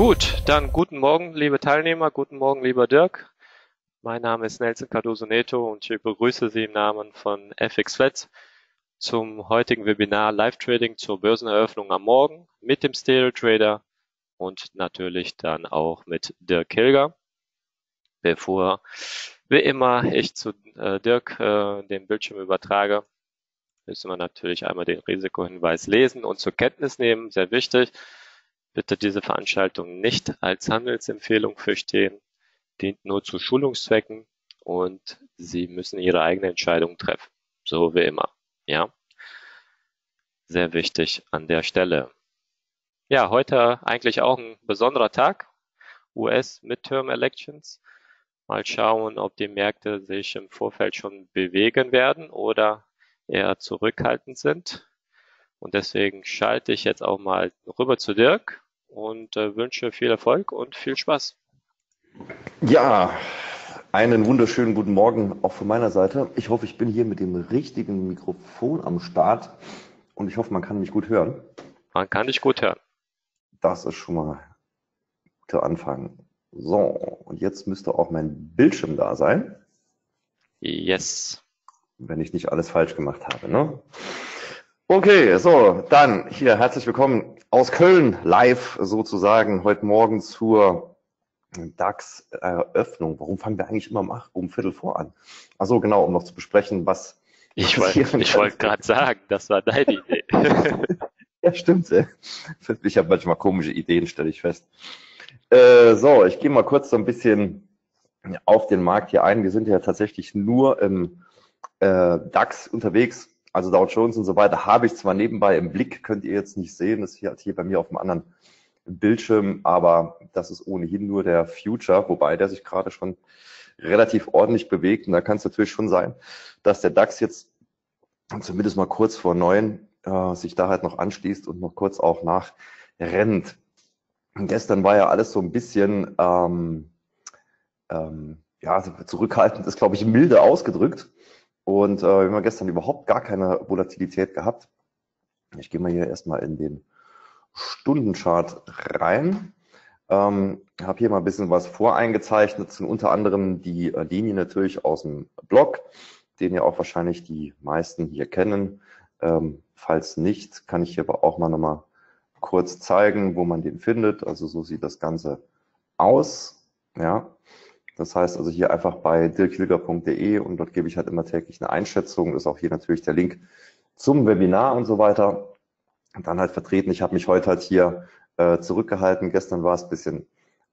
Gut, dann guten Morgen, liebe Teilnehmer, guten Morgen, lieber Dirk. Mein Name ist Nelson Cardoso Neto und ich begrüße Sie im Namen von FX Flat zum heutigen Webinar Live Trading zur Börseneröffnung am Morgen mit dem Stereo Trader und natürlich dann auch mit Dirk Hilger. Bevor wie immer ich zu äh, Dirk äh, den Bildschirm übertrage, müssen wir natürlich einmal den Risikohinweis lesen und zur Kenntnis nehmen, sehr wichtig. Bitte diese Veranstaltung nicht als Handelsempfehlung verstehen, dient nur zu Schulungszwecken und Sie müssen Ihre eigene Entscheidung treffen. So wie immer. Ja. Sehr wichtig an der Stelle. Ja, heute eigentlich auch ein besonderer Tag. US Midterm Elections. Mal schauen, ob die Märkte sich im Vorfeld schon bewegen werden oder eher zurückhaltend sind. Und deswegen schalte ich jetzt auch mal rüber zu Dirk und äh, wünsche viel Erfolg und viel Spaß. Ja, einen wunderschönen guten Morgen auch von meiner Seite. Ich hoffe, ich bin hier mit dem richtigen Mikrofon am Start und ich hoffe, man kann mich gut hören. Man kann dich gut hören. Das ist schon mal ein guter Anfang. So, und jetzt müsste auch mein Bildschirm da sein. Yes. Wenn ich nicht alles falsch gemacht habe. Ne? Okay, so, dann hier herzlich willkommen aus Köln, live sozusagen, heute Morgen zur DAX-Eröffnung. Warum fangen wir eigentlich immer um, acht, um Viertel vor an? Achso, genau, um noch zu besprechen, was. Ich wollte wollt gerade sagen, das war deine Idee. ja, stimmt. Ich habe manchmal komische Ideen, stelle ich fest. Äh, so, ich gehe mal kurz so ein bisschen auf den Markt hier ein. Wir sind ja tatsächlich nur im äh, DAX unterwegs also Dow Jones und so weiter habe ich zwar nebenbei im Blick, könnt ihr jetzt nicht sehen, das hier, hier bei mir auf dem anderen Bildschirm, aber das ist ohnehin nur der Future, wobei der sich gerade schon relativ ordentlich bewegt. Und da kann es natürlich schon sein, dass der DAX jetzt zumindest mal kurz vor neun äh, sich da halt noch anschließt und noch kurz auch nachrennt. Gestern war ja alles so ein bisschen ähm, ähm, ja, zurückhaltend ist, glaube ich, milde ausgedrückt. Und äh, wir haben gestern überhaupt gar keine Volatilität gehabt. Ich gehe mal hier erstmal in den Stundenchart rein. Ähm, habe hier mal ein bisschen was voreingezeichnet, das sind unter anderem die äh, Linien natürlich aus dem Blog, den ja auch wahrscheinlich die meisten hier kennen. Ähm, falls nicht, kann ich hier aber auch mal nochmal kurz zeigen, wo man den findet. Also so sieht das Ganze aus. Ja, das heißt also hier einfach bei dirkhilger.de und dort gebe ich halt immer täglich eine Einschätzung. Ist auch hier natürlich der Link zum Webinar und so weiter. Und dann halt vertreten. Ich habe mich heute halt hier äh, zurückgehalten. Gestern war es ein bisschen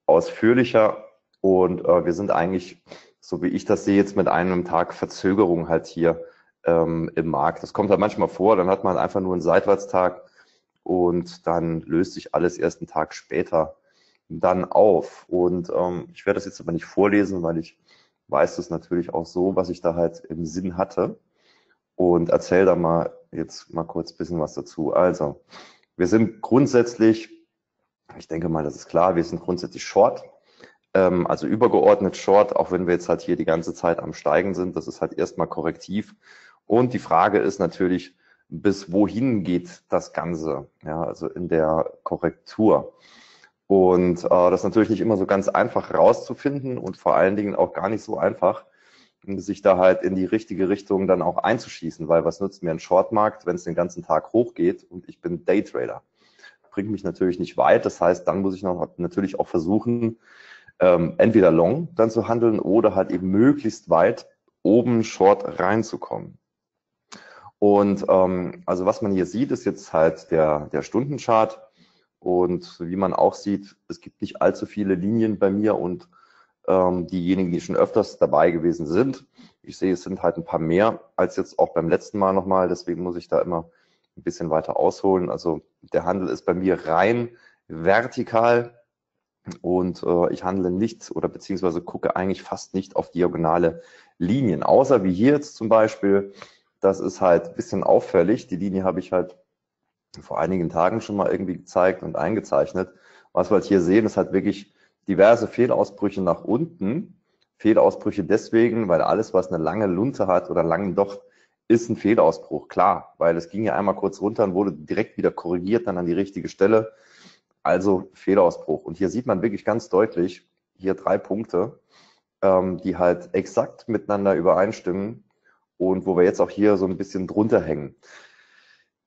ausführlicher und äh, wir sind eigentlich, so wie ich das sehe, jetzt mit einem Tag Verzögerung halt hier ähm, im Markt. Das kommt halt manchmal vor, dann hat man einfach nur einen Seitwärtstag und dann löst sich alles erst einen Tag später dann auf. Und ähm, ich werde das jetzt aber nicht vorlesen, weil ich weiß das natürlich auch so, was ich da halt im Sinn hatte. Und erzähle da mal jetzt mal kurz bisschen was dazu. Also, wir sind grundsätzlich, ich denke mal, das ist klar, wir sind grundsätzlich short, ähm, also übergeordnet short, auch wenn wir jetzt halt hier die ganze Zeit am Steigen sind. Das ist halt erstmal korrektiv. Und die Frage ist natürlich, bis wohin geht das Ganze? Ja, also in der Korrektur. Und äh, das ist natürlich nicht immer so ganz einfach rauszufinden und vor allen Dingen auch gar nicht so einfach, sich da halt in die richtige Richtung dann auch einzuschießen, weil was nützt mir ein Shortmarkt, wenn es den ganzen Tag hochgeht und ich bin Daytrader? Bringt mich natürlich nicht weit. Das heißt, dann muss ich noch natürlich auch versuchen, ähm, entweder long dann zu handeln oder halt eben möglichst weit oben short reinzukommen. Und ähm, also was man hier sieht, ist jetzt halt der, der Stundenchart und wie man auch sieht, es gibt nicht allzu viele Linien bei mir und ähm, diejenigen, die schon öfters dabei gewesen sind, ich sehe, es sind halt ein paar mehr als jetzt auch beim letzten Mal nochmal. Deswegen muss ich da immer ein bisschen weiter ausholen. Also der Handel ist bei mir rein vertikal und äh, ich handle nicht oder beziehungsweise gucke eigentlich fast nicht auf diagonale Linien, außer wie hier jetzt zum Beispiel. Das ist halt bisschen auffällig. Die Linie habe ich halt vor einigen Tagen schon mal irgendwie gezeigt und eingezeichnet. Was wir halt hier sehen, ist halt wirklich diverse Fehlausbrüche nach unten. Fehlausbrüche deswegen, weil alles, was eine lange Lunte hat oder einen langen Docht, ist ein Fehlausbruch, klar, weil es ging ja einmal kurz runter und wurde direkt wieder korrigiert, dann an die richtige Stelle. also Fehlausbruch. Und hier sieht man wirklich ganz deutlich, hier drei Punkte, ähm, die halt exakt miteinander übereinstimmen und wo wir jetzt auch hier so ein bisschen drunter hängen.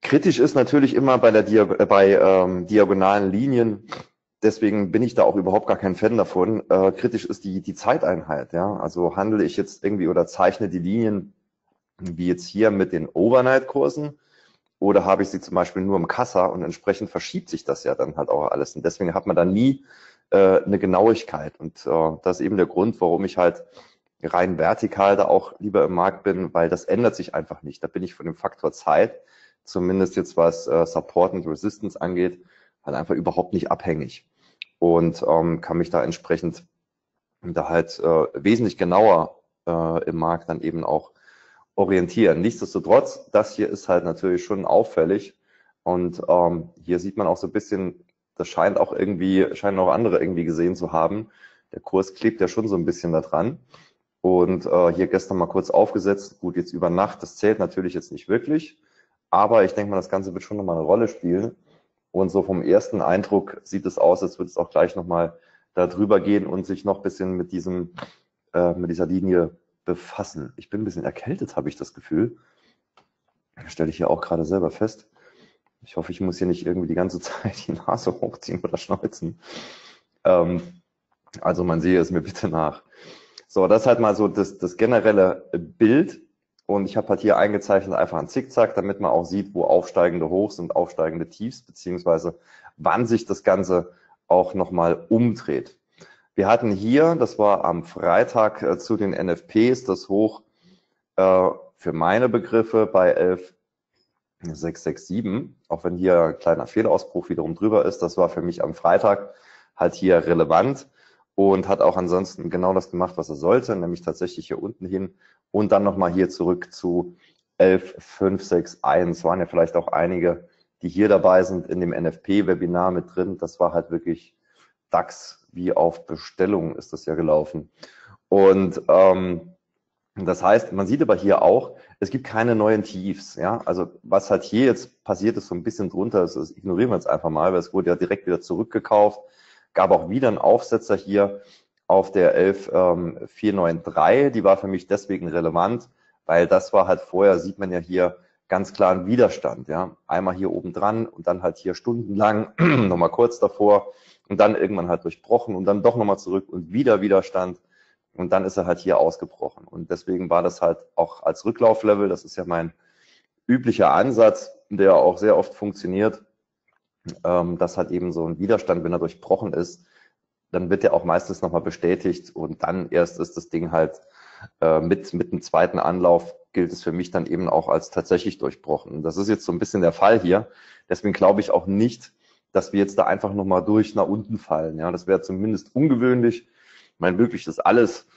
Kritisch ist natürlich immer bei, der Diag äh, bei ähm, diagonalen Linien, deswegen bin ich da auch überhaupt gar kein Fan davon. Äh, kritisch ist die, die Zeiteinheit. Ja? Also handle ich jetzt irgendwie oder zeichne die Linien wie jetzt hier mit den Overnight-Kursen oder habe ich sie zum Beispiel nur im Kassa und entsprechend verschiebt sich das ja dann halt auch alles. Und deswegen hat man da nie äh, eine Genauigkeit. Und äh, das ist eben der Grund, warum ich halt rein vertikal da auch lieber im Markt bin, weil das ändert sich einfach nicht. Da bin ich von dem Faktor Zeit, zumindest jetzt was äh, Support und Resistance angeht, halt einfach überhaupt nicht abhängig und ähm, kann mich da entsprechend da halt äh, wesentlich genauer äh, im Markt dann eben auch orientieren. Nichtsdestotrotz, das hier ist halt natürlich schon auffällig und ähm, hier sieht man auch so ein bisschen, das scheint auch irgendwie, scheinen auch andere irgendwie gesehen zu haben. Der Kurs klebt ja schon so ein bisschen da dran. Und äh, hier gestern mal kurz aufgesetzt. Gut, jetzt über Nacht, das zählt natürlich jetzt nicht wirklich. Aber ich denke mal, das Ganze wird schon nochmal eine Rolle spielen. Und so vom ersten Eindruck sieht es aus, als würde es auch gleich nochmal da drüber gehen und sich noch ein bisschen mit diesem, äh, mit dieser Linie befassen. Ich bin ein bisschen erkältet, habe ich das Gefühl. Das stelle ich hier auch gerade selber fest. Ich hoffe, ich muss hier nicht irgendwie die ganze Zeit die Nase hochziehen oder schneuzen. Ähm, also man sehe es mir bitte nach. So, das ist halt mal so das, das generelle Bild. Und ich habe halt hier eingezeichnet einfach ein Zickzack, damit man auch sieht, wo aufsteigende Hochs und aufsteigende Tiefs, beziehungsweise wann sich das Ganze auch nochmal umdreht. Wir hatten hier, das war am Freitag äh, zu den NFPs, das Hoch äh, für meine Begriffe bei 11,667, auch wenn hier ein kleiner Fehlausbruch wiederum drüber ist, das war für mich am Freitag halt hier relevant und hat auch ansonsten genau das gemacht, was er sollte, nämlich tatsächlich hier unten hin und dann nochmal hier zurück zu 11.561. Waren ja vielleicht auch einige, die hier dabei sind in dem NFP-Webinar mit drin. Das war halt wirklich DAX wie auf Bestellung ist das ja gelaufen. Und ähm, das heißt, man sieht aber hier auch, es gibt keine neuen Tiefs. Ja? Also was halt hier jetzt passiert ist, so ein bisschen drunter, das ignorieren wir jetzt einfach mal, weil es wurde ja direkt wieder zurückgekauft gab auch wieder einen Aufsetzer hier auf der 11493. Ähm, die war für mich deswegen relevant, weil das war halt vorher, sieht man ja hier ganz klar einen Widerstand. Ja, einmal hier oben dran und dann halt hier stundenlang nochmal kurz davor und dann irgendwann halt durchbrochen und dann doch nochmal zurück und wieder Widerstand. Und dann ist er halt hier ausgebrochen. Und deswegen war das halt auch als Rücklauflevel, das ist ja mein üblicher Ansatz, der auch sehr oft funktioniert, ähm, dass halt eben so ein Widerstand, wenn er durchbrochen ist, dann wird er auch meistens nochmal bestätigt und dann erst ist das Ding halt äh, mit, mit dem zweiten Anlauf gilt es für mich dann eben auch als tatsächlich durchbrochen. Das ist jetzt so ein bisschen der Fall hier. Deswegen glaube ich auch nicht, dass wir jetzt da einfach nochmal durch nach unten fallen. Ja, das wäre zumindest ungewöhnlich. Ich meine, möglich ist alles.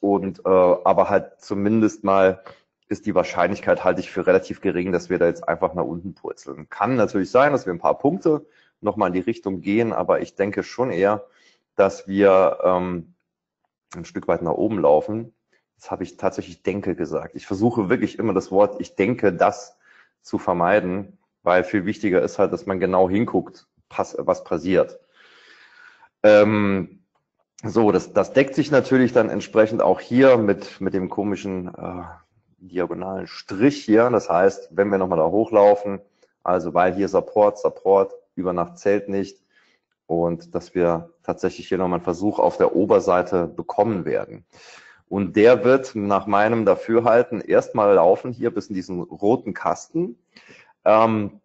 Und äh, aber halt zumindest mal ist die Wahrscheinlichkeit, halte ich für relativ gering, dass wir da jetzt einfach nach unten purzeln. Kann natürlich sein, dass wir ein paar Punkte nochmal in die Richtung gehen, aber ich denke schon eher, dass wir ähm, ein Stück weit nach oben laufen. Das habe ich tatsächlich denke gesagt. Ich versuche wirklich immer das Wort ich denke das zu vermeiden, weil viel wichtiger ist halt, dass man genau hinguckt, was passiert. Ähm, so, das, das deckt sich natürlich dann entsprechend auch hier mit, mit dem komischen äh, diagonalen Strich hier. Das heißt, wenn wir nochmal da hochlaufen, also weil hier Support, Support, über Nacht zählt nicht und dass wir tatsächlich hier nochmal einen Versuch auf der Oberseite bekommen werden. Und der wird nach meinem Dafürhalten erstmal laufen hier bis in diesen roten Kasten. Ähm,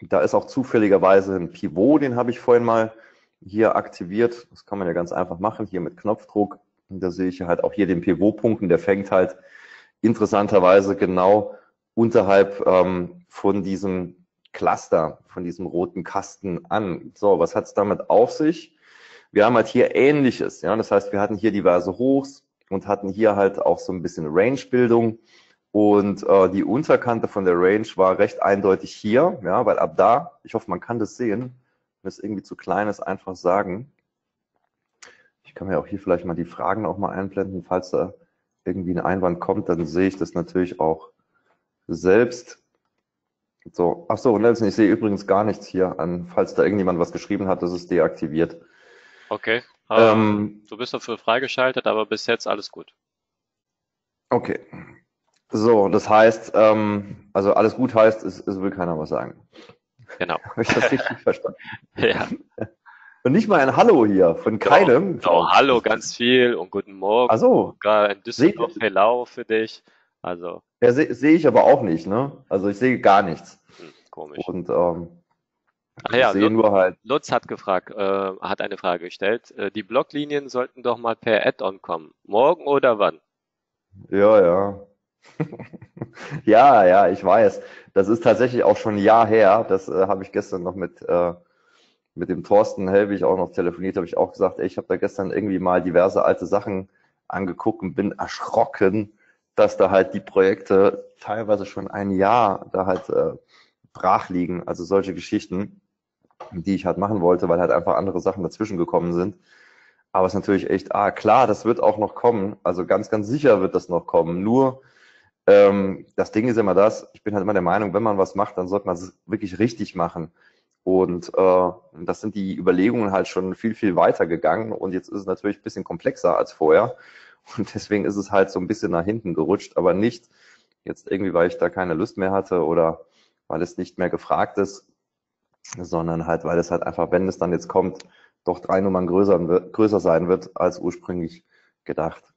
da ist auch zufälligerweise ein Pivot, den habe ich vorhin mal hier aktiviert. Das kann man ja ganz einfach machen, hier mit Knopfdruck. Und da sehe ich halt auch hier den Pivotpunkten, der fängt halt interessanterweise genau unterhalb ähm, von diesem Cluster, von diesem roten Kasten an. So, was hat es damit auf sich? Wir haben halt hier Ähnliches. Ja, das heißt, wir hatten hier diverse Hochs und hatten hier halt auch so ein bisschen Range-Bildung. Und äh, die Unterkante von der Range war recht eindeutig hier, ja, weil ab da, ich hoffe, man kann das sehen, wenn es irgendwie zu klein ist, einfach sagen. Ich kann mir auch hier vielleicht mal die Fragen auch mal einblenden, falls da irgendwie ein Einwand kommt, dann sehe ich das natürlich auch selbst. So, ach so, Nelson, ich sehe übrigens gar nichts hier an. Falls da irgendjemand was geschrieben hat, das ist deaktiviert. Okay. Ähm, du bist dafür freigeschaltet, aber bis jetzt alles gut. Okay. So, das heißt, ähm, also alles gut heißt, es, es will keiner was sagen. Genau. Habe ich das richtig verstanden? Ja. Und nicht mal ein Hallo hier von keinem. Oh, hallo, ganz viel und guten Morgen. Ach so. Sogar in Düsseldorf Hello für dich. Also. Ja, sehe seh ich aber auch nicht, ne? Also ich sehe gar nichts. Hm, komisch. Und ähm, Ach ja, ich sehe nur halt. Lutz hat gefragt, äh, hat eine Frage gestellt. Äh, die Blocklinien sollten doch mal per Add-on kommen. Morgen oder wann? Ja, ja. ja, ja, ich weiß. Das ist tatsächlich auch schon ein Jahr her. Das äh, habe ich gestern noch mit, äh, mit dem Thorsten Helwig auch noch telefoniert. Habe ich auch gesagt, ey, ich habe da gestern irgendwie mal diverse alte Sachen angeguckt und bin erschrocken, dass da halt die Projekte teilweise schon ein Jahr da halt äh, brach liegen. Also solche Geschichten, die ich halt machen wollte, weil halt einfach andere Sachen dazwischen gekommen sind. Aber es ist natürlich echt, ah klar, das wird auch noch kommen. Also ganz, ganz sicher wird das noch kommen. Nur ähm, das Ding ist immer das, ich bin halt immer der Meinung, wenn man was macht, dann sollte man es wirklich richtig machen. Und äh, das sind die Überlegungen halt schon viel, viel weiter gegangen. Und jetzt ist es natürlich ein bisschen komplexer als vorher. Und deswegen ist es halt so ein bisschen nach hinten gerutscht, aber nicht jetzt irgendwie, weil ich da keine Lust mehr hatte oder weil es nicht mehr gefragt ist, sondern halt, weil es halt einfach, wenn es dann jetzt kommt, doch drei Nummern größer, größer sein wird als ursprünglich gedacht.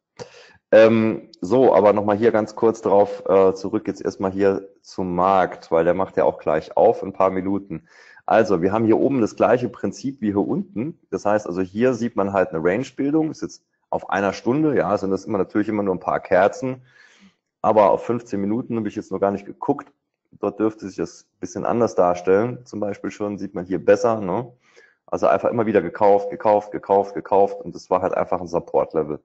Ähm, so, aber nochmal hier ganz kurz drauf äh, zurück, jetzt erstmal hier zum Markt, weil der macht ja auch gleich auf in ein paar Minuten. Also, wir haben hier oben das gleiche Prinzip wie hier unten. Das heißt, also hier sieht man halt eine Range-Bildung, ist jetzt auf einer Stunde, ja, sind das immer natürlich immer nur ein paar Kerzen, aber auf 15 Minuten habe ich jetzt noch gar nicht geguckt. Dort dürfte sich das ein bisschen anders darstellen. Zum Beispiel schon sieht man hier besser, ne? Also einfach immer wieder gekauft, gekauft, gekauft, gekauft und das war halt einfach ein Support-Level.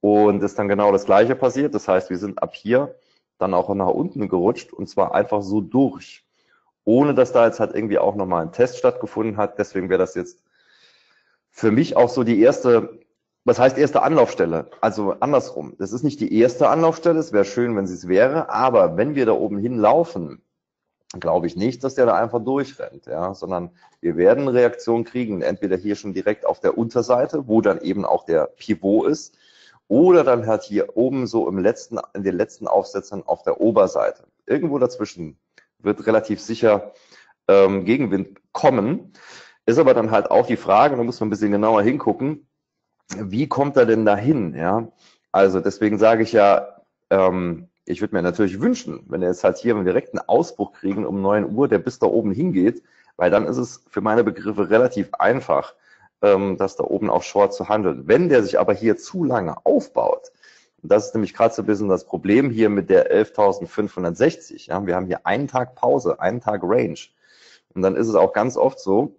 Und ist dann genau das Gleiche passiert. Das heißt, wir sind ab hier dann auch nach unten gerutscht und zwar einfach so durch. Ohne dass da jetzt halt irgendwie auch nochmal ein Test stattgefunden hat. Deswegen wäre das jetzt für mich auch so die erste, was heißt erste Anlaufstelle? Also andersrum. Das ist nicht die erste Anlaufstelle. Es wäre schön, wenn sie es wäre. Aber wenn wir da oben hinlaufen, glaube ich nicht, dass der da einfach durchrennt, ja, sondern wir werden Reaktion kriegen, entweder hier schon direkt auf der Unterseite, wo dann eben auch der Pivot ist, oder dann halt hier oben so im letzten, in den letzten Aufsätzen auf der Oberseite. Irgendwo dazwischen wird relativ sicher ähm, Gegenwind kommen. Ist aber dann halt auch die Frage, da muss man ein bisschen genauer hingucken, wie kommt er denn dahin? Ja, also deswegen sage ich ja, ähm, ich würde mir natürlich wünschen, wenn er jetzt halt hier einen direkten Ausbruch kriegen um neun Uhr, der bis da oben hingeht, weil dann ist es für meine Begriffe relativ einfach, ähm, das da oben auf Short zu handeln. Wenn der sich aber hier zu lange aufbaut, das ist nämlich gerade so ein bisschen das Problem hier mit der 11.560. Ja, wir haben hier einen Tag Pause, einen Tag Range. Und dann ist es auch ganz oft so,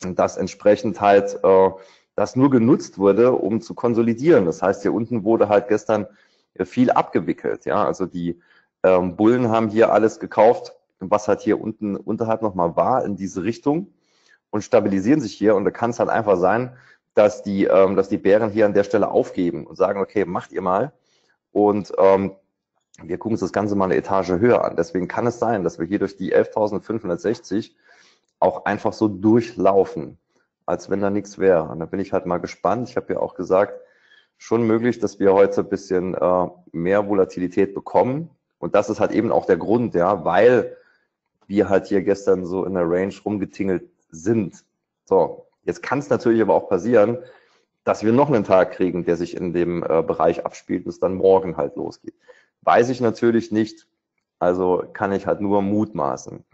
dass entsprechend halt äh, das nur genutzt wurde, um zu konsolidieren. Das heißt, hier unten wurde halt gestern viel abgewickelt. Ja, also die ähm, Bullen haben hier alles gekauft, was halt hier unten unterhalb nochmal war in diese Richtung und stabilisieren sich hier. Und da kann es halt einfach sein, dass die, ähm, dass die Bären hier an der Stelle aufgeben und sagen, okay, macht ihr mal. Und ähm, wir gucken uns das Ganze mal eine Etage höher an. Deswegen kann es sein, dass wir hier durch die 11.560 auch einfach so durchlaufen, als wenn da nichts wäre. Und da bin ich halt mal gespannt. Ich habe ja auch gesagt, schon möglich, dass wir heute ein bisschen äh, mehr Volatilität bekommen. Und das ist halt eben auch der Grund, ja, weil wir halt hier gestern so in der Range rumgetingelt sind. So, jetzt kann es natürlich aber auch passieren, dass wir noch einen Tag kriegen, der sich in dem äh, Bereich abspielt es dann morgen halt losgeht. Weiß ich natürlich nicht, also kann ich halt nur mutmaßen.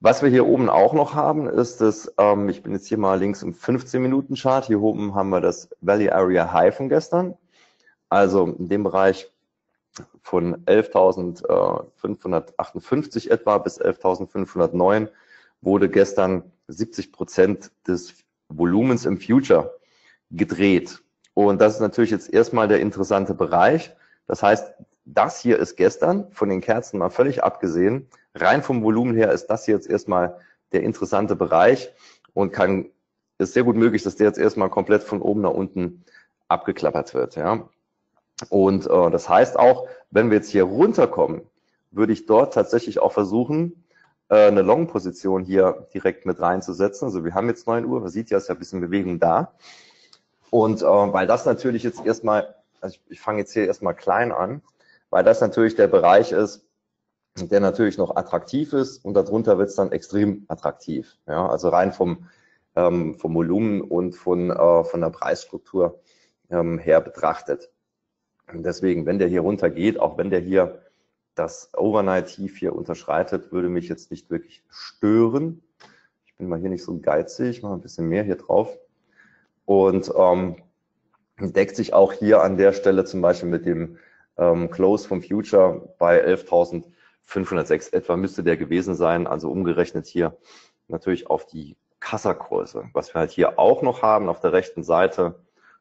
Was wir hier oben auch noch haben, ist das, ähm, ich bin jetzt hier mal links im 15-Minuten-Chart. Hier oben haben wir das Valley Area High von gestern. Also in dem Bereich von 11.558 etwa bis 11.509 wurde gestern 70 Prozent des Volumens im Future gedreht. Und das ist natürlich jetzt erstmal der interessante Bereich. Das heißt, das hier ist gestern von den Kerzen mal völlig abgesehen rein vom Volumen her ist das jetzt erstmal der interessante Bereich und kann, ist sehr gut möglich, dass der jetzt erstmal komplett von oben nach unten abgeklappert wird, ja. Und äh, das heißt auch, wenn wir jetzt hier runterkommen, würde ich dort tatsächlich auch versuchen, äh, eine Long-Position hier direkt mit reinzusetzen. Also wir haben jetzt 9 Uhr, man sieht ja, ist ja ein bisschen Bewegung da. Und äh, weil das natürlich jetzt erstmal, also ich, ich fange jetzt hier erstmal klein an, weil das natürlich der Bereich ist, der natürlich noch attraktiv ist und darunter wird es dann extrem attraktiv. Ja, also rein vom, ähm, vom Volumen und von, äh, von der Preisstruktur ähm, her betrachtet. Und deswegen, wenn der hier runter geht, auch wenn der hier das Overnight-Tief hier unterschreitet, würde mich jetzt nicht wirklich stören. Ich bin mal hier nicht so geizig, mache ein bisschen mehr hier drauf. Und ähm, deckt sich auch hier an der Stelle zum Beispiel mit dem ähm, Close vom Future bei 11.506 etwa müsste der gewesen sein, also umgerechnet hier natürlich auf die Kassakurse. Was wir halt hier auch noch haben auf der rechten Seite,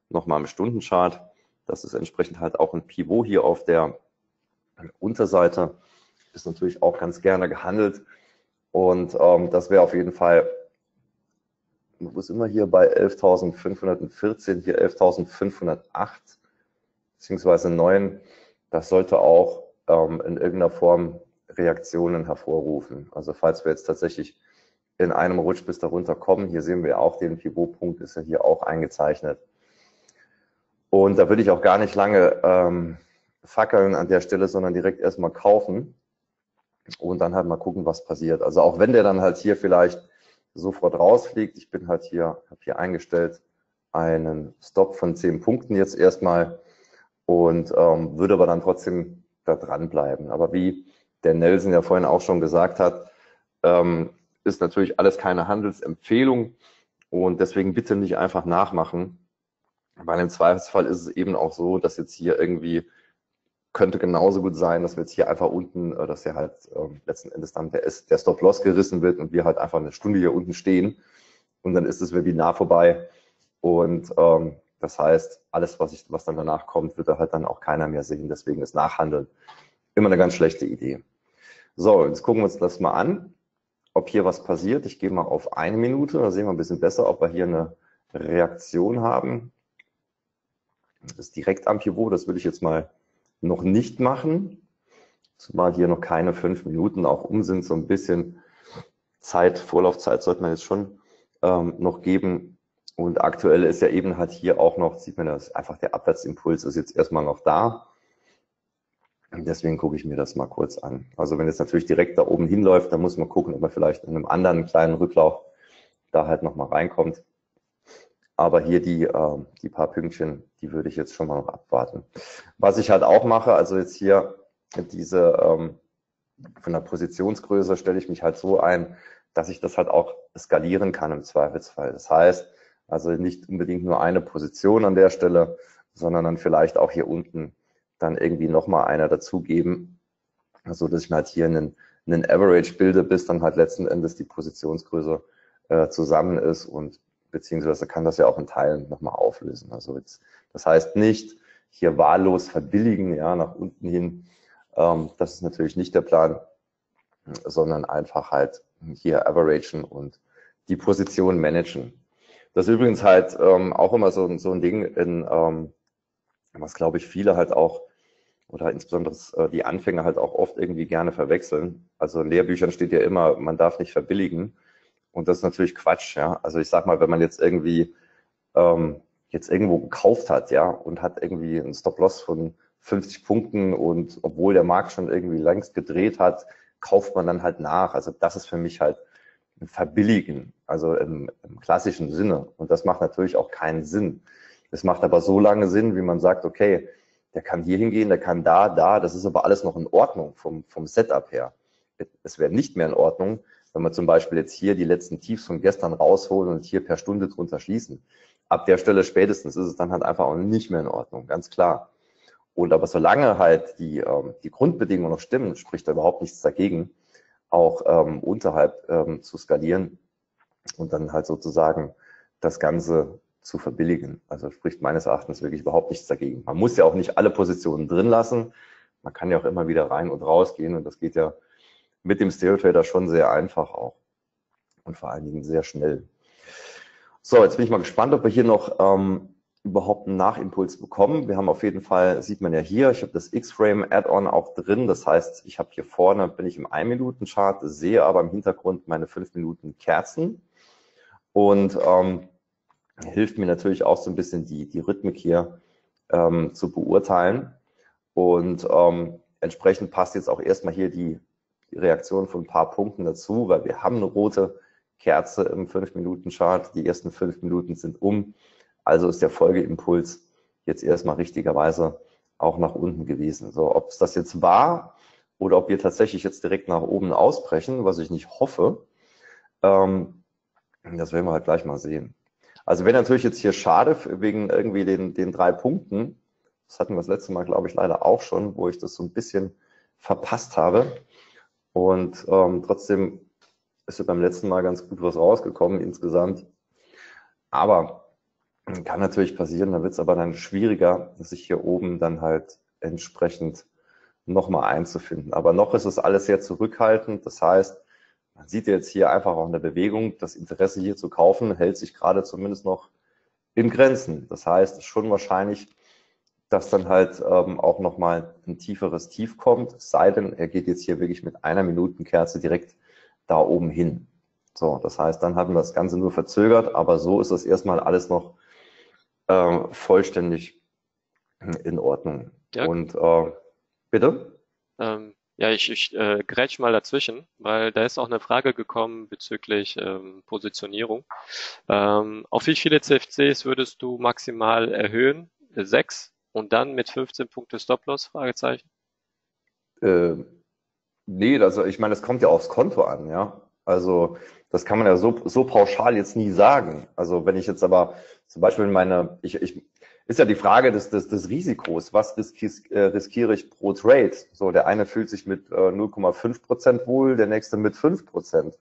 nochmal im Stundenchart, das ist entsprechend halt auch ein Pivot hier auf der Unterseite, ist natürlich auch ganz gerne gehandelt. Und ähm, das wäre auf jeden Fall wo ist immer hier? Bei 11.514, hier 11.508 beziehungsweise 9. Das sollte auch ähm, in irgendeiner Form Reaktionen hervorrufen. Also falls wir jetzt tatsächlich in einem Rutsch bis darunter kommen, hier sehen wir auch den Pivotpunkt, ist ja hier auch eingezeichnet. Und da würde ich auch gar nicht lange ähm, fackeln an der Stelle, sondern direkt erstmal kaufen und dann halt mal gucken, was passiert. Also auch wenn der dann halt hier vielleicht sofort rausfliegt. Ich bin halt hier, habe hier eingestellt einen Stop von zehn Punkten jetzt erstmal und ähm, würde aber dann trotzdem da dranbleiben. Aber wie der Nelson ja vorhin auch schon gesagt hat, ähm, ist natürlich alles keine Handelsempfehlung und deswegen bitte nicht einfach nachmachen, weil im Zweifelsfall ist es eben auch so, dass jetzt hier irgendwie könnte genauso gut sein, dass wir jetzt hier einfach unten, äh, dass ja halt ähm, letzten Endes dann der, der Stop-Loss gerissen wird und wir halt einfach eine Stunde hier unten stehen und dann ist das Webinar vorbei und ähm, das heißt, alles, was, ich, was dann danach kommt, wird da halt dann auch keiner mehr sehen. Deswegen ist Nachhandeln immer eine ganz schlechte Idee. So, jetzt gucken wir uns das mal an, ob hier was passiert. Ich gehe mal auf eine Minute, da sehen wir ein bisschen besser, ob wir hier eine Reaktion haben. Das ist direkt am Pivot, das würde ich jetzt mal noch nicht machen, zumal hier noch keine fünf Minuten auch um sind, so ein bisschen Zeit, Vorlaufzeit sollte man jetzt schon ähm, noch geben. Und aktuell ist ja eben halt hier auch noch, sieht man das, einfach der Abwärtsimpuls ist jetzt erstmal noch da. Und deswegen gucke ich mir das mal kurz an. Also wenn es natürlich direkt da oben hinläuft, dann muss man gucken, ob man vielleicht in einem anderen kleinen Rücklauf da halt nochmal reinkommt. Aber hier die, äh, die paar Pünktchen, die würde ich jetzt schon mal noch abwarten. Was ich halt auch mache, also jetzt hier diese ähm, von der Positionsgröße stelle ich mich halt so ein, dass ich das halt auch skalieren kann im Zweifelsfall. Das heißt, also nicht unbedingt nur eine Position an der Stelle, sondern dann vielleicht auch hier unten dann irgendwie nochmal einer dazugeben, so dass ich mir halt hier einen, einen Average bilde, bis dann halt letzten Endes die Positionsgröße äh, zusammen ist und beziehungsweise kann das ja auch in Teilen nochmal auflösen. Also jetzt, das heißt nicht hier wahllos verbilligen, ja, nach unten hin. Ähm, das ist natürlich nicht der Plan, sondern einfach halt hier averagen und die Position managen. Das ist übrigens halt ähm, auch immer so, so ein Ding, in, ähm, was glaube ich viele halt auch oder insbesondere äh, die Anfänger halt auch oft irgendwie gerne verwechseln. Also in Lehrbüchern steht ja immer, man darf nicht verbilligen. Und das ist natürlich Quatsch, ja. Also ich sag mal, wenn man jetzt irgendwie ähm, jetzt irgendwo gekauft hat, ja, und hat irgendwie einen Stop-Loss von 50 Punkten und obwohl der Markt schon irgendwie längst gedreht hat, kauft man dann halt nach. Also das ist für mich halt ein Verbilligen, also im, im klassischen Sinne. Und das macht natürlich auch keinen Sinn. Es macht aber so lange Sinn, wie man sagt, okay, der kann hier hingehen, der kann da, da, das ist aber alles noch in Ordnung vom, vom Setup her. Es wäre nicht mehr in Ordnung, wenn wir zum Beispiel jetzt hier die letzten Tiefs von gestern rausholen und hier per Stunde drunter schließen, ab der Stelle spätestens ist es dann halt einfach auch nicht mehr in Ordnung, ganz klar. Und aber solange halt die, ähm, die Grundbedingungen noch stimmen, spricht da überhaupt nichts dagegen, auch ähm, unterhalb ähm, zu skalieren und dann halt sozusagen das Ganze zu verbilligen. Also spricht meines Erachtens wirklich überhaupt nichts dagegen. Man muss ja auch nicht alle Positionen drin lassen. Man kann ja auch immer wieder rein und raus gehen und das geht ja mit dem Stereo Trader schon sehr einfach auch und vor allen Dingen sehr schnell. So, jetzt bin ich mal gespannt, ob wir hier noch ähm, überhaupt einen Nachimpuls bekommen. Wir haben auf jeden Fall, sieht man ja hier, ich habe das X-Frame Add-on auch drin. Das heißt, ich habe hier vorne, bin ich im 1-Minuten-Chart, sehe aber im Hintergrund meine 5 Minuten Kerzen und ähm, hilft mir natürlich auch so ein bisschen die, die Rhythmik hier ähm, zu beurteilen. Und ähm, entsprechend passt jetzt auch erstmal hier die, Reaktion von ein paar Punkten dazu, weil wir haben eine rote Kerze im 5-Minuten-Chart. Die ersten 5 Minuten sind um. Also ist der Folgeimpuls jetzt erstmal richtigerweise auch nach unten gewesen. So, ob es das jetzt war oder ob wir tatsächlich jetzt direkt nach oben ausbrechen, was ich nicht hoffe, ähm, das werden wir halt gleich mal sehen. Also wäre natürlich jetzt hier schade wegen irgendwie den, den drei Punkten. Das hatten wir das letzte Mal, glaube ich, leider auch schon, wo ich das so ein bisschen verpasst habe. Und ähm, trotzdem ist ja beim letzten Mal ganz gut was rausgekommen insgesamt. Aber kann natürlich passieren, da wird es aber dann schwieriger, sich hier oben dann halt entsprechend nochmal einzufinden. Aber noch ist es alles sehr zurückhaltend. Das heißt, man sieht jetzt hier einfach auch in der Bewegung, das Interesse hier zu kaufen hält sich gerade zumindest noch in Grenzen. Das heißt, es ist schon wahrscheinlich, dass dann halt ähm, auch nochmal ein tieferes Tief kommt, es sei denn, er geht jetzt hier wirklich mit einer Minutenkerze direkt da oben hin. So, das heißt, dann haben wir das Ganze nur verzögert, aber so ist das erstmal alles noch äh, vollständig in Ordnung. Ja. Und äh, bitte? Ähm, ja, ich, ich äh, grätsch mal dazwischen, weil da ist auch eine Frage gekommen bezüglich ähm, Positionierung. Ähm, auf wie viele CFCs würdest du maximal erhöhen? Sechs und dann mit 15 Punkte Stop-Loss? Fragezeichen. Äh, nee, also ich meine, es kommt ja aufs Konto an, ja. Also das kann man ja so, so pauschal jetzt nie sagen. Also wenn ich jetzt aber zum Beispiel meine, ich, ich, ist ja die Frage des, des, des Risikos, was äh, riskiere ich pro Trade? So, der eine fühlt sich mit äh, 0,5 Prozent wohl, der nächste mit 5 Prozent.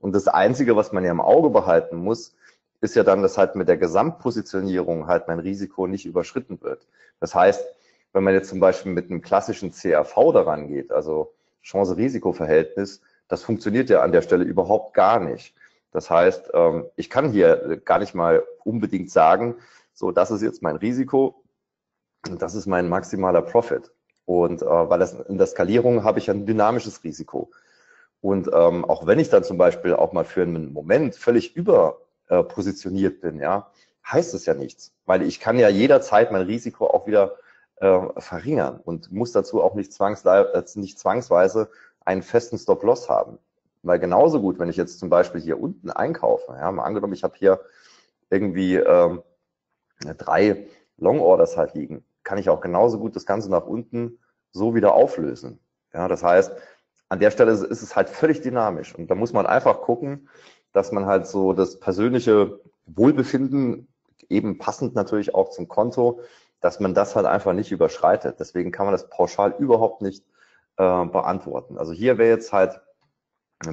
Und das Einzige, was man ja im Auge behalten muss, ist ja dann, dass halt mit der Gesamtpositionierung halt mein Risiko nicht überschritten wird. Das heißt, wenn man jetzt zum Beispiel mit einem klassischen CRV daran geht, also Chance-Risiko-Verhältnis, das funktioniert ja an der Stelle überhaupt gar nicht. Das heißt, ähm, ich kann hier gar nicht mal unbedingt sagen, so, das ist jetzt mein Risiko, das ist mein maximaler Profit. Und äh, weil das in der Skalierung habe ich ein dynamisches Risiko. Und ähm, auch wenn ich dann zum Beispiel auch mal für einen Moment völlig überpositioniert äh, bin, ja, heißt es ja nichts, weil ich kann ja jederzeit mein Risiko auch wieder äh, verringern und muss dazu auch nicht, äh, nicht zwangsweise einen festen Stop-Loss haben. Weil genauso gut, wenn ich jetzt zum Beispiel hier unten einkaufe, ja, mal angenommen, ich habe hier irgendwie ähm, drei Long Orders halt liegen, kann ich auch genauso gut das Ganze nach unten so wieder auflösen. Ja, das heißt, an der Stelle ist es halt völlig dynamisch und da muss man einfach gucken, dass man halt so das persönliche Wohlbefinden eben passend natürlich auch zum Konto, dass man das halt einfach nicht überschreitet. Deswegen kann man das pauschal überhaupt nicht äh, beantworten. Also hier wäre jetzt halt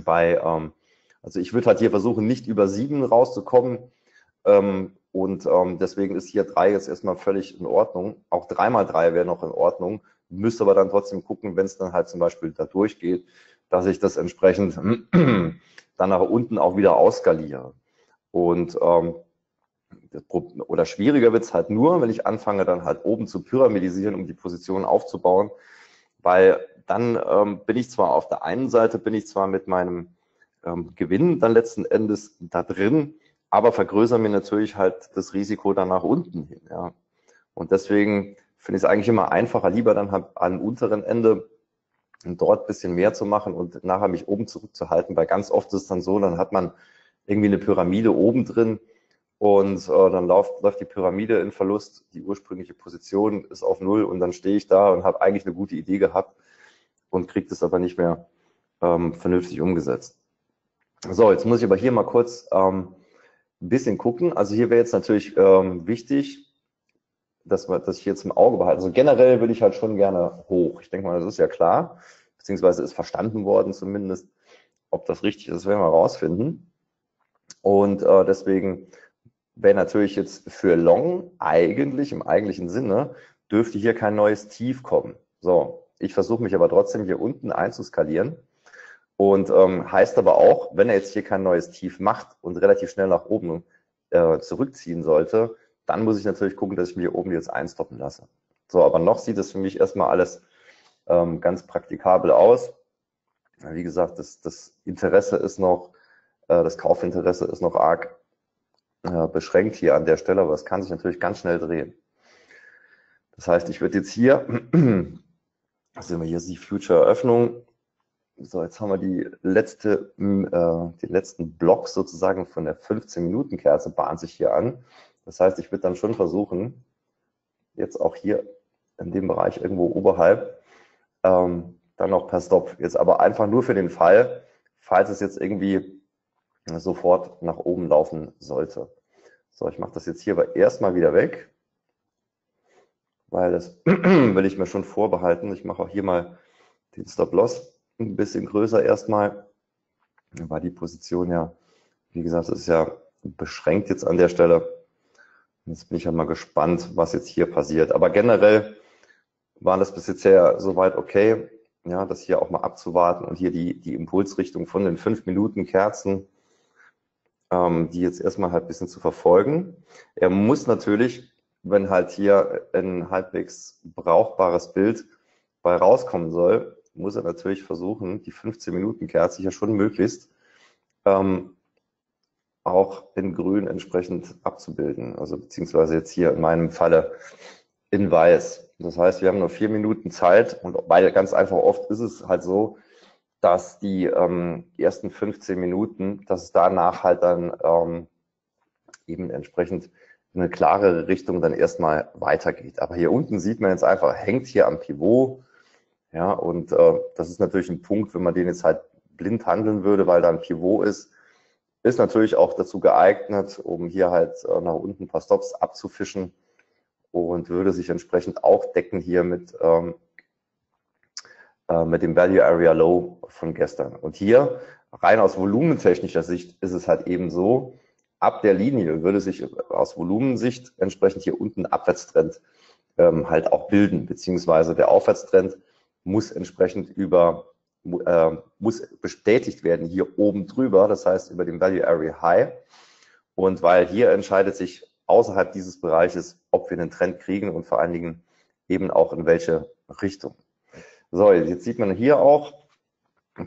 bei, ähm, also ich würde halt hier versuchen, nicht über sieben rauszukommen. Ähm, und ähm, deswegen ist hier drei jetzt erstmal völlig in Ordnung. Auch drei mal drei wäre noch in Ordnung. Müsste aber dann trotzdem gucken, wenn es dann halt zum Beispiel da durchgeht, dass ich das entsprechend dann nach unten auch wieder ausskaliere. Und ähm, oder schwieriger wird es halt nur, wenn ich anfange, dann halt oben zu pyramidisieren, um die Position aufzubauen, weil dann ähm, bin ich zwar auf der einen Seite, bin ich zwar mit meinem ähm, Gewinn dann letzten Endes da drin, aber vergrößere mir natürlich halt das Risiko dann nach unten hin. Ja. Und deswegen finde ich es eigentlich immer einfacher, lieber dann halt am unteren Ende dort bisschen mehr zu machen und nachher mich oben zurückzuhalten, weil ganz oft ist es dann so, dann hat man irgendwie eine Pyramide oben drin und äh, dann läuft, läuft die Pyramide in Verlust, die ursprüngliche Position ist auf Null und dann stehe ich da und habe eigentlich eine gute Idee gehabt und kriegt es aber nicht mehr ähm, vernünftig umgesetzt. So, jetzt muss ich aber hier mal kurz ähm, ein bisschen gucken. Also hier wäre jetzt natürlich ähm, wichtig, dass, wir, dass ich jetzt im Auge behalte. Also generell will ich halt schon gerne hoch. Ich denke mal, das ist ja klar, beziehungsweise ist verstanden worden zumindest. Ob das richtig ist, werden wir rausfinden. Und äh, deswegen wäre natürlich jetzt für Long eigentlich, im eigentlichen Sinne, dürfte hier kein neues Tief kommen. So, ich versuche mich aber trotzdem hier unten einzuskalieren. Und ähm, heißt aber auch, wenn er jetzt hier kein neues Tief macht und relativ schnell nach oben äh, zurückziehen sollte, dann muss ich natürlich gucken, dass ich mir hier oben jetzt einstoppen lasse. So, aber noch sieht es für mich erstmal alles ähm, ganz praktikabel aus. Wie gesagt, das, das Interesse ist noch, äh, das Kaufinteresse ist noch arg äh, beschränkt hier an der Stelle, aber es kann sich natürlich ganz schnell drehen. Das heißt, ich würde jetzt hier, sehen wir hier die Future Eröffnung. So, jetzt haben wir die letzte, äh, den letzten Block sozusagen von der 15-Minuten-Kerze bahnt sich hier an. Das heißt, ich würde dann schon versuchen, jetzt auch hier in dem Bereich irgendwo oberhalb, ähm, dann noch per Stop. Jetzt aber einfach nur für den Fall, falls es jetzt irgendwie sofort nach oben laufen sollte. So, ich mache das jetzt hier aber erstmal wieder weg, weil das will ich mir schon vorbehalten. Ich mache auch hier mal den Stop-Loss ein bisschen größer erstmal, weil die Position ja, wie gesagt, ist ja beschränkt jetzt an der Stelle. Jetzt bin ich ja mal gespannt, was jetzt hier passiert. Aber generell war das bis jetzt ja soweit okay, ja, das hier auch mal abzuwarten und hier die, die Impulsrichtung von den fünf Minuten Kerzen, ähm, die jetzt erstmal halt ein bisschen zu verfolgen. Er muss natürlich, wenn halt hier ein halbwegs brauchbares Bild bei rauskommen soll, muss er natürlich versuchen, die 15 Minuten Kerze ja schon möglichst ähm, auch in grün entsprechend abzubilden. Also beziehungsweise jetzt hier in meinem Falle in weiß. Das heißt, wir haben nur vier Minuten Zeit und weil ganz einfach oft ist es halt so, dass die ähm, ersten 15 Minuten, dass es danach halt dann ähm, eben entsprechend in eine klarere Richtung dann erstmal weitergeht. Aber hier unten sieht man jetzt einfach, hängt hier am Pivot. Ja, und äh, das ist natürlich ein Punkt, wenn man den jetzt halt blind handeln würde, weil da ein Pivot ist, ist natürlich auch dazu geeignet, um hier halt äh, nach unten ein paar Stops abzufischen und würde sich entsprechend auch decken hier mit, ähm, äh, mit dem Value Area Low von gestern. Und hier, rein aus volumentechnischer Sicht, ist es halt eben so, ab der Linie würde sich aus Volumensicht entsprechend hier unten Abwärtstrend ähm, halt auch bilden, beziehungsweise der Aufwärtstrend muss entsprechend über äh, muss bestätigt werden hier oben drüber, das heißt über dem Value Area High. Und weil hier entscheidet sich außerhalb dieses Bereiches, ob wir einen Trend kriegen und vor allen Dingen eben auch in welche Richtung. So, jetzt sieht man hier auch,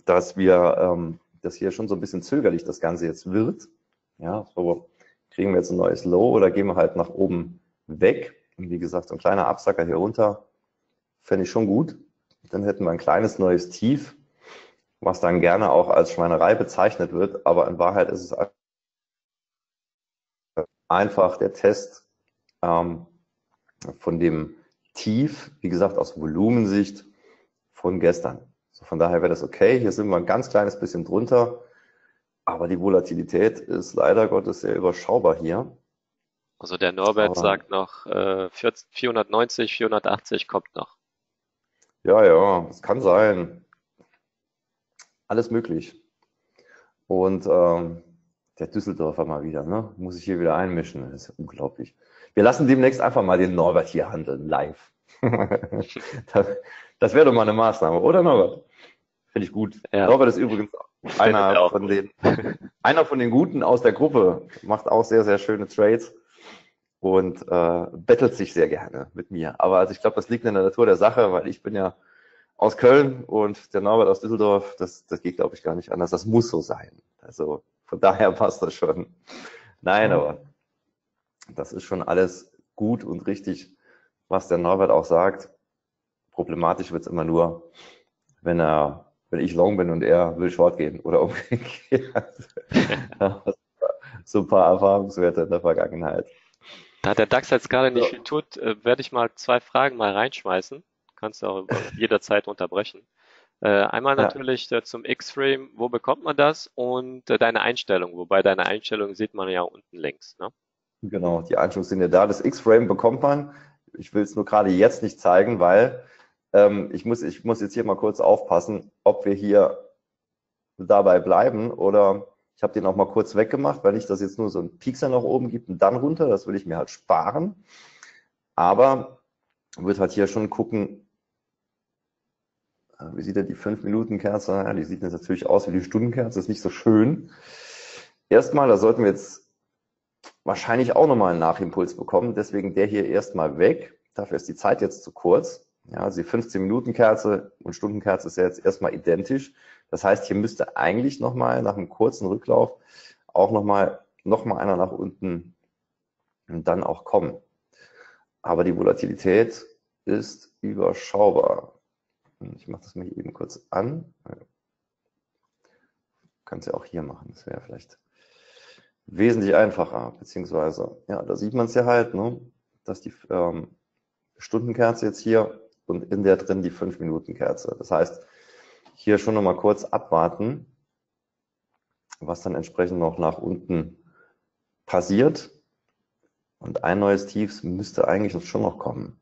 dass wir, ähm, dass hier schon so ein bisschen zögerlich das Ganze jetzt wird. Ja, so kriegen wir jetzt ein neues Low oder gehen wir halt nach oben weg. Und wie gesagt, so ein kleiner Absacker hier runter fände ich schon gut. Dann hätten wir ein kleines neues Tief was dann gerne auch als Schweinerei bezeichnet wird, aber in Wahrheit ist es einfach der Test ähm, von dem Tief, wie gesagt, aus Volumensicht von gestern. So, von daher wäre das okay. Hier sind wir ein ganz kleines bisschen drunter, aber die Volatilität ist leider Gottes sehr überschaubar hier. Also der Norbert aber, sagt noch, äh, 490, 480 kommt noch. Ja, ja, es kann sein alles möglich. Und ähm, der Düsseldorfer mal wieder, ne? Muss ich hier wieder einmischen. Das ist ja unglaublich. Wir lassen demnächst einfach mal den Norbert hier handeln, live. das, das wäre doch mal eine Maßnahme, oder Norbert? Finde ich gut. Ja. Norbert ist übrigens einer von den, einer von den Guten aus der Gruppe, macht auch sehr, sehr schöne Trades und äh, bettelt sich sehr gerne mit mir. Aber also ich glaube, das liegt in der Natur der Sache, weil ich bin ja aus Köln und der Norbert aus Düsseldorf, das, das geht, glaube ich, gar nicht anders. Das muss so sein. Also von daher passt das schon. Nein, aber das ist schon alles gut und richtig, was der Norbert auch sagt. Problematisch wird es immer nur, wenn er, wenn ich long bin und er will short gehen oder umgekehrt. so ein paar Erfahrungswerte in der Vergangenheit. Da der DAX jetzt gerade nicht viel tut, äh, werde ich mal zwei Fragen mal reinschmeißen kannst du auch jederzeit unterbrechen. Äh, einmal ja. natürlich äh, zum X-Frame, wo bekommt man das und deine Einstellung, wobei deine Einstellung sieht man ja unten links. Ne? Genau, die Einstellungen sind ja da. Das X-Frame bekommt man. Ich will es nur gerade jetzt nicht zeigen, weil ähm, ich, muss, ich muss jetzt hier mal kurz aufpassen, ob wir hier dabei bleiben oder ich habe den auch mal kurz weggemacht, weil nicht, dass jetzt nur so ein Pixel nach oben gibt und dann runter. Das will ich mir halt sparen. Aber wird halt hier schon gucken, wie sieht denn die 5-Minuten-Kerze? Ja, die sieht jetzt natürlich aus wie die Stundenkerze, ist nicht so schön. Erstmal, da sollten wir jetzt wahrscheinlich auch nochmal einen Nachimpuls bekommen. Deswegen der hier erstmal weg. Dafür ist die Zeit jetzt zu kurz. Ja, also die 15 Minuten Kerze und Stundenkerze ist ja jetzt erstmal identisch. Das heißt, hier müsste eigentlich nochmal nach einem kurzen Rücklauf auch nochmal noch mal einer nach unten dann auch kommen. Aber die Volatilität ist überschaubar. Ich mache das mal eben kurz an. Kannst ja auch hier machen, das wäre vielleicht wesentlich einfacher, beziehungsweise, ja, da sieht man es ja halt, ne, dass die ähm, Stundenkerze jetzt hier und in der drin die 5-Minuten-Kerze. Das heißt, hier schon nochmal kurz abwarten, was dann entsprechend noch nach unten passiert. Und ein neues Tiefs müsste eigentlich schon noch kommen.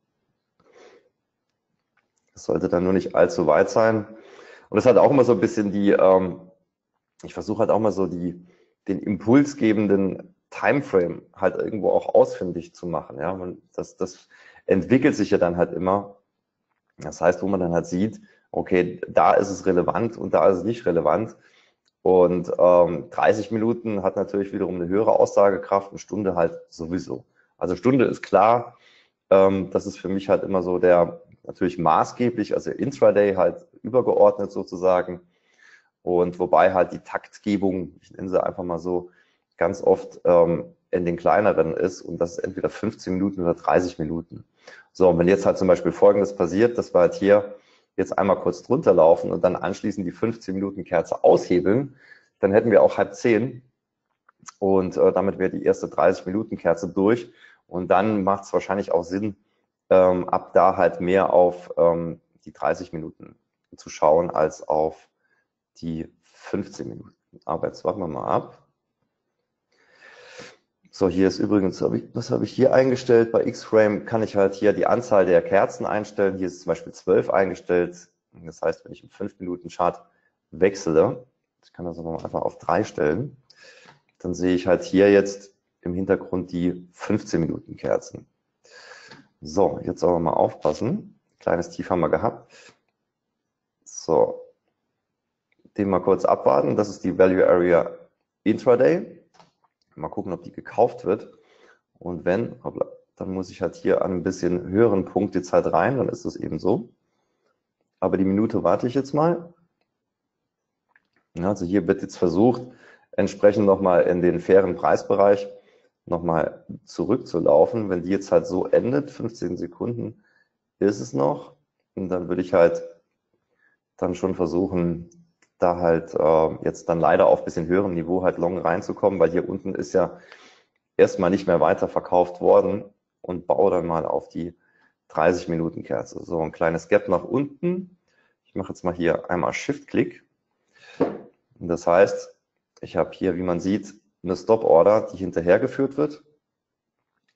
Das sollte dann nur nicht allzu weit sein. Und das hat auch immer so ein bisschen die, ähm, ich versuche halt auch mal so die, den impulsgebenden Timeframe halt irgendwo auch ausfindig zu machen. Ja, man, das, das entwickelt sich ja dann halt immer. Das heißt, wo man dann halt sieht, okay, da ist es relevant und da ist es nicht relevant. Und ähm, 30 Minuten hat natürlich wiederum eine höhere Aussagekraft, eine Stunde halt sowieso. Also Stunde ist klar, ähm, das ist für mich halt immer so der natürlich maßgeblich, also Intraday halt übergeordnet sozusagen. Und wobei halt die Taktgebung, ich nenne sie einfach mal so, ganz oft ähm, in den kleineren ist und das ist entweder 15 Minuten oder 30 Minuten. So, und wenn jetzt halt zum Beispiel Folgendes passiert, dass wir halt hier jetzt einmal kurz drunter laufen und dann anschließend die 15 Minuten Kerze aushebeln, dann hätten wir auch halb zehn und äh, damit wäre die erste 30 Minuten Kerze durch und dann macht es wahrscheinlich auch Sinn, ähm, ab da halt mehr auf ähm, die 30 Minuten zu schauen als auf die 15 Minuten. Aber jetzt warten wir mal ab. So, hier ist übrigens, was habe ich hier eingestellt? Bei X-Frame kann ich halt hier die Anzahl der Kerzen einstellen. Hier ist zum Beispiel 12 eingestellt. Das heißt, wenn ich im 5-Minuten-Chart wechsle, ich kann das aber einfach auf 3 stellen, dann sehe ich halt hier jetzt im Hintergrund die 15-Minuten-Kerzen. So, jetzt aber mal aufpassen. Kleines Tief haben wir gehabt. So, den mal kurz abwarten. Das ist die Value Area Intraday. Mal gucken, ob die gekauft wird. Und wenn, dann muss ich halt hier an ein bisschen höheren Punkt jetzt halt rein, dann ist das eben so. Aber die Minute warte ich jetzt mal. Also hier wird jetzt versucht, entsprechend nochmal in den fairen Preisbereich nochmal zurückzulaufen. Wenn die jetzt halt so endet, 15 Sekunden ist es noch. Und dann würde ich halt dann schon versuchen, da halt äh, jetzt dann leider auf bisschen höherem Niveau halt long reinzukommen, weil hier unten ist ja erstmal nicht mehr weiter verkauft worden und baue dann mal auf die 30 Minuten Kerze. So ein kleines Gap nach unten. Ich mache jetzt mal hier einmal Shift-Klick. Das heißt, ich habe hier, wie man sieht, eine Stop-Order, die hinterhergeführt wird.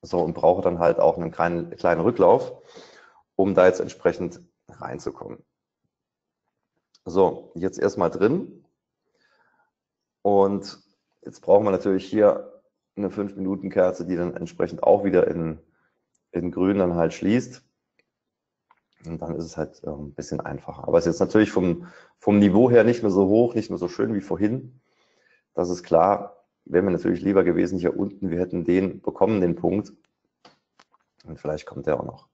So und brauche dann halt auch einen kleinen, kleinen Rücklauf, um da jetzt entsprechend reinzukommen. So, jetzt erstmal drin. Und jetzt brauchen wir natürlich hier eine 5-Minuten-Kerze, die dann entsprechend auch wieder in, in grün dann halt schließt. Und dann ist es halt äh, ein bisschen einfacher. Aber es ist jetzt natürlich vom, vom Niveau her nicht mehr so hoch, nicht mehr so schön wie vorhin. Das ist klar. Wäre mir natürlich lieber gewesen hier unten. Wir hätten den bekommen, den Punkt. Und vielleicht kommt der auch noch.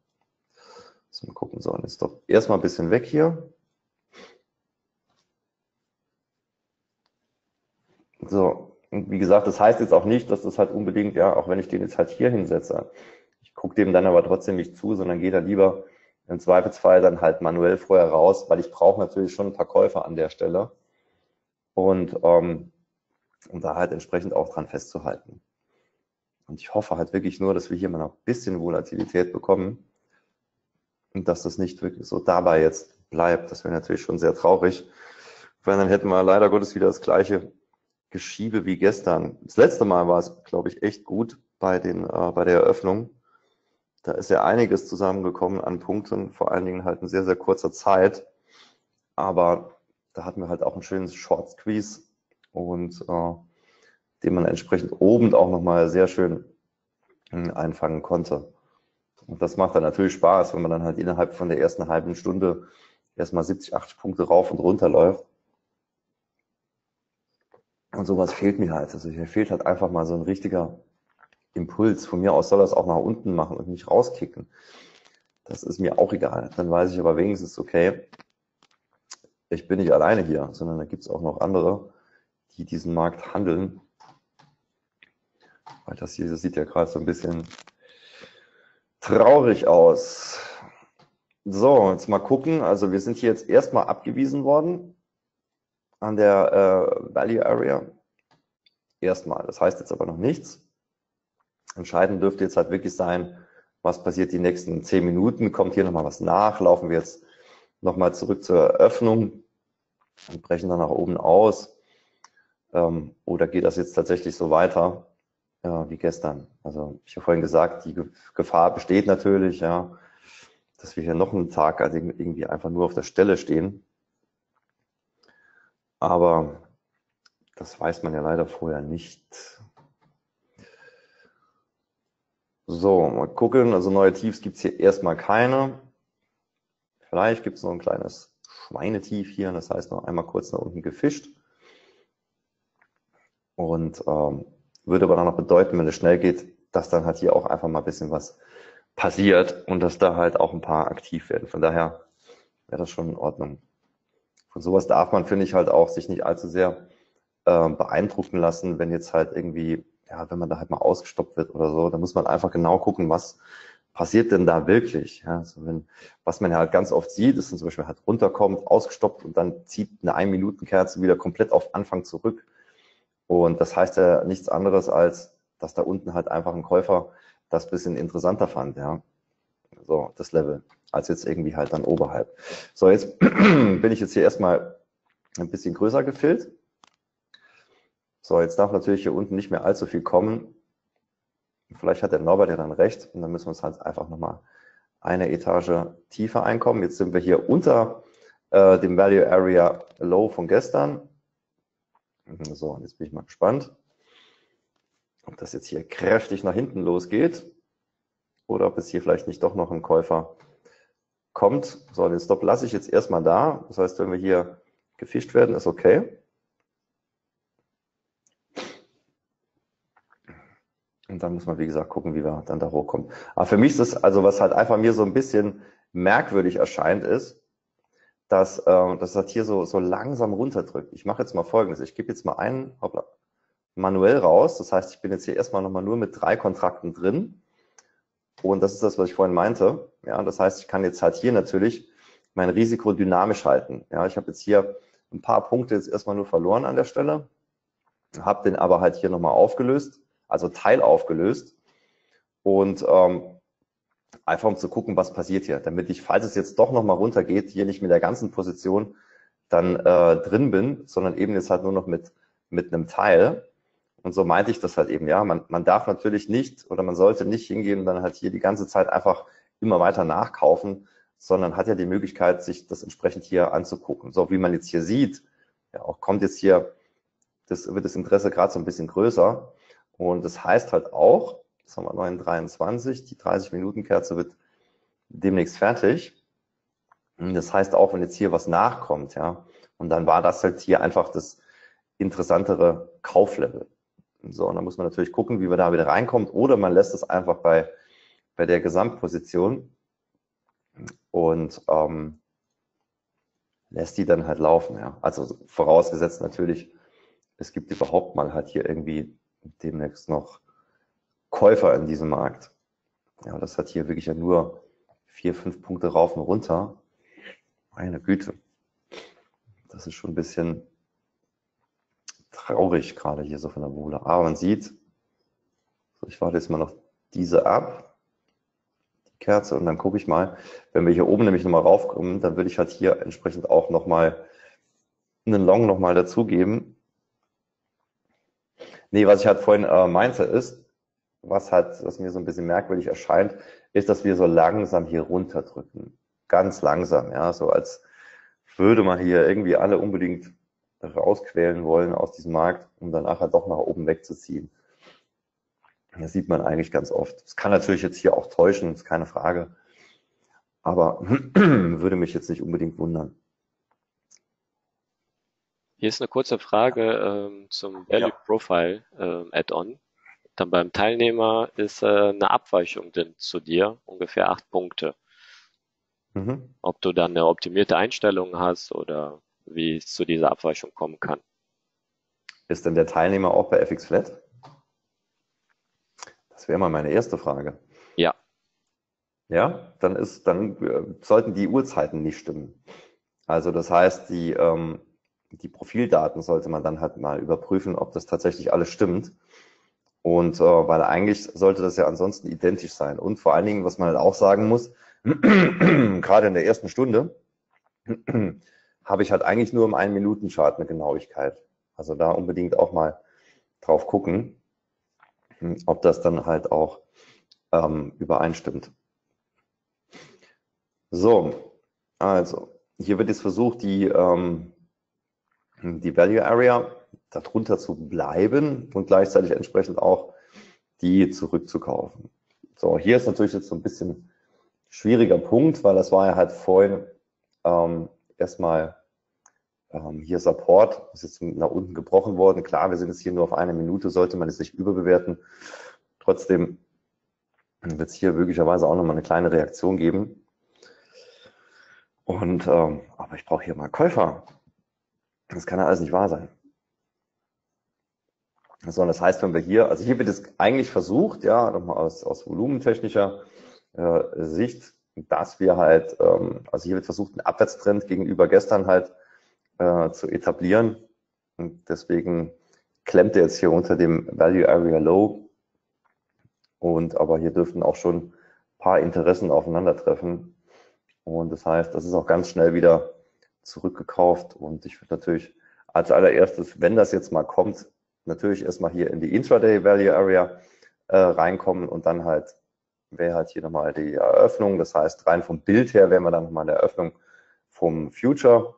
Mal gucken. So, jetzt doch erstmal ein bisschen weg hier. So, und wie gesagt, das heißt jetzt auch nicht, dass das halt unbedingt, ja, auch wenn ich den jetzt halt hier hinsetze, ich gucke dem dann aber trotzdem nicht zu, sondern gehe dann lieber im Zweifelsfall dann halt manuell vorher raus, weil ich brauche natürlich schon ein paar Käufer an der Stelle. Und ähm, um da halt entsprechend auch dran festzuhalten. Und ich hoffe halt wirklich nur, dass wir hier mal noch ein bisschen Volatilität bekommen und dass das nicht wirklich so dabei jetzt bleibt. Das wäre natürlich schon sehr traurig, weil dann hätten wir leider Gottes wieder das gleiche Geschiebe wie gestern. Das letzte Mal war es, glaube ich, echt gut bei, den, äh, bei der Eröffnung. Da ist ja einiges zusammengekommen an Punkten, vor allen Dingen halt in sehr, sehr kurzer Zeit. Aber da hatten wir halt auch einen schönen Short Squeeze und äh, den man entsprechend oben auch nochmal sehr schön äh, einfangen konnte. Und das macht dann natürlich Spaß, wenn man dann halt innerhalb von der ersten halben Stunde erstmal 70, 80 Punkte rauf und runter läuft. Und sowas fehlt mir halt. Also hier fehlt halt einfach mal so ein richtiger Impuls. Von mir aus soll es auch nach unten machen und nicht rauskicken. Das ist mir auch egal. Dann weiß ich aber wenigstens, okay, ich bin nicht alleine hier, sondern da gibt es auch noch andere, die diesen Markt handeln. Weil das hier das sieht ja gerade so ein bisschen traurig aus. So, jetzt mal gucken. Also wir sind hier jetzt erstmal abgewiesen worden an der äh, Value Area. Erstmal. Das heißt jetzt aber noch nichts. Entscheidend dürfte jetzt halt wirklich sein, was passiert die nächsten zehn Minuten. Kommt hier nochmal was nach? Laufen wir jetzt nochmal zurück zur Eröffnung und brechen dann nach oben aus? Ähm, oder geht das jetzt tatsächlich so weiter ja, wie gestern? Also ich habe vorhin gesagt, die Gefahr besteht natürlich, ja dass wir hier noch einen Tag also irgendwie einfach nur auf der Stelle stehen. Aber das weiß man ja leider vorher nicht. So, mal gucken. Also neue Tiefs gibt es hier erstmal keine. Vielleicht gibt es noch ein kleines Schweinetief hier. Das heißt noch einmal kurz nach unten gefischt. Und ähm, würde aber dann noch bedeuten, wenn es schnell geht, dass dann halt hier auch einfach mal ein bisschen was passiert und dass da halt auch ein paar aktiv werden. Von daher wäre das schon in Ordnung. Von sowas darf man, finde ich, halt auch sich nicht allzu sehr äh, beeindrucken lassen, wenn jetzt halt irgendwie, ja, wenn man da halt mal ausgestoppt wird oder so, da muss man einfach genau gucken, was passiert denn da wirklich? Ja, also wenn, was man ja halt ganz oft sieht, ist dann zum Beispiel halt runterkommt, ausgestoppt und dann zieht eine Ein-Minuten-Kerze wieder komplett auf Anfang zurück. Und das heißt ja nichts anderes als, dass da unten halt einfach ein Käufer das bisschen interessanter fand, ja. So, das Level, als jetzt irgendwie halt dann oberhalb. So, jetzt bin ich jetzt hier erstmal ein bisschen größer gefüllt. So, jetzt darf natürlich hier unten nicht mehr allzu viel kommen. Vielleicht hat der Norbert ja dann recht und dann müssen wir uns halt einfach nochmal eine Etage tiefer einkommen. Jetzt sind wir hier unter äh, dem Value Area Low von gestern. So, und jetzt bin ich mal gespannt ob das jetzt hier kräftig nach hinten losgeht oder ob es hier vielleicht nicht doch noch ein Käufer kommt. So, den Stop lasse ich jetzt erstmal da. Das heißt, wenn wir hier gefischt werden, ist okay. Und dann muss man, wie gesagt, gucken, wie wir dann da hochkommen. Aber für mich ist das, also was halt einfach mir so ein bisschen merkwürdig erscheint, ist, dass, äh, das halt hier so, so langsam runterdrückt. Ich mache jetzt mal Folgendes. Ich gebe jetzt mal einen, hoppla, manuell raus. Das heißt, ich bin jetzt hier erstmal nochmal nur mit drei Kontrakten drin. Und das ist das, was ich vorhin meinte. Ja, das heißt, ich kann jetzt halt hier natürlich mein Risiko dynamisch halten. Ja, ich habe jetzt hier ein paar Punkte jetzt erstmal nur verloren an der Stelle, habe den aber halt hier nochmal aufgelöst, also Teil aufgelöst und ähm, einfach um zu gucken, was passiert hier, damit ich, falls es jetzt doch nochmal runtergeht, hier nicht mit der ganzen Position dann äh, drin bin, sondern eben jetzt halt nur noch mit, mit einem Teil und so meinte ich das halt eben, ja. Man, man darf natürlich nicht oder man sollte nicht hingehen und dann halt hier die ganze Zeit einfach immer weiter nachkaufen, sondern hat ja die Möglichkeit, sich das entsprechend hier anzugucken. So wie man jetzt hier sieht, ja, auch kommt jetzt hier, das wird das Interesse gerade so ein bisschen größer. Und das heißt halt auch, das haben wir 923, die 30-Minuten-Kerze wird demnächst fertig. Und das heißt auch, wenn jetzt hier was nachkommt, ja, und dann war das halt hier einfach das interessantere Kauflevel. So, und dann muss man natürlich gucken, wie man da wieder reinkommt. Oder man lässt es einfach bei, bei der Gesamtposition und ähm, lässt die dann halt laufen. Ja. Also vorausgesetzt natürlich, es gibt überhaupt mal halt hier irgendwie demnächst noch Käufer in diesem Markt. Ja, das hat hier wirklich ja nur vier, fünf Punkte rauf und runter. Meine Güte. Das ist schon ein bisschen traurig gerade hier so von der Wohle. Aber man sieht, ich warte jetzt mal noch diese ab, die Kerze, und dann gucke ich mal, wenn wir hier oben nämlich nochmal raufkommen, dann würde ich halt hier entsprechend auch nochmal einen Long nochmal dazugeben. Nee, was ich halt vorhin äh, meinte ist, was halt, was mir so ein bisschen merkwürdig erscheint, ist, dass wir so langsam hier runterdrücken. Ganz langsam, ja, so als würde man hier irgendwie alle unbedingt rausquälen wollen aus diesem Markt, um dann nachher doch nach oben wegzuziehen. Das sieht man eigentlich ganz oft. Das kann natürlich jetzt hier auch täuschen, ist keine Frage. Aber würde mich jetzt nicht unbedingt wundern. Hier ist eine kurze Frage ähm, zum Value Profile ähm, Add-on. dann beim Teilnehmer ist äh, eine Abweichung denn zu dir, ungefähr acht Punkte. Mhm. Ob du dann eine optimierte Einstellung hast oder wie es zu dieser Abweichung kommen kann. Ist denn der Teilnehmer auch bei FX Flat? Das wäre mal meine erste Frage. Ja. Ja, dann ist, dann äh, sollten die Uhrzeiten nicht stimmen. Also das heißt, die, ähm, die Profildaten sollte man dann halt mal überprüfen, ob das tatsächlich alles stimmt. Und äh, weil eigentlich sollte das ja ansonsten identisch sein. Und vor allen Dingen, was man halt auch sagen muss, gerade in der ersten Stunde habe ich halt eigentlich nur im einen Minuten Chart eine Genauigkeit. Also da unbedingt auch mal drauf gucken, ob das dann halt auch ähm, übereinstimmt. So, also hier wird jetzt versucht, die, ähm, die Value Area darunter zu bleiben und gleichzeitig entsprechend auch die zurückzukaufen. So, hier ist natürlich jetzt so ein bisschen schwieriger Punkt, weil das war ja halt vorhin ähm, erstmal ähm, hier Support, ist jetzt nach unten gebrochen worden. Klar, wir sind jetzt hier nur auf eine Minute, sollte man es nicht überbewerten. Trotzdem wird es hier möglicherweise auch nochmal eine kleine Reaktion geben. Und ähm, aber ich brauche hier mal Käufer. Das kann ja alles nicht wahr sein. So, das heißt, wenn wir hier, also hier wird es eigentlich versucht, ja, nochmal aus, aus volumentechnischer äh, Sicht, dass wir halt, ähm, also hier wird versucht, einen Abwärtstrend gegenüber gestern halt äh, zu etablieren. Und deswegen klemmt er jetzt hier unter dem Value Area Low. Und aber hier dürften auch schon ein paar Interessen aufeinandertreffen. Und das heißt, das ist auch ganz schnell wieder zurückgekauft. Und ich würde natürlich als allererstes, wenn das jetzt mal kommt, natürlich erstmal hier in die Intraday Value Area äh, reinkommen und dann halt wäre halt hier nochmal die Eröffnung. Das heißt, rein vom Bild her wären wir dann nochmal in der Eröffnung vom Future.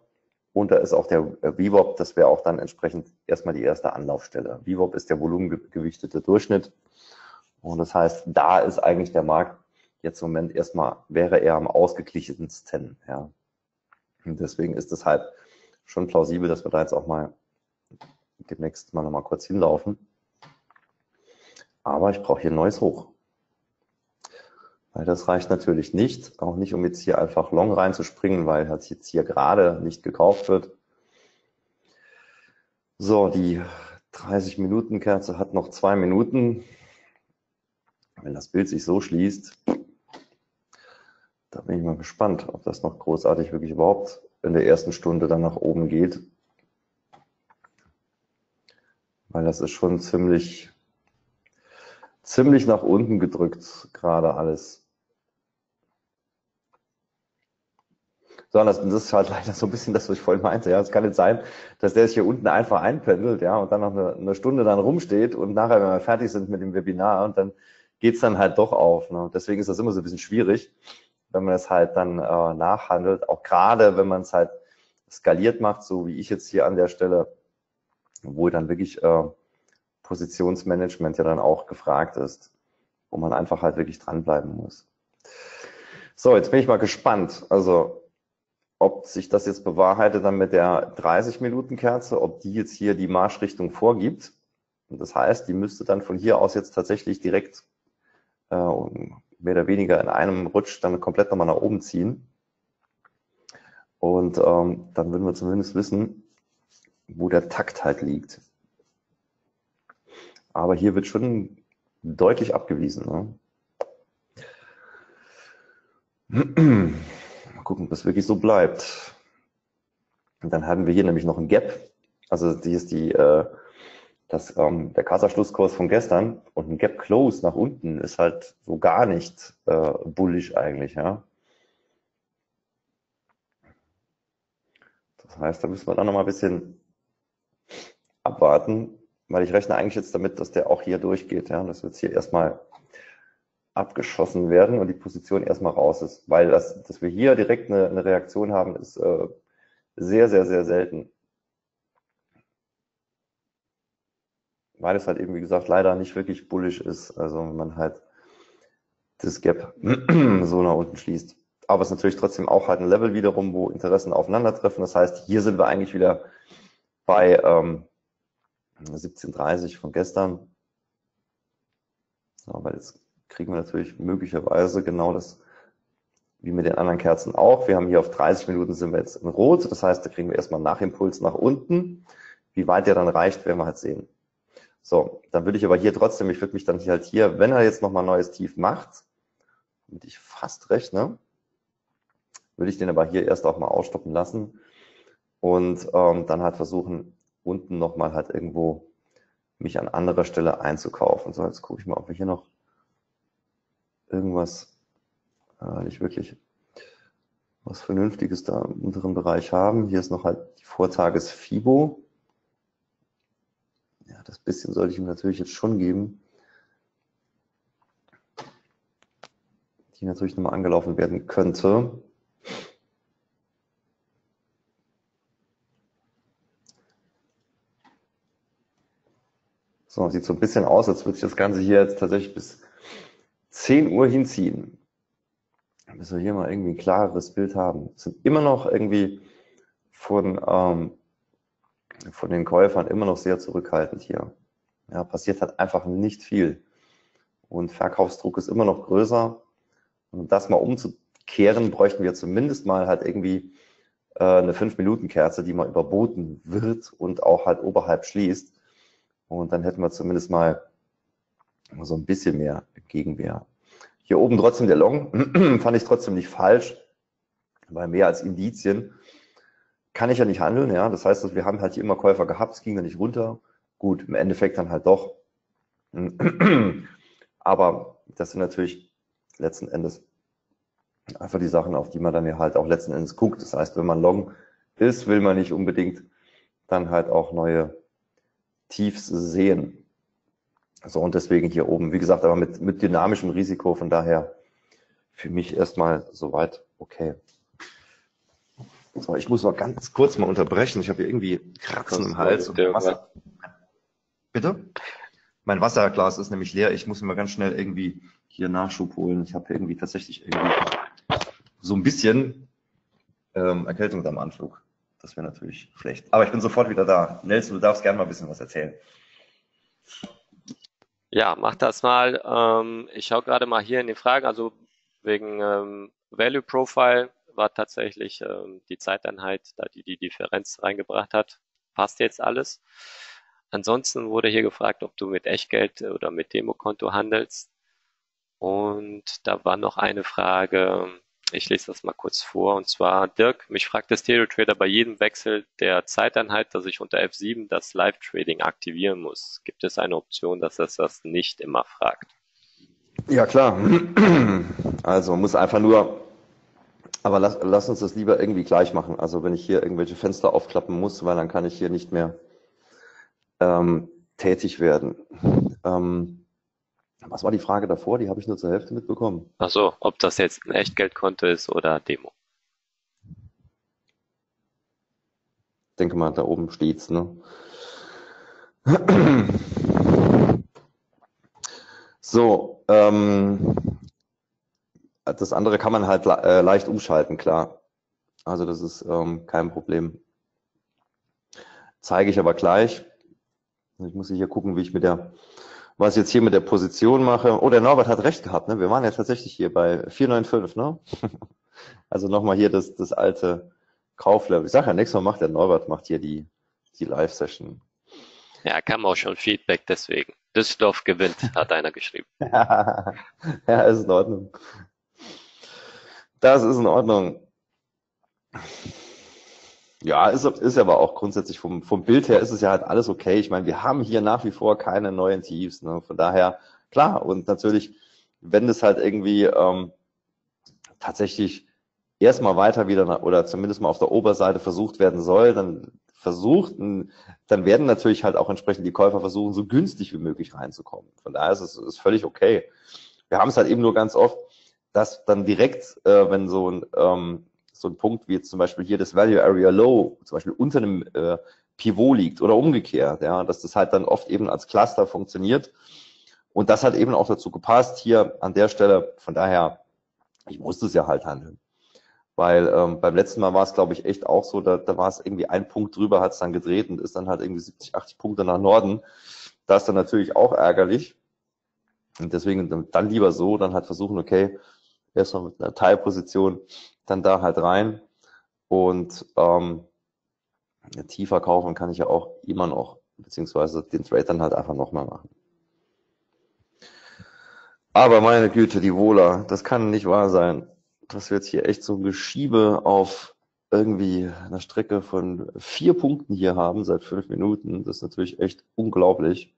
Und da ist auch der VWAP, das wäre auch dann entsprechend erstmal die erste Anlaufstelle. VWAP ist der volumengewichtete Durchschnitt. Und das heißt, da ist eigentlich der Markt jetzt im Moment erstmal, wäre er am ausgeglichensten. Ja. Und deswegen ist es halt schon plausibel, dass wir da jetzt auch mal demnächst mal nochmal kurz hinlaufen. Aber ich brauche hier ein neues Hoch. Weil das reicht natürlich nicht, auch nicht, um jetzt hier einfach long reinzuspringen, weil halt jetzt hier gerade nicht gekauft wird. So, die 30 Minuten Kerze hat noch zwei Minuten. Wenn das Bild sich so schließt, da bin ich mal gespannt, ob das noch großartig wirklich überhaupt in der ersten Stunde dann nach oben geht. Weil das ist schon ziemlich, ziemlich nach unten gedrückt, gerade alles. Sondern das, das ist halt leider so ein bisschen das, was ich vorhin meinte. Ja, es kann nicht sein, dass der sich hier unten einfach einpendelt, ja, und dann noch eine, eine Stunde dann rumsteht und nachher, wenn wir fertig sind mit dem Webinar, und dann geht's dann halt doch auf. Ne? Deswegen ist das immer so ein bisschen schwierig, wenn man es halt dann äh, nachhandelt, auch gerade wenn man es halt skaliert macht, so wie ich jetzt hier an der Stelle, wo dann wirklich äh, Positionsmanagement ja dann auch gefragt ist, wo man einfach halt wirklich dranbleiben muss. So, jetzt bin ich mal gespannt. Also ob sich das jetzt bewahrheitet dann mit der 30-Minuten-Kerze, ob die jetzt hier die Marschrichtung vorgibt. Und das heißt, die müsste dann von hier aus jetzt tatsächlich direkt äh, mehr oder weniger in einem Rutsch dann komplett nochmal nach oben ziehen. Und ähm, dann würden wir zumindest wissen, wo der Takt halt liegt. Aber hier wird schon deutlich abgewiesen. Ne? gucken, ob das wirklich so bleibt. Und dann haben wir hier nämlich noch ein Gap. Also hier ist die, äh, das, ähm, der Kassaschlusskurs von gestern und ein Gap Close nach unten ist halt so gar nicht äh, bullish eigentlich, ja. Das heißt, da müssen wir dann noch mal ein bisschen abwarten, weil ich rechne eigentlich jetzt damit, dass der auch hier durchgeht, ja. Das wird hier erstmal abgeschossen werden und die Position erstmal raus ist. Weil das, dass wir hier direkt eine, eine Reaktion haben, ist äh, sehr, sehr, sehr selten. Weil es halt eben, wie gesagt, leider nicht wirklich bullish ist. Also wenn man halt das Gap so nach unten schließt. Aber es ist natürlich trotzdem auch halt ein Level wiederum, wo Interessen aufeinandertreffen. Das heißt, hier sind wir eigentlich wieder bei ähm, 17.30 von gestern. So, weil jetzt kriegen wir natürlich möglicherweise genau das, wie mit den anderen Kerzen auch. Wir haben hier auf 30 Minuten sind wir jetzt in Rot. Das heißt, da kriegen wir erstmal Nachimpuls nach unten. Wie weit der dann reicht, werden wir halt sehen. So, dann würde ich aber hier trotzdem, ich würde mich dann hier halt hier, wenn er jetzt nochmal neues Tief macht, damit ich fast rechne, würde ich den aber hier erst auch mal ausstoppen lassen und ähm, dann halt versuchen, unten nochmal halt irgendwo mich an anderer Stelle einzukaufen. So, jetzt gucke ich mal, ob wir hier noch irgendwas äh, nicht wirklich was Vernünftiges da im unteren Bereich haben. Hier ist noch halt die Vortages-Fibo. Ja, das bisschen sollte ich ihm natürlich jetzt schon geben. Die natürlich nochmal angelaufen werden könnte. So, sieht so ein bisschen aus, als würde sich das Ganze hier jetzt tatsächlich bis 10 Uhr hinziehen. Müssen wir hier mal irgendwie ein klareres Bild haben. Sind immer noch irgendwie von, ähm, von den Käufern immer noch sehr zurückhaltend hier. Ja, passiert halt einfach nicht viel. Und Verkaufsdruck ist immer noch größer. Und um das mal umzukehren, bräuchten wir zumindest mal halt irgendwie äh, eine 5-Minuten-Kerze, die mal überboten wird und auch halt oberhalb schließt. Und dann hätten wir zumindest mal so ein bisschen mehr Gegenwehr. Hier oben trotzdem der Long, fand ich trotzdem nicht falsch, weil mehr als Indizien kann ich ja nicht handeln. Ja, das heißt, wir haben halt hier immer Käufer gehabt, es ging ja nicht runter. Gut, im Endeffekt dann halt doch. Aber das sind natürlich letzten Endes einfach die Sachen, auf die man dann ja halt auch letzten Endes guckt. Das heißt, wenn man Long ist, will man nicht unbedingt dann halt auch neue Tiefs sehen. So, und deswegen hier oben, wie gesagt, aber mit, mit dynamischem Risiko, von daher für mich erstmal soweit okay. So, ich muss mal ganz kurz mal unterbrechen. Ich habe hier irgendwie Kratzen im Hals. Und Wasser. Bitte? Mein Wasserglas ist nämlich leer. Ich muss mir mal ganz schnell irgendwie hier Nachschub holen. Ich habe irgendwie tatsächlich irgendwie so ein bisschen ähm, Erkältung am Anflug. Das wäre natürlich schlecht. Aber ich bin sofort wieder da. Nelson, du darfst gerne mal ein bisschen was erzählen. Ja, mach das mal. Ähm, ich schaue gerade mal hier in die Fragen. Also wegen ähm, Value Profile war tatsächlich ähm, die Zeiteinheit, da die die Differenz reingebracht hat. Passt jetzt alles. Ansonsten wurde hier gefragt, ob du mit Echtgeld oder mit Demokonto handelst. Und da war noch eine Frage, ich lese das mal kurz vor. Und zwar, Dirk, mich fragt der Stereo Trader bei jedem Wechsel der Zeiteinheit, dass ich unter F7 das Live-Trading aktivieren muss. Gibt es eine Option, dass es das nicht immer fragt? Ja, klar. Also muss einfach nur, aber lass, lass uns das lieber irgendwie gleich machen. Also wenn ich hier irgendwelche Fenster aufklappen muss, weil dann kann ich hier nicht mehr ähm, tätig werden. Ähm, was war die Frage davor? Die habe ich nur zur Hälfte mitbekommen. Ach so, ob das jetzt ein Echtgeldkonto ist oder Demo. Ich denke mal, da oben steht's, ne? So, ähm, das andere kann man halt äh, leicht umschalten, klar. Also das ist ähm, kein Problem. Zeige ich aber gleich. Ich muss hier gucken, wie ich mit der was ich jetzt hier mit der Position mache. Oh, der Norbert hat recht gehabt, ne? Wir waren ja tatsächlich hier bei 495, ne? also nochmal hier das, das alte Kauflevel. Ich sage ja, nächstes Mal macht der Norbert, macht hier die, die Live-Session. Ja, kam auch schon Feedback deswegen. Düsseldorf gewinnt, hat einer geschrieben. ja, ist in Ordnung. Das ist in Ordnung. Ja, ist, ist aber auch grundsätzlich vom, vom Bild her ist es ja halt alles okay. Ich meine, wir haben hier nach wie vor keine neuen Tiefs. Ne? Von daher, klar, und natürlich, wenn es halt irgendwie ähm, tatsächlich erstmal weiter wieder oder zumindest mal auf der Oberseite versucht werden soll, dann versucht, dann werden natürlich halt auch entsprechend die Käufer versuchen, so günstig wie möglich reinzukommen. Von daher ist es ist völlig okay. Wir haben es halt eben nur ganz oft, dass dann direkt, äh, wenn so ein ähm, so ein Punkt wie jetzt zum Beispiel hier das Value Area Low, zum Beispiel unter einem äh, Pivot liegt oder umgekehrt, ja, dass das halt dann oft eben als Cluster funktioniert. Und das hat eben auch dazu gepasst hier an der Stelle. Von daher, ich musste es ja halt handeln. Weil ähm, beim letzten Mal war es, glaube ich, echt auch so, da, da war es irgendwie ein Punkt drüber, hat es dann gedreht und ist dann halt irgendwie 70, 80 Punkte nach Norden. Das ist dann natürlich auch ärgerlich. Und deswegen dann lieber so, dann halt versuchen, okay, erstmal mit einer Teilposition, dann da halt rein und ähm, tiefer kaufen kann ich ja auch immer noch, beziehungsweise den Trade dann halt einfach nochmal machen. Aber meine Güte, die Wohler, das kann nicht wahr sein, dass wir jetzt hier echt so ein Geschiebe auf irgendwie einer Strecke von vier Punkten hier haben seit fünf Minuten. Das ist natürlich echt unglaublich.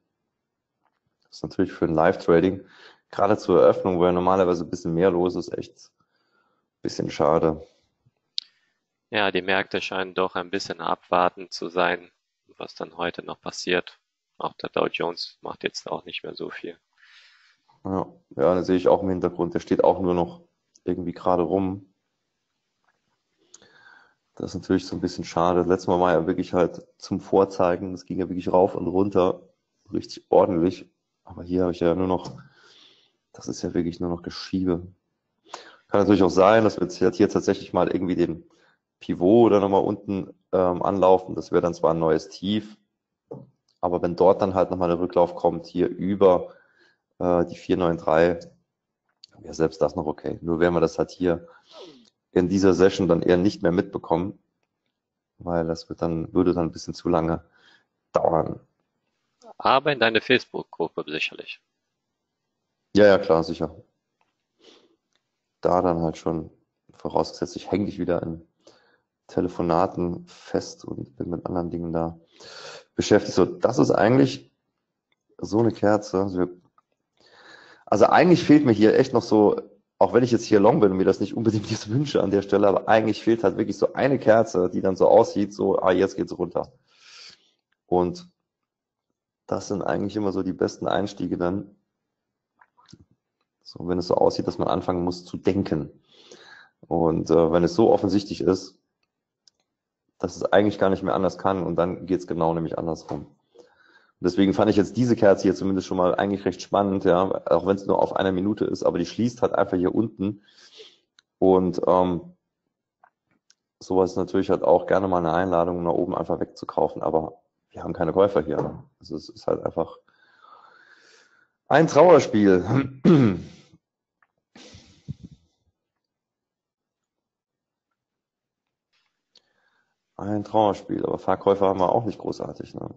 Das ist natürlich für ein Live-Trading, gerade zur Eröffnung, wo ja normalerweise ein bisschen mehr los ist, echt bisschen schade. Ja, die Märkte scheinen doch ein bisschen abwartend zu sein, was dann heute noch passiert. Auch der Dow Jones macht jetzt auch nicht mehr so viel. Ja, ja, den sehe ich auch im Hintergrund. Der steht auch nur noch irgendwie gerade rum. Das ist natürlich so ein bisschen schade. Letztes Mal war ja wirklich halt zum Vorzeigen. Das ging ja wirklich rauf und runter. Richtig ordentlich. Aber hier habe ich ja nur noch, das ist ja wirklich nur noch Geschiebe. Kann natürlich auch sein, dass wir jetzt hier tatsächlich mal irgendwie den Pivot oder nochmal unten ähm, anlaufen. Das wäre dann zwar ein neues Tief. Aber wenn dort dann halt nochmal der Rücklauf kommt, hier über äh, die 493, ja selbst das noch okay. Nur werden wir das halt hier in dieser Session dann eher nicht mehr mitbekommen, weil das wird dann, würde dann ein bisschen zu lange dauern. Aber in deine Facebook-Gruppe sicherlich. Ja, ja, klar, sicher. Da dann halt schon, vorausgesetzt, ich hänge dich wieder in Telefonaten fest und bin mit anderen Dingen da beschäftigt. So, das ist eigentlich so eine Kerze. Also also eigentlich fehlt mir hier echt noch so, auch wenn ich jetzt hier long bin und mir das nicht unbedingt jetzt wünsche an der Stelle, aber eigentlich fehlt halt wirklich so eine Kerze, die dann so aussieht, so, ah, jetzt geht's runter. Und das sind eigentlich immer so die besten Einstiege dann. So, wenn es so aussieht, dass man anfangen muss zu denken. Und äh, wenn es so offensichtlich ist, dass es eigentlich gar nicht mehr anders kann und dann geht's genau nämlich andersrum deswegen fand ich jetzt diese Kerze hier zumindest schon mal eigentlich recht spannend, ja, auch wenn es nur auf einer Minute ist, aber die schließt halt einfach hier unten. Und ähm, sowas ist natürlich halt auch gerne mal eine Einladung, nach oben einfach wegzukaufen, aber wir haben keine Käufer hier. Also es ist halt einfach ein Trauerspiel. Ein Trauerspiel, aber Verkäufer haben wir auch nicht großartig. Ne?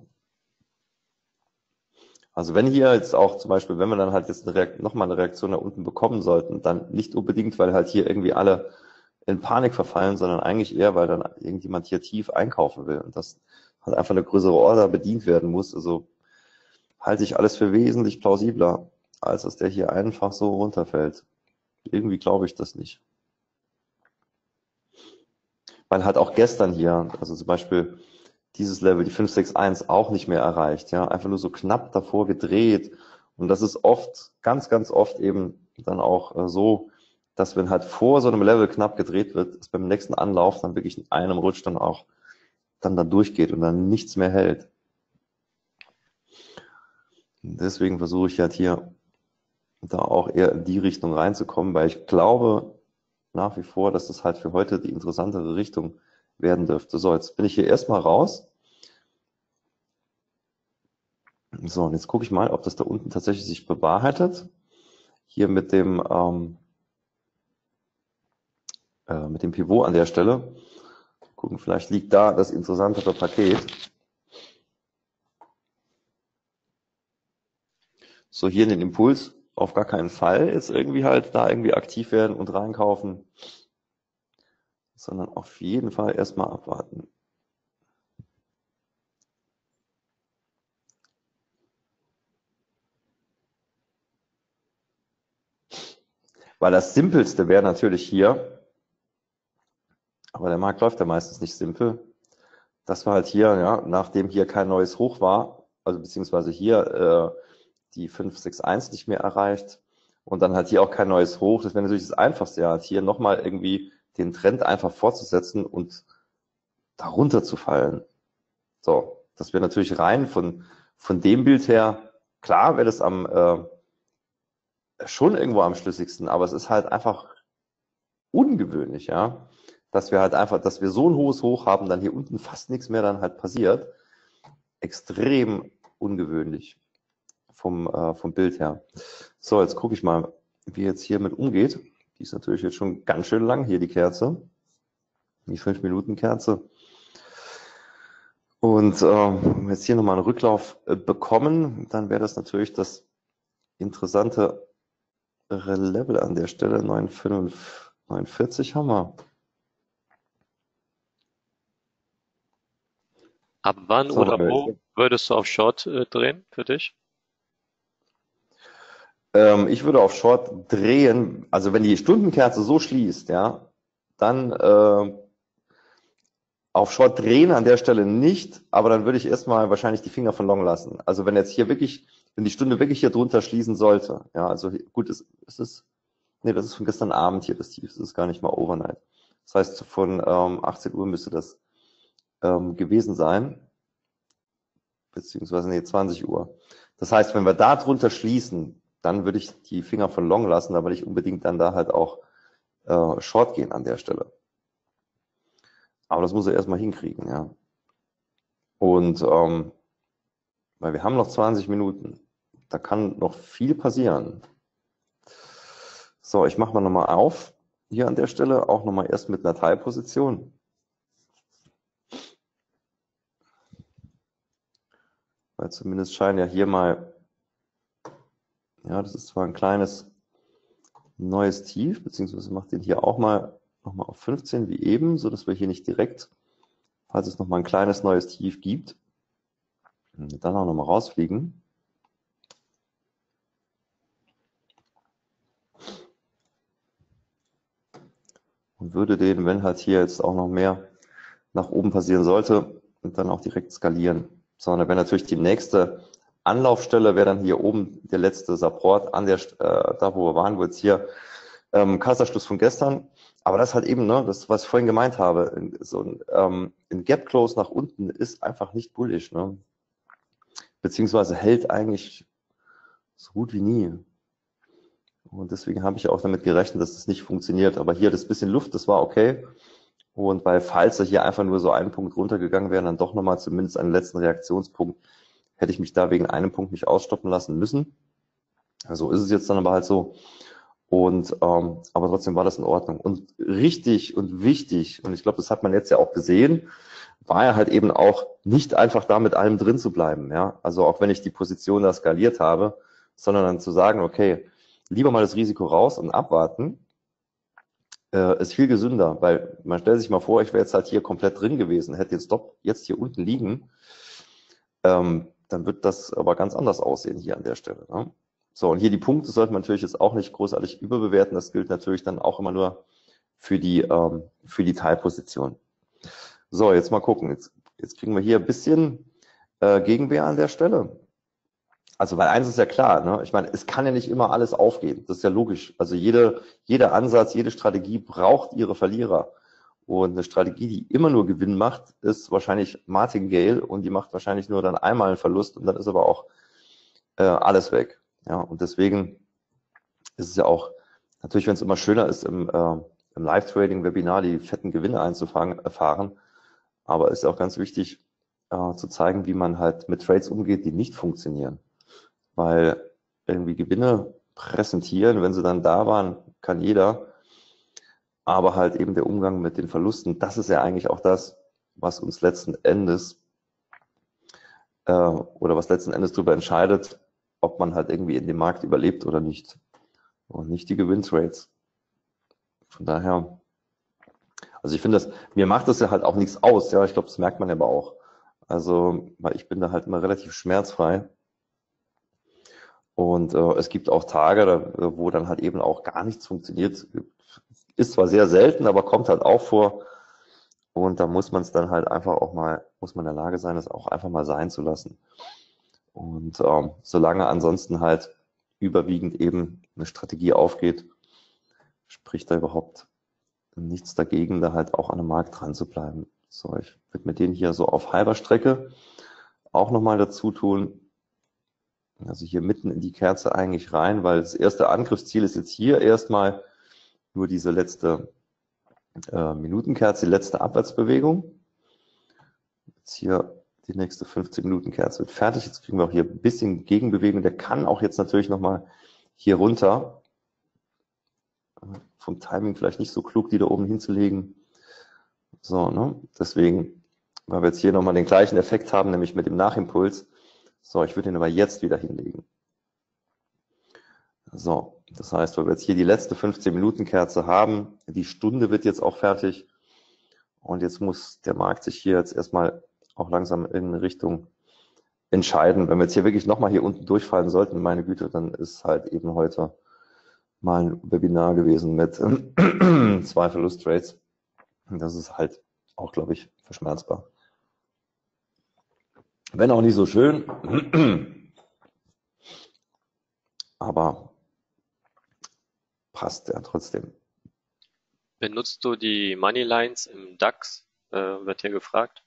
Also wenn hier jetzt auch zum Beispiel, wenn wir dann halt jetzt nochmal eine Reaktion da unten bekommen sollten, dann nicht unbedingt, weil halt hier irgendwie alle in Panik verfallen, sondern eigentlich eher, weil dann irgendjemand hier tief einkaufen will und das halt einfach eine größere Order bedient werden muss. Also halte ich alles für wesentlich plausibler, als dass der hier einfach so runterfällt. Irgendwie glaube ich das nicht. Weil halt auch gestern hier, also zum Beispiel dieses Level, die 561, auch nicht mehr erreicht. Ja, einfach nur so knapp davor gedreht. Und das ist oft, ganz, ganz oft eben dann auch äh, so, dass wenn halt vor so einem Level knapp gedreht wird, es beim nächsten Anlauf dann wirklich in einem Rutsch dann auch dann da durchgeht und dann nichts mehr hält. Deswegen versuche ich halt hier da auch eher in die Richtung reinzukommen, weil ich glaube nach wie vor, dass das halt für heute die interessantere Richtung werden dürfte. So, jetzt bin ich hier erstmal raus. So, und jetzt gucke ich mal, ob das da unten tatsächlich sich bewahrheitet. Hier mit dem, ähm, äh, mit dem Pivot an der Stelle. Gucken, vielleicht liegt da das interessantere Paket. So, hier in den Impuls auf gar keinen Fall jetzt irgendwie halt da irgendwie aktiv werden und reinkaufen sondern auf jeden Fall erstmal abwarten. Weil das Simpelste wäre natürlich hier, aber der Markt läuft ja meistens nicht simpel, dass wir halt hier, ja, nachdem hier kein neues Hoch war, also beziehungsweise hier äh, die 561 nicht mehr erreicht und dann halt hier auch kein neues Hoch, das wäre natürlich das Einfachste, ja, hier nochmal irgendwie den Trend einfach fortzusetzen und darunter zu fallen. So, das wäre natürlich rein von, von dem Bild her, klar wäre das am äh, schon irgendwo am schlüssigsten, aber es ist halt einfach ungewöhnlich, ja, dass wir halt einfach, dass wir so ein hohes Hoch haben, dann hier unten fast nichts mehr dann halt passiert. Extrem ungewöhnlich vom, äh, vom Bild her. So, jetzt gucke ich mal, wie jetzt hiermit umgeht. Die ist natürlich jetzt schon ganz schön lang hier, die Kerze. Die 5-Minuten-Kerze. Und äh, wenn wir jetzt hier nochmal einen Rücklauf äh, bekommen, dann wäre das natürlich das interessante Level an der Stelle. 9,49 haben wir. Ab wann so, oder wo würdest du auf Short äh, drehen für dich? Ähm, ich würde auf Short drehen, also wenn die Stundenkerze so schließt, ja, dann äh, auf Short drehen an der Stelle nicht, aber dann würde ich erstmal wahrscheinlich die Finger von Long lassen. Also wenn jetzt hier wirklich, wenn die Stunde wirklich hier drunter schließen sollte, ja, also gut, ist, ist es, nee, das ist von gestern Abend hier das Tief, das ist gar nicht mal Overnight. Das heißt, von ähm, 18 Uhr müsste das ähm, gewesen sein, beziehungsweise nee, 20 Uhr. Das heißt, wenn wir da drunter schließen, dann würde ich die Finger von Long lassen, aber nicht unbedingt dann da halt auch äh, Short gehen an der Stelle. Aber das muss er erstmal hinkriegen, ja. Und ähm, weil wir haben noch 20 Minuten. Da kann noch viel passieren. So, ich mache mal nochmal auf. Hier an der Stelle auch nochmal erst mit einer Teilposition. Weil zumindest scheint ja hier mal, ja, das ist zwar ein kleines neues Tief, beziehungsweise macht den hier auch mal nochmal auf 15 wie eben, so dass wir hier nicht direkt, falls es nochmal ein kleines neues Tief gibt, dann auch nochmal rausfliegen. Und würde den, wenn halt hier jetzt auch noch mehr nach oben passieren sollte, dann auch direkt skalieren. Sondern wenn natürlich die nächste Anlaufstelle wäre dann hier oben der letzte Support an der, äh, da wo wir waren, wo jetzt hier ähm, Kassaschluss von gestern aber das halt eben, ne, das, was ich vorhin gemeint habe, so ein, ähm, ein Gap Close nach unten ist einfach nicht bullish, ne? Beziehungsweise hält eigentlich so gut wie nie. Und deswegen habe ich auch damit gerechnet, dass das nicht funktioniert. Aber hier das bisschen Luft, das war okay. Und bei falls er hier einfach nur so einen Punkt runtergegangen wäre, dann doch nochmal zumindest einen letzten Reaktionspunkt, hätte ich mich da wegen einem Punkt nicht ausstoppen lassen müssen. Also ist es jetzt dann aber halt so. Und ähm, aber trotzdem war das in Ordnung. Und richtig und wichtig, und ich glaube, das hat man jetzt ja auch gesehen, war ja halt eben auch nicht einfach da mit allem drin zu bleiben. Ja? Also auch wenn ich die Position da skaliert habe, sondern dann zu sagen, okay, lieber mal das Risiko raus und abwarten, äh, ist viel gesünder, weil man stellt sich mal vor, ich wäre jetzt halt hier komplett drin gewesen, hätte jetzt Stop jetzt hier unten liegen, ähm, dann wird das aber ganz anders aussehen hier an der Stelle. Ne? So, und hier die Punkte sollte man natürlich jetzt auch nicht großartig überbewerten. Das gilt natürlich dann auch immer nur für die, ähm, für die Teilposition. So, jetzt mal gucken. Jetzt, jetzt kriegen wir hier ein bisschen äh, Gegenwehr an der Stelle. Also, weil eins ist ja klar, ne? ich meine, es kann ja nicht immer alles aufgehen. Das ist ja logisch. Also jede, jeder Ansatz, jede Strategie braucht ihre Verlierer. Und eine Strategie, die immer nur Gewinn macht, ist wahrscheinlich Martingale und die macht wahrscheinlich nur dann einmal einen Verlust und dann ist aber auch äh, alles weg. Ja, und deswegen ist es ja auch, natürlich, wenn es immer schöner ist, im, äh, im Live-Trading-Webinar die fetten Gewinne einzufahren, erfahren, aber ist auch ganz wichtig äh, zu zeigen, wie man halt mit Trades umgeht, die nicht funktionieren. Weil irgendwie Gewinne präsentieren, wenn sie dann da waren, kann jeder. Aber halt eben der Umgang mit den Verlusten, das ist ja eigentlich auch das, was uns letzten Endes äh, oder was letzten Endes darüber entscheidet, ob man halt irgendwie in dem Markt überlebt oder nicht. Und nicht die Gewinntrates. Von daher, also ich finde das, mir macht das ja halt auch nichts aus, ja, ich glaube, das merkt man aber auch. Also, weil ich bin da halt immer relativ schmerzfrei. Und äh, es gibt auch Tage, wo dann halt eben auch gar nichts funktioniert. Ist zwar sehr selten, aber kommt halt auch vor. Und da muss man es dann halt einfach auch mal, muss man in der Lage sein, es auch einfach mal sein zu lassen. Und ähm, solange ansonsten halt überwiegend eben eine Strategie aufgeht, spricht da überhaupt nichts dagegen, da halt auch an dem Markt dran zu bleiben. So, ich würde mit denen hier so auf halber Strecke auch nochmal dazu tun. Also hier mitten in die Kerze eigentlich rein, weil das erste Angriffsziel ist jetzt hier erstmal nur diese letzte äh, Minutenkerze, die letzte Abwärtsbewegung. Jetzt hier Die nächste 15 Minuten Kerze wird fertig. Jetzt kriegen wir auch hier ein bisschen Gegenbewegung. Der kann auch jetzt natürlich nochmal hier runter. Vom Timing vielleicht nicht so klug, die da oben hinzulegen. So, ne? Deswegen, weil wir jetzt hier nochmal den gleichen Effekt haben, nämlich mit dem Nachimpuls. So, ich würde ihn aber jetzt wieder hinlegen. So, das heißt, weil wir jetzt hier die letzte 15 Minuten Kerze haben, die Stunde wird jetzt auch fertig. Und jetzt muss der Markt sich hier jetzt erstmal auch langsam in Richtung entscheiden. Wenn wir jetzt hier wirklich nochmal hier unten durchfallen sollten, meine Güte, dann ist halt eben heute mal ein Webinar gewesen mit zwei Verlusttrades. Das ist halt auch, glaube ich, verschmerzbar. Wenn auch nicht so schön, aber passt ja trotzdem. Benutzt du die Moneylines im DAX? Äh, wird hier gefragt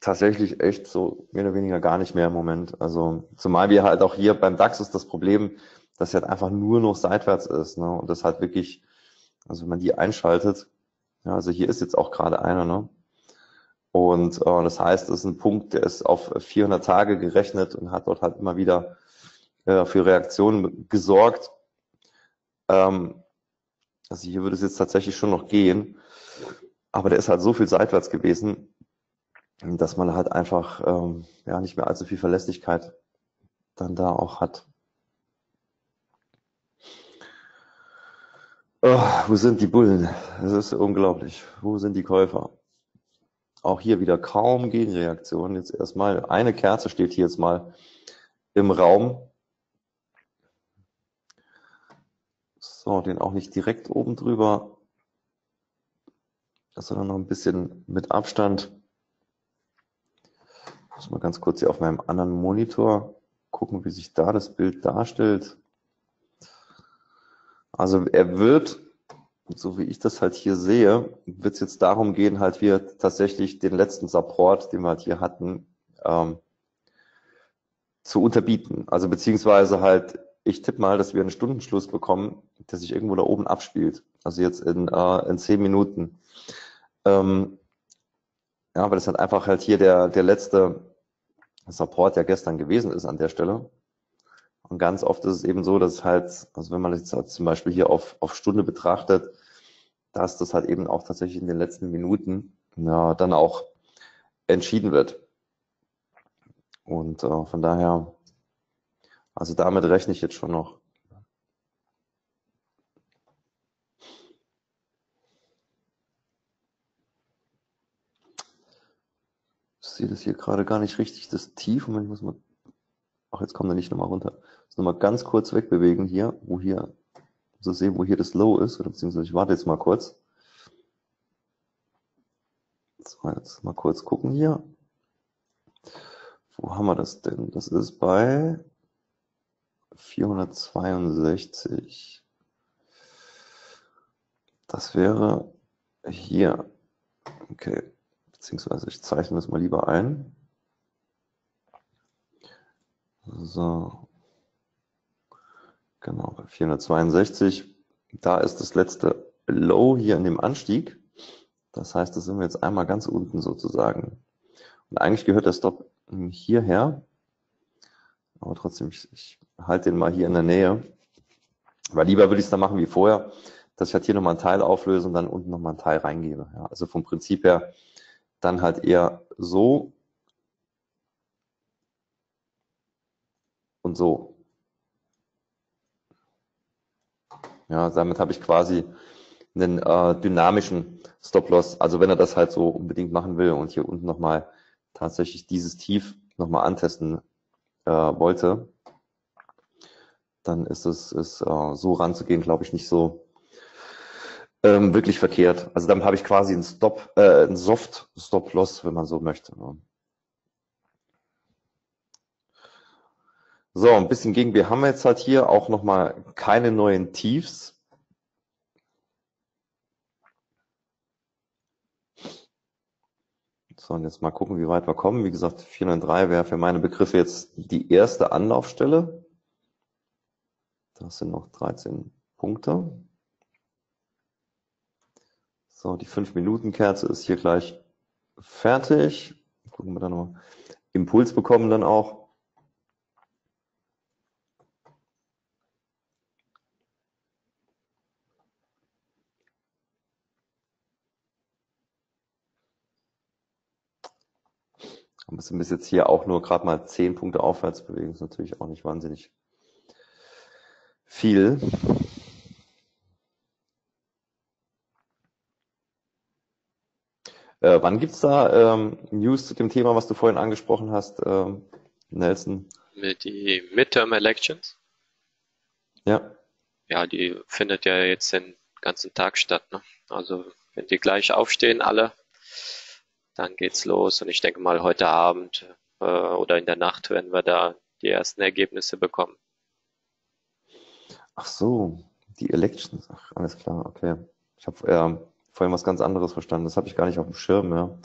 tatsächlich echt so mehr oder weniger gar nicht mehr im Moment. Also zumal wir halt auch hier beim DAX ist das Problem, dass er halt einfach nur noch seitwärts ist. Ne? Und das halt wirklich, also wenn man die einschaltet, ja, also hier ist jetzt auch gerade einer, ne? Und äh, das heißt, das ist ein Punkt, der ist auf 400 Tage gerechnet und hat dort halt immer wieder äh, für Reaktionen gesorgt. Ähm, also hier würde es jetzt tatsächlich schon noch gehen, aber der ist halt so viel seitwärts gewesen, dass man halt einfach ähm, ja nicht mehr allzu viel Verlässlichkeit dann da auch hat. Oh, wo sind die Bullen? Das ist unglaublich. Wo sind die Käufer? Auch hier wieder kaum Gegenreaktion. Jetzt erstmal eine Kerze steht hier jetzt mal im Raum. So, den auch nicht direkt oben drüber, sondern noch ein bisschen mit Abstand muss mal ganz kurz hier auf meinem anderen Monitor gucken, wie sich da das Bild darstellt. Also er wird, so wie ich das halt hier sehe, wird es jetzt darum gehen, halt wir tatsächlich den letzten Support, den wir halt hier hatten, ähm, zu unterbieten. Also beziehungsweise halt, ich tippe mal, dass wir einen Stundenschluss bekommen, der sich irgendwo da oben abspielt. Also jetzt in, äh, in zehn Minuten. Ähm, ja, weil das halt einfach halt hier der, der letzte Support ja gestern gewesen ist an der Stelle. Und ganz oft ist es eben so, dass halt, also wenn man das jetzt halt zum Beispiel hier auf, auf Stunde betrachtet, dass das halt eben auch tatsächlich in den letzten Minuten ja, dann auch entschieden wird. Und äh, von daher, also damit rechne ich jetzt schon noch. sehe das hier gerade gar nicht richtig, das Tief. Und ich muss mal, ach, jetzt kommt er nicht nochmal runter. Ich muss nochmal ganz kurz wegbewegen hier, wo hier, so sehen, wo hier das Low ist, oder beziehungsweise ich warte jetzt mal kurz. So, jetzt mal kurz gucken hier. Wo haben wir das denn? Das ist bei 462. Das wäre hier. Okay beziehungsweise ich zeichne das mal lieber ein. So, genau, bei 462, da ist das letzte Low hier in dem Anstieg. Das heißt, da sind wir jetzt einmal ganz unten sozusagen. Und eigentlich gehört der Stop hierher. Aber trotzdem, ich, ich halte den mal hier in der Nähe. Weil lieber würde ich es dann machen wie vorher, dass ich halt hier nochmal einen Teil auflöse und dann unten nochmal einen Teil reingebe. Ja, also vom Prinzip her dann halt eher so und so. Ja, damit habe ich quasi einen äh, dynamischen Stop-Loss. Also wenn er das halt so unbedingt machen will und hier unten nochmal tatsächlich dieses Tief nochmal antesten äh, wollte, dann ist es ist, äh, so ranzugehen, glaube ich, nicht so ähm, wirklich verkehrt. Also dann habe ich quasi einen Stop, äh, einen Soft Stop Loss, wenn man so möchte. Ne? So, ein bisschen gegen. Wir haben jetzt halt hier auch nochmal keine neuen Tiefs. So, und jetzt mal gucken, wie weit wir kommen. Wie gesagt, 403 wäre für meine Begriffe jetzt die erste Anlaufstelle. Das sind noch 13 Punkte. So, die 5-Minuten-Kerze ist hier gleich fertig. gucken wir dann nochmal. Impuls bekommen dann auch. Aber es ist jetzt hier auch nur gerade mal zehn Punkte aufwärts bewegen, ist natürlich auch nicht wahnsinnig viel. Äh, wann gibt's da ähm, News zu dem Thema, was du vorhin angesprochen hast, ähm, Nelson? Die Midterm Elections? Ja. Ja, die findet ja jetzt den ganzen Tag statt. Ne? Also wenn die gleich aufstehen, alle, dann geht's los. Und ich denke mal, heute Abend äh, oder in der Nacht werden wir da die ersten Ergebnisse bekommen. Ach so, die Elections. Ach, alles klar, okay. Ich habe äh, vorhin was ganz anderes verstanden. Das habe ich gar nicht auf dem Schirm, ja.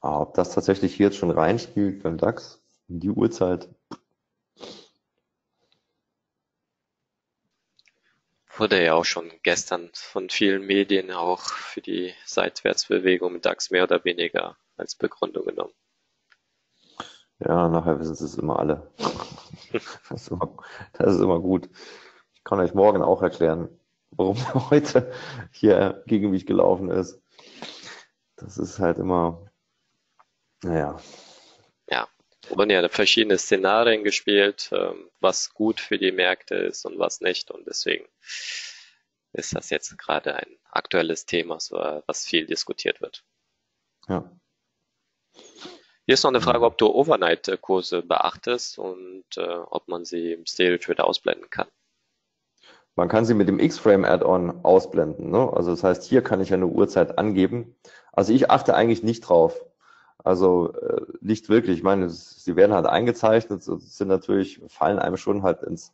Aber ob das tatsächlich hier jetzt schon reinspielt beim DAX, in die Uhrzeit, wurde ja auch schon gestern von vielen Medien auch für die Seitwärtsbewegung im DAX mehr oder weniger als Begründung genommen. Ja, nachher wissen sie es immer alle. Das ist immer, das ist immer gut. Ich kann euch morgen auch erklären, warum er heute hier gegen mich gelaufen ist. Das ist halt immer, naja. Wurden ja verschiedene Szenarien gespielt, ähm, was gut für die Märkte ist und was nicht. Und deswegen ist das jetzt gerade ein aktuelles Thema, was viel diskutiert wird. Ja. Hier ist noch eine Frage, ob du Overnight-Kurse beachtest und äh, ob man sie im Stereo Trader ausblenden kann. Man kann sie mit dem X-Frame Add-on ausblenden. Ne? Also das heißt, hier kann ich eine Uhrzeit angeben. Also ich achte eigentlich nicht drauf. Also äh, nicht wirklich. Ich meine, sie werden halt eingezeichnet, sind natürlich, fallen einem schon halt ins,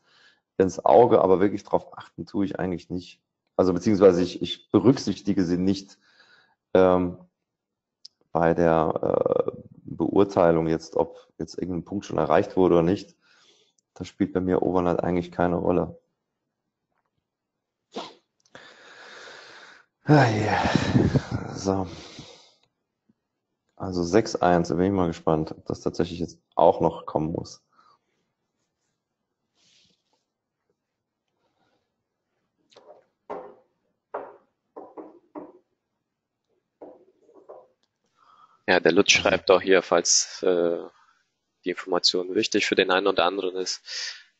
ins Auge, aber wirklich drauf achten tue ich eigentlich nicht. Also beziehungsweise ich, ich berücksichtige sie nicht ähm, bei der äh, Beurteilung jetzt, ob jetzt irgendein Punkt schon erreicht wurde oder nicht, das spielt bei mir Overnight eigentlich keine Rolle. Ah, yeah. So. Also 6-1, da bin ich mal gespannt, ob das tatsächlich jetzt auch noch kommen muss. Ja, der Lutz schreibt auch hier, falls äh, die Information wichtig für den einen oder anderen ist,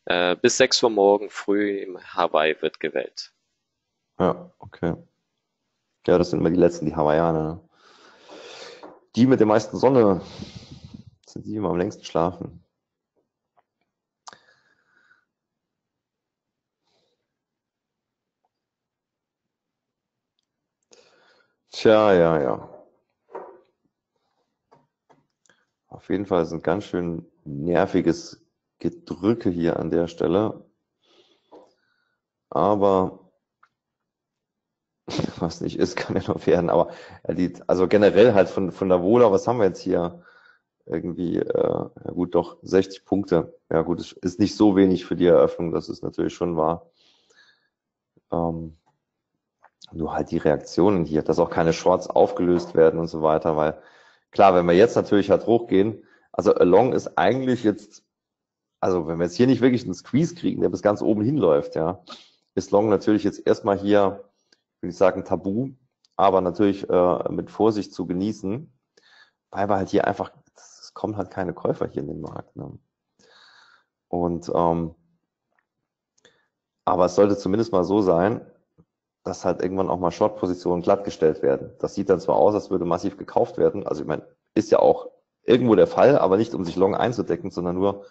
äh, bis 6 Uhr morgen früh im Hawaii wird gewählt. Ja, okay. Ja, das sind immer die letzten, die Hawaiianer. Die mit der meisten Sonne sind die, die immer am längsten schlafen. Tja, ja, ja. Auf jeden Fall ist ein ganz schön nerviges Gedrücke hier an der Stelle. Aber was nicht ist, kann ja noch werden. Aber die, also generell halt von, von der Wohler, was haben wir jetzt hier? Irgendwie, äh, ja gut, doch 60 Punkte. Ja gut, es ist nicht so wenig für die Eröffnung, das ist natürlich schon wahr. Ähm, nur halt die Reaktionen hier, dass auch keine Shorts aufgelöst werden und so weiter, weil Klar, wenn wir jetzt natürlich halt hochgehen, also Along ist eigentlich jetzt, also wenn wir jetzt hier nicht wirklich einen Squeeze kriegen, der bis ganz oben hinläuft, ja, ist Long natürlich jetzt erstmal hier, würde ich sagen, tabu, aber natürlich äh, mit Vorsicht zu genießen, weil wir halt hier einfach, es kommen halt keine Käufer hier in den Markt. Ne? Und ähm, aber es sollte zumindest mal so sein, dass halt irgendwann auch mal Short-Positionen glattgestellt werden. Das sieht dann zwar aus, als würde massiv gekauft werden. Also ich meine, ist ja auch irgendwo der Fall, aber nicht um sich long einzudecken, sondern nur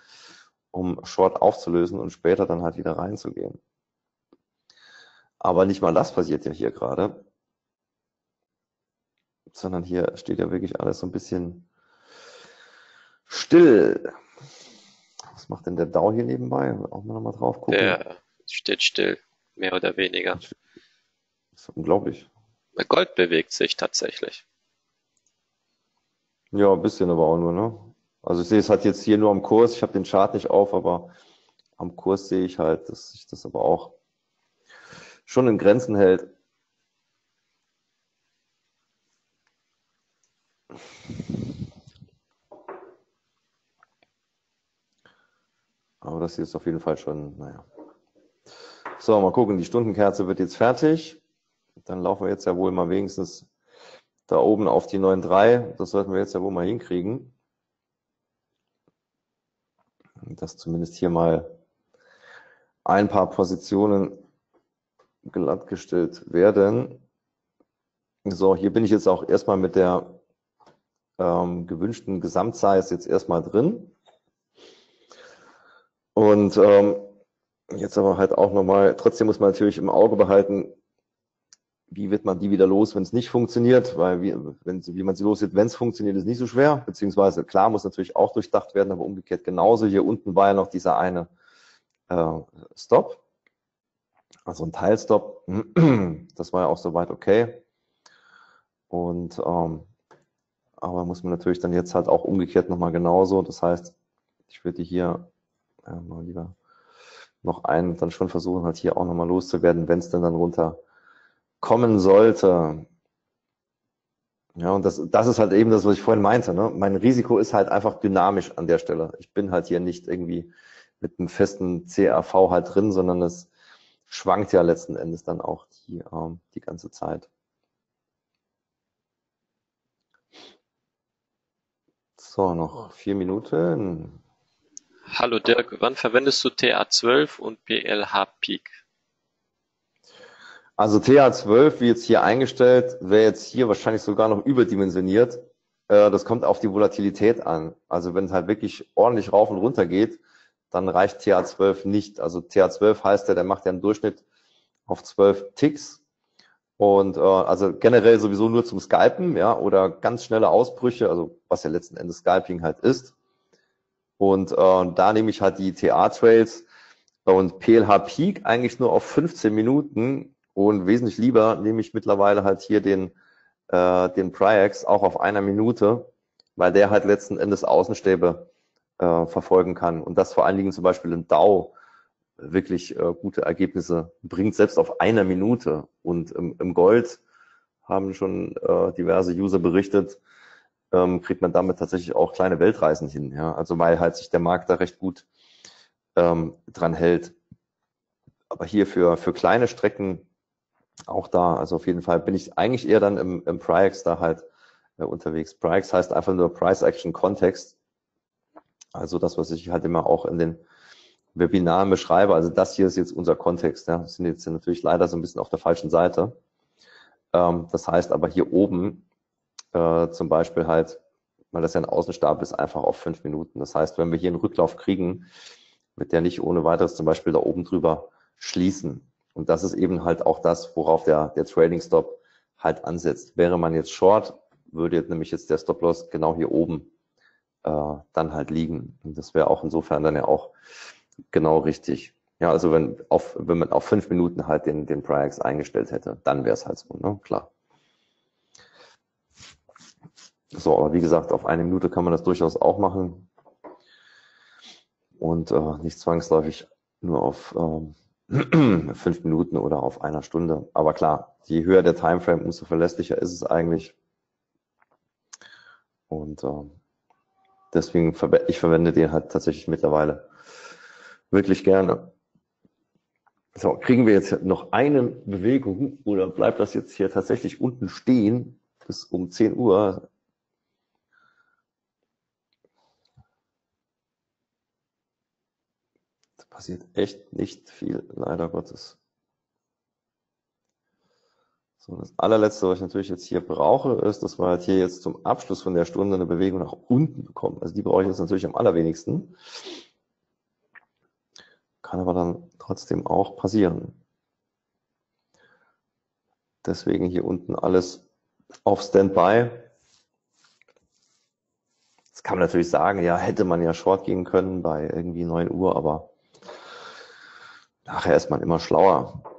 um Short aufzulösen und später dann halt wieder reinzugehen. Aber nicht mal das passiert ja hier gerade, sondern hier steht ja wirklich alles so ein bisschen still. Was macht denn der Dow hier nebenbei? Auch mal nochmal drauf gucken. Der steht still, mehr oder weniger. Das ist unglaublich. Gold bewegt sich tatsächlich. Ja, ein bisschen aber auch nur, ne? Also ich sehe es halt jetzt hier nur am Kurs. Ich habe den Chart nicht auf, aber am Kurs sehe ich halt, dass sich das aber auch schon in Grenzen hält. Aber das hier ist auf jeden Fall schon, naja. So, mal gucken, die Stundenkerze wird jetzt fertig. Dann laufen wir jetzt ja wohl mal wenigstens da oben auf die 9.3. Das sollten wir jetzt ja wohl mal hinkriegen. Dass zumindest hier mal ein paar Positionen glattgestellt werden. So, hier bin ich jetzt auch erstmal mit der ähm, gewünschten Gesamtsize jetzt erstmal drin. Und ähm, jetzt aber halt auch nochmal, trotzdem muss man natürlich im Auge behalten, wie wird man die wieder los, wenn es nicht funktioniert, weil wie, wenn, wie man sie los wird, wenn es funktioniert, ist nicht so schwer, beziehungsweise klar muss natürlich auch durchdacht werden, aber umgekehrt genauso. Hier unten war ja noch dieser eine äh, Stop, also ein Teilstop, das war ja auch soweit okay. Und ähm, aber muss man natürlich dann jetzt halt auch umgekehrt nochmal genauso. Das heißt, ich würde hier ja, mal lieber noch einen dann schon versuchen, halt hier auch nochmal loszuwerden, wenn es denn dann runter kommen sollte. Ja, und das, das ist halt eben das, was ich vorhin meinte. Ne? Mein Risiko ist halt einfach dynamisch an der Stelle. Ich bin halt hier nicht irgendwie mit einem festen CRV halt drin, sondern es schwankt ja letzten Endes dann auch die, ähm, die ganze Zeit. So, noch vier Minuten. Hallo Dirk, wann verwendest du TA12 und BLH Peak? Also TA12, wie jetzt hier eingestellt, wäre jetzt hier wahrscheinlich sogar noch überdimensioniert. Äh, das kommt auf die Volatilität an. Also wenn es halt wirklich ordentlich rauf und runter geht, dann reicht TA12 nicht. Also TA12 heißt ja, der macht ja im Durchschnitt auf 12 Ticks. Und äh, also generell sowieso nur zum Scalpen, ja, oder ganz schnelle Ausbrüche, also was ja letzten Endes Scalping halt ist. Und äh, da nehme ich halt die TA-Trails und PLH Peak eigentlich nur auf 15 Minuten und wesentlich lieber nehme ich mittlerweile halt hier den, äh, den Priax auch auf einer Minute, weil der halt letzten Endes Außenstäbe äh, verfolgen kann. Und das vor allen Dingen zum Beispiel im DAO wirklich äh, gute Ergebnisse bringt, selbst auf einer Minute. Und im, im Gold haben schon äh, diverse User berichtet, ähm, kriegt man damit tatsächlich auch kleine Weltreisen hin. Ja? Also weil halt sich der Markt da recht gut ähm, dran hält. Aber hier für, für kleine Strecken auch da, also auf jeden Fall bin ich eigentlich eher dann im, im Prix da halt äh, unterwegs. Prix heißt einfach nur Price Action Kontext. Also das, was ich halt immer auch in den Webinaren beschreibe. Also das hier ist jetzt unser Kontext. Ja. Wir sind jetzt natürlich leider so ein bisschen auf der falschen Seite. Ähm, das heißt aber hier oben äh, zum Beispiel halt, weil das ja ein Außenstab ist, einfach auf fünf Minuten. Das heißt, wenn wir hier einen Rücklauf kriegen, wird der nicht ohne weiteres zum Beispiel da oben drüber schließen. Und das ist eben halt auch das, worauf der, der Trading Stop halt ansetzt. Wäre man jetzt Short, würde jetzt nämlich jetzt der Stop Loss genau hier oben äh, dann halt liegen. Und das wäre auch insofern dann ja auch genau richtig. Ja, also wenn auf, wenn man auf fünf Minuten halt den, den Priax eingestellt hätte, dann wäre es halt so, ne? Klar. So, aber wie gesagt, auf eine Minute kann man das durchaus auch machen. Und äh, nicht zwangsläufig nur auf ähm, fünf Minuten oder auf einer Stunde. Aber klar, je höher der Timeframe, umso verlässlicher ist es eigentlich. Und äh, deswegen, ver ich verwende den halt tatsächlich mittlerweile wirklich gerne. So, kriegen wir jetzt noch eine Bewegung oder bleibt das jetzt hier tatsächlich unten stehen bis um 10 Uhr? passiert echt nicht viel, leider Gottes. So, das allerletzte, was ich natürlich jetzt hier brauche, ist, dass wir halt hier jetzt zum Abschluss von der Stunde eine Bewegung nach unten bekommen. Also die brauche ich jetzt natürlich am allerwenigsten. Kann aber dann trotzdem auch passieren. Deswegen hier unten alles auf Standby. Jetzt kann man natürlich sagen, ja, hätte man ja Short gehen können bei irgendwie 9 Uhr, aber Nachher ist man immer schlauer.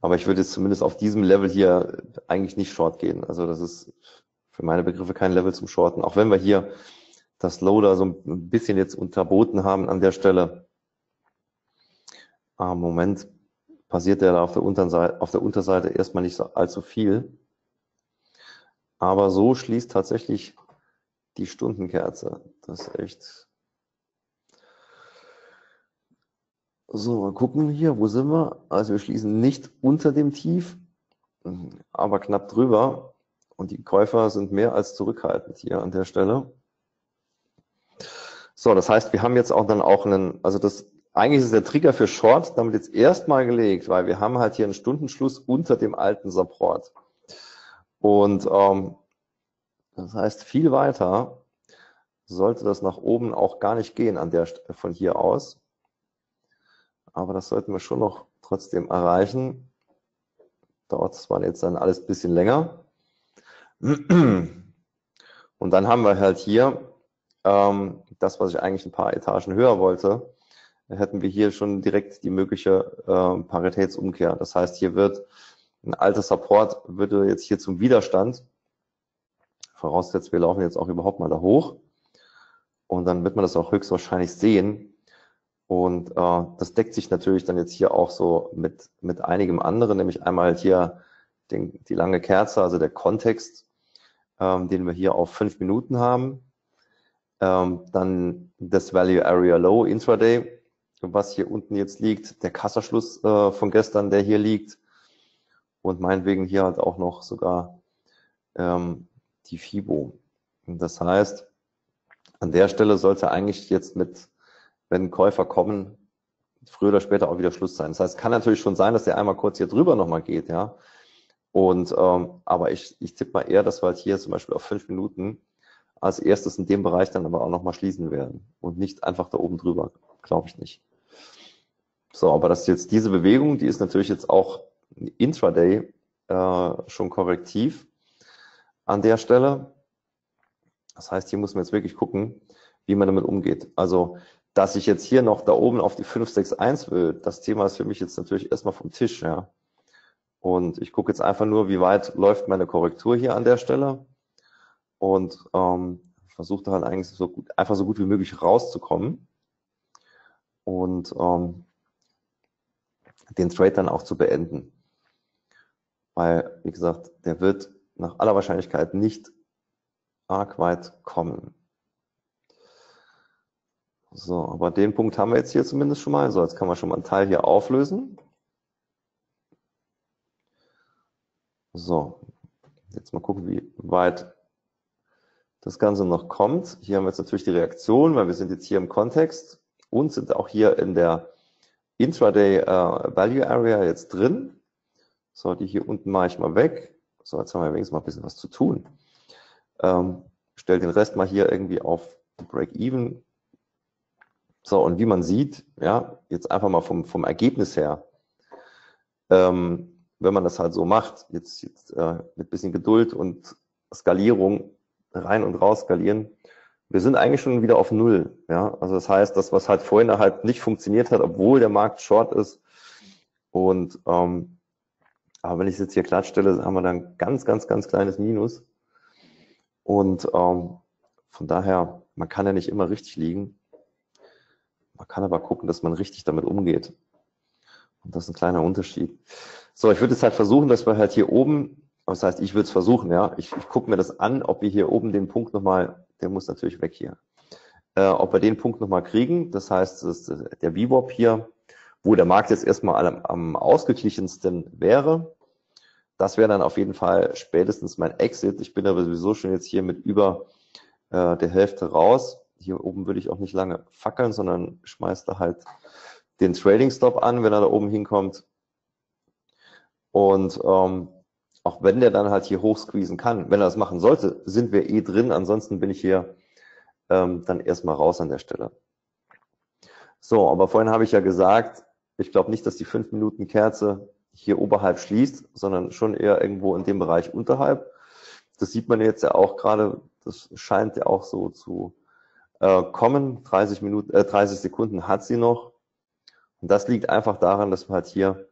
Aber ich würde jetzt zumindest auf diesem Level hier eigentlich nicht short gehen. Also das ist für meine Begriffe kein Level zum Shorten. Auch wenn wir hier das Loader so ein bisschen jetzt unterboten haben an der Stelle. Im Moment passiert ja auf der, Unterseite, auf der Unterseite erstmal nicht so allzu viel. Aber so schließt tatsächlich die Stundenkerze. Das ist echt. So, mal gucken hier, wo sind wir? Also wir schließen nicht unter dem Tief, aber knapp drüber. Und die Käufer sind mehr als zurückhaltend hier an der Stelle. So, das heißt, wir haben jetzt auch dann auch einen, also das, eigentlich ist der Trigger für Short damit jetzt erstmal gelegt, weil wir haben halt hier einen Stundenschluss unter dem alten Support. Und ähm, das heißt, viel weiter sollte das nach oben auch gar nicht gehen an der von hier aus. Aber das sollten wir schon noch trotzdem erreichen. Dauert zwar jetzt dann alles ein bisschen länger. Und dann haben wir halt hier ähm, das, was ich eigentlich ein paar Etagen höher wollte, hätten wir hier schon direkt die mögliche äh, Paritätsumkehr. Das heißt, hier wird ein alter Support würde jetzt hier zum Widerstand. Voraussetzt, wir laufen jetzt auch überhaupt mal da hoch. Und dann wird man das auch höchstwahrscheinlich sehen. Und äh, das deckt sich natürlich dann jetzt hier auch so mit, mit einigem anderen, nämlich einmal hier den, die lange Kerze, also der Kontext, ähm, den wir hier auf fünf Minuten haben. Ähm, dann das Value Area Low Intraday, was hier unten jetzt liegt, der Kassaschluss äh, von gestern, der hier liegt und meinetwegen hier halt auch noch sogar ähm, die FIBO. Das heißt, an der Stelle sollte eigentlich jetzt mit, wenn Käufer kommen, früher oder später auch wieder Schluss sein. Das heißt, kann natürlich schon sein, dass der einmal kurz hier drüber nochmal geht, ja. Und ähm, aber ich, ich tippe mal eher, dass wir halt hier zum Beispiel auf fünf Minuten als erstes in dem Bereich dann aber auch nochmal schließen werden und nicht einfach da oben drüber. Glaube ich nicht. So, aber das ist jetzt diese Bewegung, die ist natürlich jetzt auch Intraday äh, schon korrektiv an der Stelle. Das heißt, hier muss man jetzt wirklich gucken, wie man damit umgeht. Also, dass ich jetzt hier noch da oben auf die 561 will, das Thema ist für mich jetzt natürlich erstmal vom Tisch, ja. Und ich gucke jetzt einfach nur, wie weit läuft meine Korrektur hier an der Stelle und ähm, versuche da halt eigentlich so gut, einfach so gut wie möglich rauszukommen und ähm, den Trade dann auch zu beenden. Weil, wie gesagt, der wird nach aller Wahrscheinlichkeit nicht arg weit kommen. So, aber den Punkt haben wir jetzt hier zumindest schon mal. So, jetzt kann man schon mal einen Teil hier auflösen. So, jetzt mal gucken, wie weit das Ganze noch kommt. Hier haben wir jetzt natürlich die Reaktion, weil wir sind jetzt hier im Kontext und sind auch hier in der Intraday äh, Value Area jetzt drin. So, die hier unten mache ich mal weg. So, jetzt haben wir wenigstens mal ein bisschen was zu tun. Ähm, stell den Rest mal hier irgendwie auf Break-Even. So, und wie man sieht, ja, jetzt einfach mal vom, vom Ergebnis her, ähm, wenn man das halt so macht, jetzt, jetzt äh, mit bisschen Geduld und Skalierung, rein und raus skalieren. Wir sind eigentlich schon wieder auf Null. Ja, also das heißt, das, was halt vorhin halt nicht funktioniert hat, obwohl der Markt short ist. Und ähm, aber wenn ich es jetzt hier glatt stelle, haben wir dann ganz, ganz, ganz kleines Minus. Und ähm, von daher, man kann ja nicht immer richtig liegen. Man kann aber gucken, dass man richtig damit umgeht. Und das ist ein kleiner Unterschied. So, ich würde jetzt halt versuchen, dass wir halt hier oben das heißt, ich würde es versuchen, ja. Ich, ich gucke mir das an, ob wir hier oben den Punkt nochmal, der muss natürlich weg hier, äh, ob wir den Punkt nochmal kriegen. Das heißt, das ist der VWAP hier, wo der Markt jetzt erstmal am, am ausgeglichensten wäre. Das wäre dann auf jeden Fall spätestens mein Exit. Ich bin aber sowieso schon jetzt hier mit über äh, der Hälfte raus. Hier oben würde ich auch nicht lange fackeln, sondern schmeiß da halt den Trading Stop an, wenn er da oben hinkommt. Und ähm, auch wenn der dann halt hier hochsqueezen kann, wenn er das machen sollte, sind wir eh drin. Ansonsten bin ich hier ähm, dann erstmal raus an der Stelle. So, aber vorhin habe ich ja gesagt, ich glaube nicht, dass die 5 Minuten Kerze hier oberhalb schließt, sondern schon eher irgendwo in dem Bereich unterhalb. Das sieht man jetzt ja auch gerade, das scheint ja auch so zu äh, kommen. 30 Minuten, äh, 30 Sekunden hat sie noch. Und das liegt einfach daran, dass wir halt hier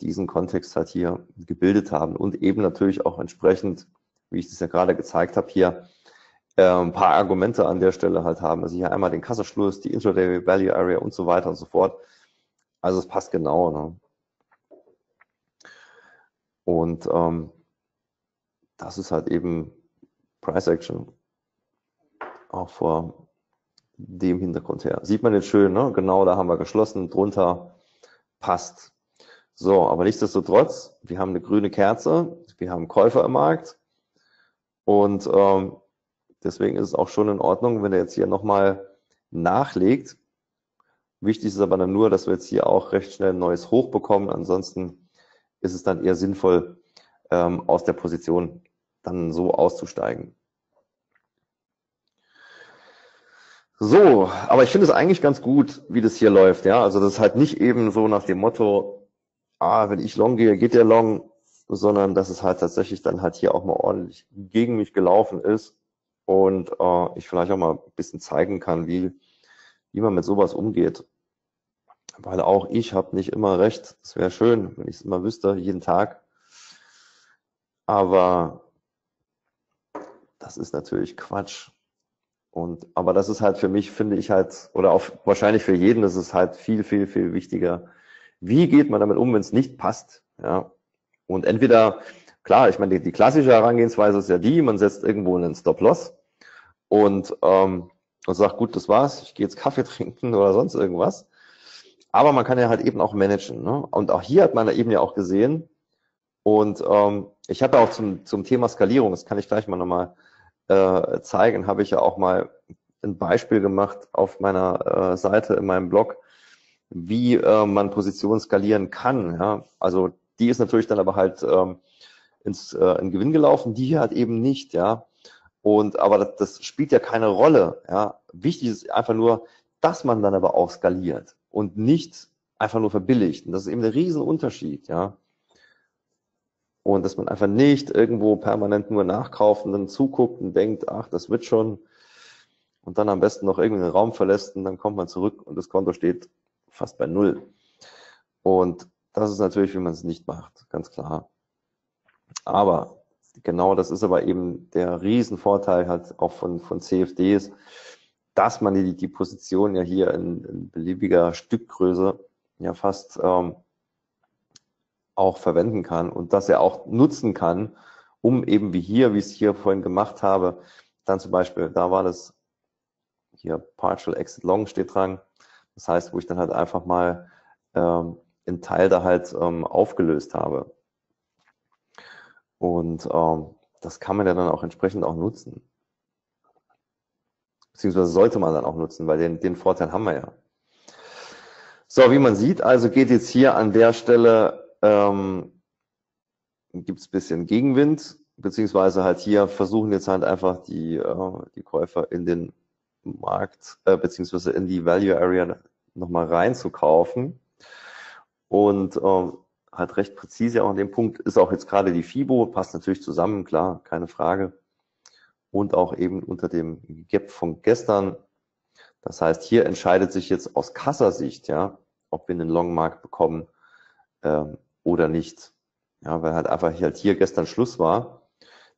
diesen Kontext halt hier gebildet haben und eben natürlich auch entsprechend, wie ich das ja gerade gezeigt habe, hier äh, ein paar Argumente an der Stelle halt haben. Also hier einmal den Kassaschluss, die Intraday Value Area und so weiter und so fort. Also es passt genau. Ne? Und ähm, das ist halt eben Price Action auch vor dem Hintergrund her. Sieht man jetzt schön, ne? genau da haben wir geschlossen, drunter passt. So, aber nichtsdestotrotz, wir haben eine grüne Kerze, wir haben Käufer im Markt und ähm, deswegen ist es auch schon in Ordnung, wenn er jetzt hier nochmal nachlegt. Wichtig ist aber dann nur, dass wir jetzt hier auch recht schnell ein neues Hoch bekommen. Ansonsten ist es dann eher sinnvoll, ähm, aus der Position dann so auszusteigen. So, aber ich finde es eigentlich ganz gut, wie das hier läuft. Ja, also das ist halt nicht eben so nach dem Motto, ah, wenn ich long gehe, geht der long, sondern dass es halt tatsächlich dann halt hier auch mal ordentlich gegen mich gelaufen ist und äh, ich vielleicht auch mal ein bisschen zeigen kann, wie, wie man mit sowas umgeht. Weil auch ich habe nicht immer recht. Es wäre schön, wenn ich es immer wüsste, jeden Tag. Aber das ist natürlich Quatsch. Und, aber das ist halt für mich, finde ich halt, oder auch wahrscheinlich für jeden, das ist halt viel, viel, viel wichtiger. Wie geht man damit um, wenn es nicht passt? Ja. Und entweder, klar, ich meine, die, die klassische Herangehensweise ist ja die, man setzt irgendwo einen Stop-Loss und, ähm, und sagt, gut, das war's, ich gehe jetzt Kaffee trinken oder sonst irgendwas. Aber man kann ja halt eben auch managen. Ne? Und auch hier hat man eben ja auch gesehen, und ähm, ich habe auch zum, zum Thema Skalierung, das kann ich gleich mal nochmal äh, zeigen, habe ich ja auch mal ein Beispiel gemacht auf meiner äh, Seite in meinem Blog, wie äh, man Positionen skalieren kann. Ja? Also die ist natürlich dann aber halt ähm, ins äh, in Gewinn gelaufen, die hat eben nicht, ja. Und aber das, das spielt ja keine Rolle. Ja. Wichtig ist einfach nur, dass man dann aber auch skaliert und nicht einfach nur verbilligt. Und das ist eben der Riesenunterschied, ja. Und dass man einfach nicht irgendwo permanent nur nachkauft und dann zuguckt und denkt, ach, das wird schon. Und dann am besten noch irgendwie den Raum verlässt und dann kommt man zurück und das Konto steht fast bei Null. Und das ist natürlich, wie man es nicht macht, ganz klar. Aber genau das ist aber eben der Riesenvorteil halt auch von, von CFDs, dass man die, die Position ja hier in, in beliebiger Stückgröße ja fast ähm, auch verwenden kann und dass er auch nutzen kann, um eben wie hier, wie ich es hier vorhin gemacht habe, dann zum Beispiel, da war das hier Partial Exit Long steht dran. Das heißt, wo ich dann halt einfach mal ähm, einen Teil da halt ähm, aufgelöst habe. Und ähm, das kann man ja dann auch entsprechend auch nutzen. Beziehungsweise sollte man dann auch nutzen, weil den, den Vorteil haben wir ja. So, wie man sieht, also geht jetzt hier an der Stelle, ähm, gibt es ein bisschen Gegenwind, beziehungsweise halt hier versuchen jetzt halt einfach die, äh, die Käufer in den Markt, äh, beziehungsweise in die Value Area nochmal reinzukaufen. Und ähm, halt recht präzise auch an dem Punkt ist auch jetzt gerade die FIBO, passt natürlich zusammen, klar, keine Frage. Und auch eben unter dem Gap von gestern. Das heißt, hier entscheidet sich jetzt aus Kassasicht, ja, ob wir einen Longmarkt bekommen ähm, oder nicht. Ja, weil halt einfach halt hier gestern Schluss war.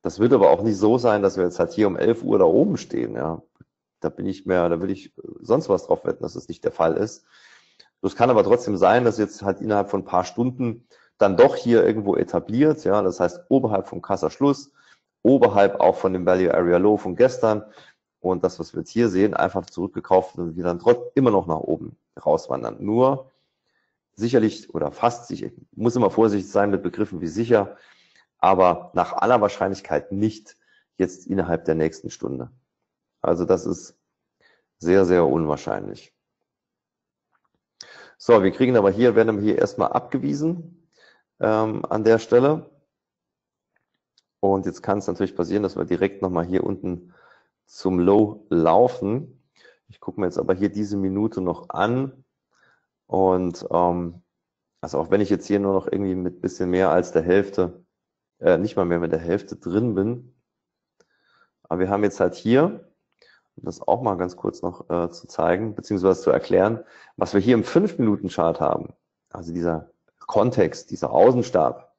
Das wird aber auch nicht so sein, dass wir jetzt halt hier um 11 Uhr da oben stehen, ja. Da bin ich mehr, da will ich sonst was drauf wetten, dass das nicht der Fall ist. Das kann aber trotzdem sein, dass jetzt halt innerhalb von ein paar Stunden dann doch hier irgendwo etabliert, ja, das heißt oberhalb vom Kassaschluss, oberhalb auch von dem Value Area Low von gestern und das, was wir jetzt hier sehen, einfach zurückgekauft und wir dann trotzdem immer noch nach oben rauswandern. Nur sicherlich oder fast sicher, muss immer vorsichtig sein mit Begriffen wie sicher, aber nach aller Wahrscheinlichkeit nicht jetzt innerhalb der nächsten Stunde. Also das ist sehr, sehr unwahrscheinlich. So, wir kriegen aber hier, werden wir hier erstmal abgewiesen ähm, an der Stelle. Und jetzt kann es natürlich passieren, dass wir direkt nochmal hier unten zum Low laufen. Ich gucke mir jetzt aber hier diese Minute noch an. Und ähm, also auch wenn ich jetzt hier nur noch irgendwie mit bisschen mehr als der Hälfte, äh, nicht mal mehr mit der Hälfte drin bin. Aber wir haben jetzt halt hier um das auch mal ganz kurz noch äh, zu zeigen, beziehungsweise zu erklären, was wir hier im 5-Minuten-Chart haben. Also dieser Kontext, dieser Außenstab,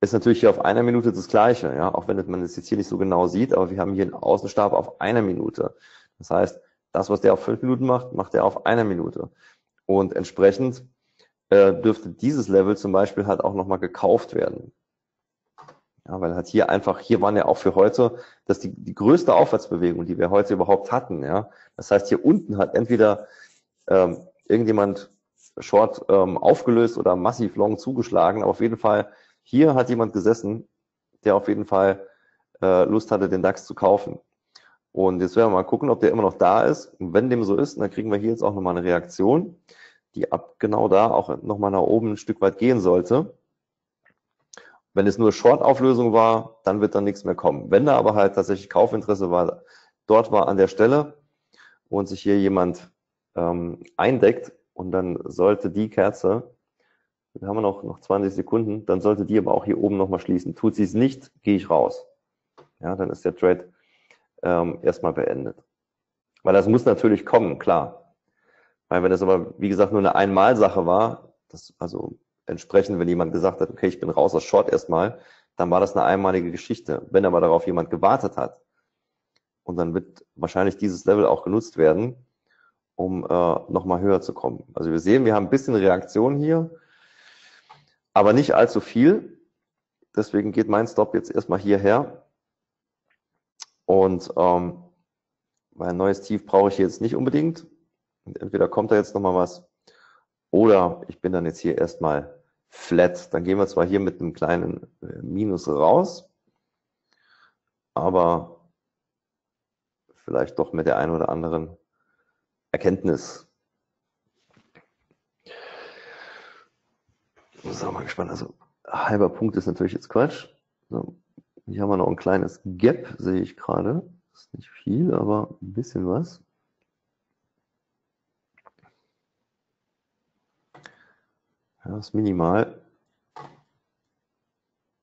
ist natürlich hier auf einer Minute das Gleiche, ja, auch wenn man es jetzt hier nicht so genau sieht, aber wir haben hier einen Außenstab auf einer Minute. Das heißt, das, was der auf fünf Minuten macht, macht er auf einer Minute. Und entsprechend äh, dürfte dieses Level zum Beispiel halt auch nochmal gekauft werden. Ja, weil halt hier einfach, hier waren ja auch für heute, das die, die größte Aufwärtsbewegung, die wir heute überhaupt hatten. Ja, das heißt, hier unten hat entweder ähm, irgendjemand Short ähm, aufgelöst oder massiv Long zugeschlagen, aber auf jeden Fall hier hat jemand gesessen, der auf jeden Fall äh, Lust hatte, den DAX zu kaufen. Und jetzt werden wir mal gucken, ob der immer noch da ist. Und wenn dem so ist, dann kriegen wir hier jetzt auch nochmal eine Reaktion, die ab genau da auch nochmal nach oben ein Stück weit gehen sollte. Wenn es nur Short-Auflösung war, dann wird dann nichts mehr kommen. Wenn da aber halt tatsächlich Kaufinteresse war, dort war an der Stelle und sich hier jemand ähm, eindeckt und dann sollte die Kerze, da haben wir noch, noch 20 Sekunden, dann sollte die aber auch hier oben nochmal schließen. Tut sie es nicht, gehe ich raus. Ja, dann ist der Trade ähm, erstmal beendet. Weil das muss natürlich kommen, klar. Weil wenn es aber, wie gesagt, nur eine Einmalsache war, das, also entsprechend, wenn jemand gesagt hat, okay, ich bin raus aus Short erstmal, dann war das eine einmalige Geschichte. Wenn aber darauf jemand gewartet hat, und dann wird wahrscheinlich dieses Level auch genutzt werden, um äh, nochmal höher zu kommen. Also wir sehen, wir haben ein bisschen Reaktion hier, aber nicht allzu viel. Deswegen geht mein Stop jetzt erstmal hierher. Und ähm, weil ein neues Tief brauche ich jetzt nicht unbedingt. Entweder kommt da jetzt nochmal was oder ich bin dann jetzt hier erstmal flat. Dann gehen wir zwar hier mit einem kleinen äh, Minus raus, aber vielleicht doch mit der einen oder anderen Erkenntnis. So, mal gespannt. Also halber Punkt ist natürlich jetzt Quatsch. So, hier haben wir noch ein kleines Gap, sehe ich gerade. Ist nicht viel, aber ein bisschen was. Ja, ist minimal.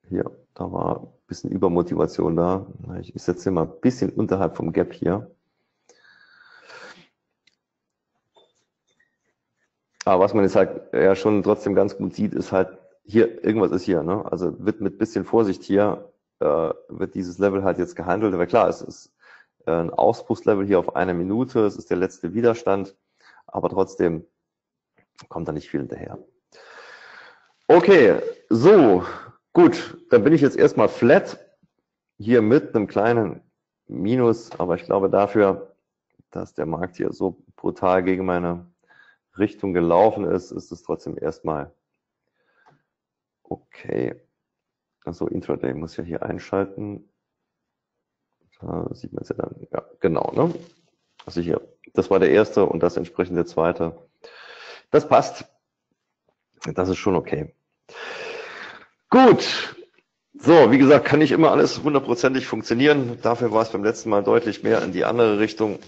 Hier, da war ein bisschen Übermotivation da. Ich setze hier mal ein bisschen unterhalb vom Gap hier. Aber was man jetzt halt ja schon trotzdem ganz gut sieht, ist halt, hier, irgendwas ist hier, ne? Also wird mit bisschen Vorsicht hier, äh, wird dieses Level halt jetzt gehandelt. Aber klar, es ist äh, ein Ausbruchslevel hier auf eine Minute, es ist der letzte Widerstand, aber trotzdem kommt da nicht viel hinterher. Okay, so, gut, dann bin ich jetzt erstmal flat, hier mit einem kleinen Minus, aber ich glaube dafür, dass der Markt hier so brutal gegen meine Richtung gelaufen ist, ist es trotzdem erstmal okay. Also Intraday muss ja hier einschalten. Da sieht man es ja dann, ja, genau, ne? Also hier, das war der erste und das entsprechend der zweite. Das passt. Das ist schon okay. Gut. So, wie gesagt, kann nicht immer alles hundertprozentig funktionieren. Dafür war es beim letzten Mal deutlich mehr in die andere Richtung.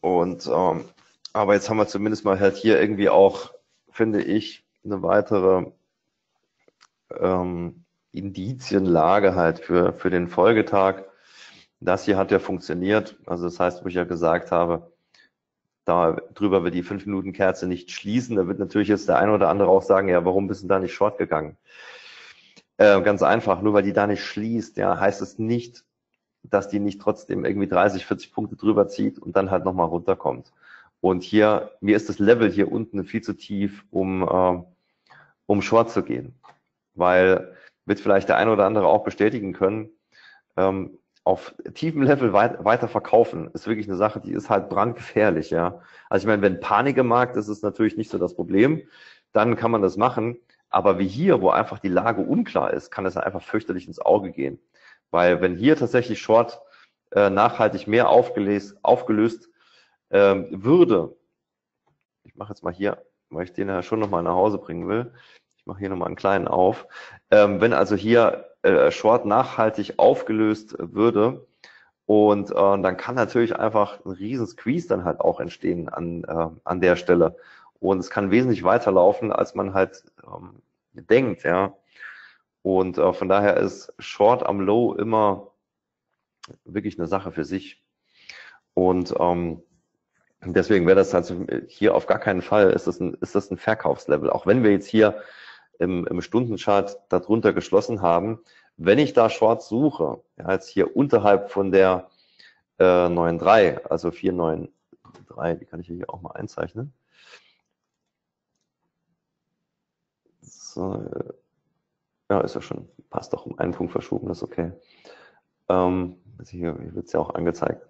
Und ähm, aber jetzt haben wir zumindest mal halt hier irgendwie auch, finde ich, eine weitere ähm, Indizienlage halt für, für den Folgetag. Das hier hat ja funktioniert. Also das heißt, wo ich ja gesagt habe, da drüber wird die 5-Minuten-Kerze nicht schließen. Da wird natürlich jetzt der eine oder andere auch sagen, ja, warum bist du da nicht short gegangen? Äh, ganz einfach, nur weil die da nicht schließt, ja, heißt es nicht, dass die nicht trotzdem irgendwie 30, 40 Punkte drüber zieht und dann halt nochmal runterkommt. Und hier, mir ist das Level hier unten viel zu tief, um, äh, um Short zu gehen. Weil, wird vielleicht der eine oder andere auch bestätigen können, ähm, auf tiefem Level weit, weiter verkaufen, ist wirklich eine Sache, die ist halt brandgefährlich, ja. Also ich meine, wenn Panik im Markt ist, ist natürlich nicht so das Problem. Dann kann man das machen. Aber wie hier, wo einfach die Lage unklar ist, kann es einfach fürchterlich ins Auge gehen. Weil wenn hier tatsächlich Short äh, nachhaltig mehr aufgelöst, aufgelöst ähm, würde, ich mache jetzt mal hier, weil ich den ja schon nochmal nach Hause bringen will, mache hier nochmal einen kleinen auf, ähm, wenn also hier äh, Short nachhaltig aufgelöst würde. Und äh, dann kann natürlich einfach ein riesen Squeeze dann halt auch entstehen an, äh, an der Stelle. Und es kann wesentlich weiterlaufen, als man halt ähm, denkt, ja. Und äh, von daher ist Short am Low immer wirklich eine Sache für sich. Und ähm, deswegen wäre das also hier auf gar keinen Fall ist das ein, ist das ein Verkaufslevel. Auch wenn wir jetzt hier im, im Stundenchart darunter geschlossen haben. Wenn ich da schwarz suche, ja, jetzt hier unterhalb von der äh, 9.3, also 4.9.3, die kann ich hier auch mal einzeichnen. So, äh, ja, ist ja schon, passt doch um einen Punkt verschoben, das ist okay. Ähm, also hier, hier wird es ja auch angezeigt.